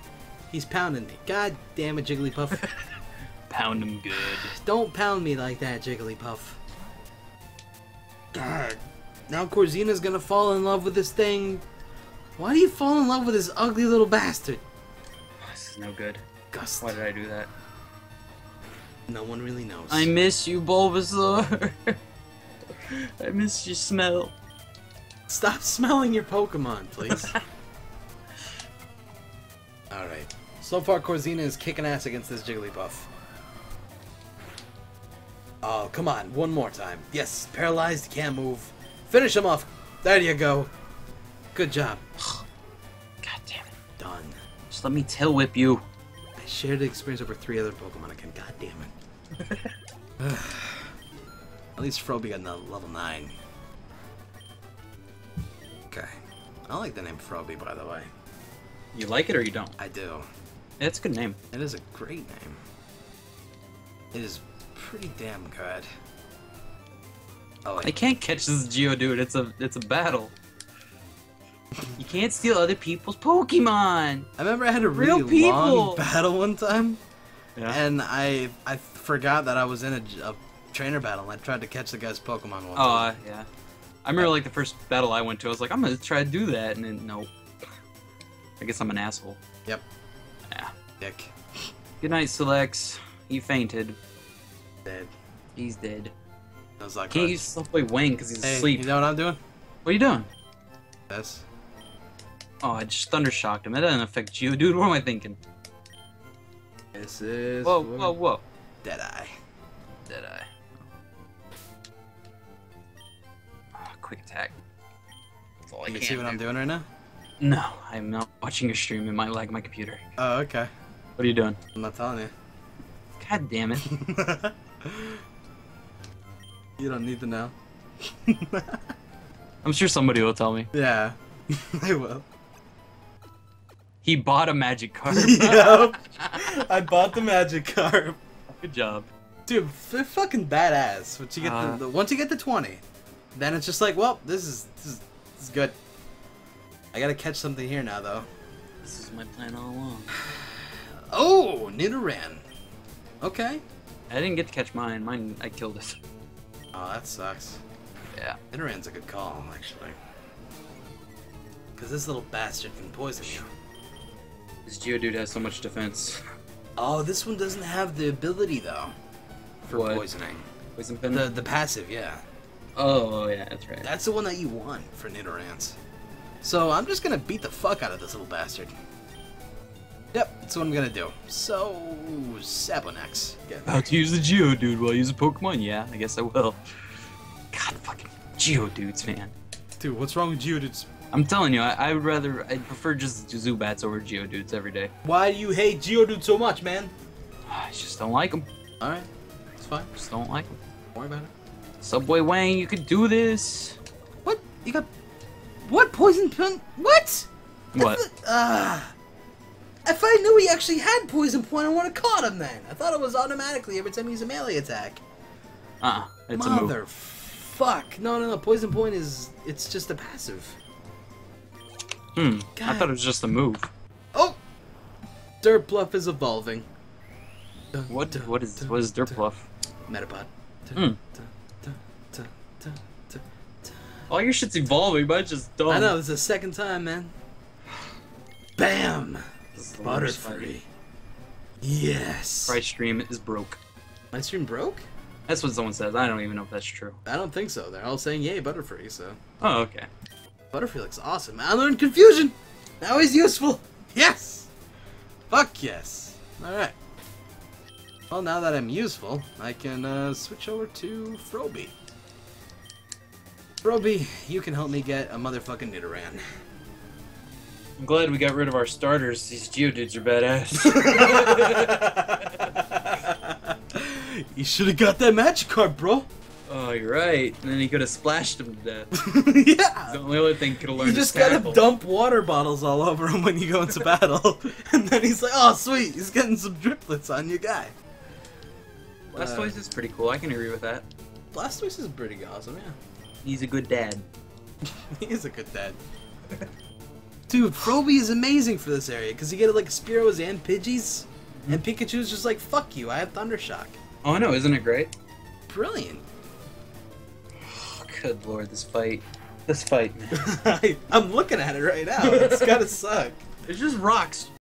he's pounding me. God damn it, Jigglypuff. Pound him good. Don't pound me like that, Jigglypuff. God. Now Corzina's gonna fall in love with this thing. Why do you fall in love with this ugly little bastard? This is no good. Gust. Why did I do that? No one really knows. I miss you, Bulbasaur. I miss your smell. Stop smelling your Pokemon, please. Alright. So far, Corzina is kicking ass against this Jigglypuff. Oh, come on. One more time. Yes, paralyzed, can't move. Finish him off. There you go. Good job. Just let me tail whip you. I shared the experience over three other Pokemon again. God damn it. At least Froby got another level 9. Okay. I like the name Froby, by the way. You like it or you don't? I do. It's a good name. It is a great name. It is pretty damn good. Oh, I wait. can't catch this Geodude. It's a it's a battle. You can't steal other people's Pokemon. I remember I had a Real really long people. battle one time, Yeah. and I I forgot that I was in a trainer battle. I tried to catch the guy's Pokemon one Oh, time. uh, yeah. I remember like the first battle I went to. I was like, I'm gonna try to do that, and then nope. I guess I'm an asshole. Yep. Yeah. Dick. Good night, Silex. He fainted. Dead. He's dead. I was like, Can't "What?" use Slowpoke Wang because he's hey, asleep. you know what I'm doing? What are you doing? This. Oh, I just thundershocked him. That doesn't affect you, dude. What am I thinking? This is. Whoa, whoa, whoa. Deadeye. Did I? Ah, quick attack. That's all I You can see what I'm doing right now? No, I'm not watching a stream. It might lag my computer. Oh, okay. What are you doing? I'm not telling you. God damn it. you don't need to know. I'm sure somebody will tell me. yeah, they will. He bought a Magikarp. yep. I bought the Magikarp. Good job. Dude, they're fucking badass. Once you get Uh. the, the once you get to twenty, then it's just like, well, this is this is, this is good. I gotta catch something here now, though. This is my plan all along. Oh, Nidoran. Okay. I didn't get to catch mine. Mine, I killed it. Oh, that sucks. Yeah. Nidoran's a good call, actually. Because this little bastard can poison you. This Geodude has so much defense. Oh, this one doesn't have the ability though for What? poisoning. Poison Pin? The the passive, yeah. Oh, oh, yeah, that's right. That's the one that you want for Nidorans. So I'm just gonna beat the fuck out of this little bastard. Yep, that's what I'm gonna do. So Sabonex. Get About to use the Geodude while I use a Pokemon? Yeah, I guess I will. God, fucking Geodudes, man. Dude, what's wrong with Geodudes? I'm telling you, I, I would rather, I prefer just Zubats over Geodudes every day. Why do you hate Geodude so much, man? I just don't like them. Alright, it's fine. Just don't like them. Don't worry about it. Subway Wang, you could do this. What? You got. What? Poison Point? What? What? Ah. if I knew he actually had Poison Point, I would have caught him then. I thought it was automatically every time he used a melee attack. Uh-uh, it's a Mother move. fuck. No, no, no. Poison Point is. It's just a passive. Hmm, I thought it was just a move. Oh! Durpluff is evolving. Dun, What, dun, what is, dun, what is dun. Durpluff? Metapod. Hmm. All your shit's evolving, but it's just dumb. I know, this is the second time, man. Bam! This is the worst fight. Butterfree. Yes. Cry's stream is broke. My stream broke? That's what someone says. I don't even know if that's true. I don't think so. They're all saying yay, Butterfree, so. Oh, okay. Butterfree looks awesome. I learned confusion! Now he's useful! Yes! Fuck yes! Alright. Well, now that I'm useful, I can uh, switch over to Froby. Froby, you can help me get a motherfucking Nidoran. I'm glad we got rid of our starters. These Geodudes are badass. you should have got that Magikarp, bro. Oh, you're right. And then he could have splashed him to death. yeah. The only other thing could have learned You just gotta tackle. dump water bottles all over him when you go into battle, and then he's like, "Oh, sweet, he's getting some driplets on your guy." Blastoise is pretty cool. I can agree with that. Blastoise is pretty awesome, yeah. He's a good dad. he is a good dad. Dude, Froby is amazing for this area because you get like Spearows and Pidgeys, and mm-hmm. Pikachu's just like, "Fuck you, I have Thundershock." Oh no, isn't it great? Brilliant. Good lord, this fight. This fight, man. I, I'm looking at it right now. It's gotta suck. It's just rocks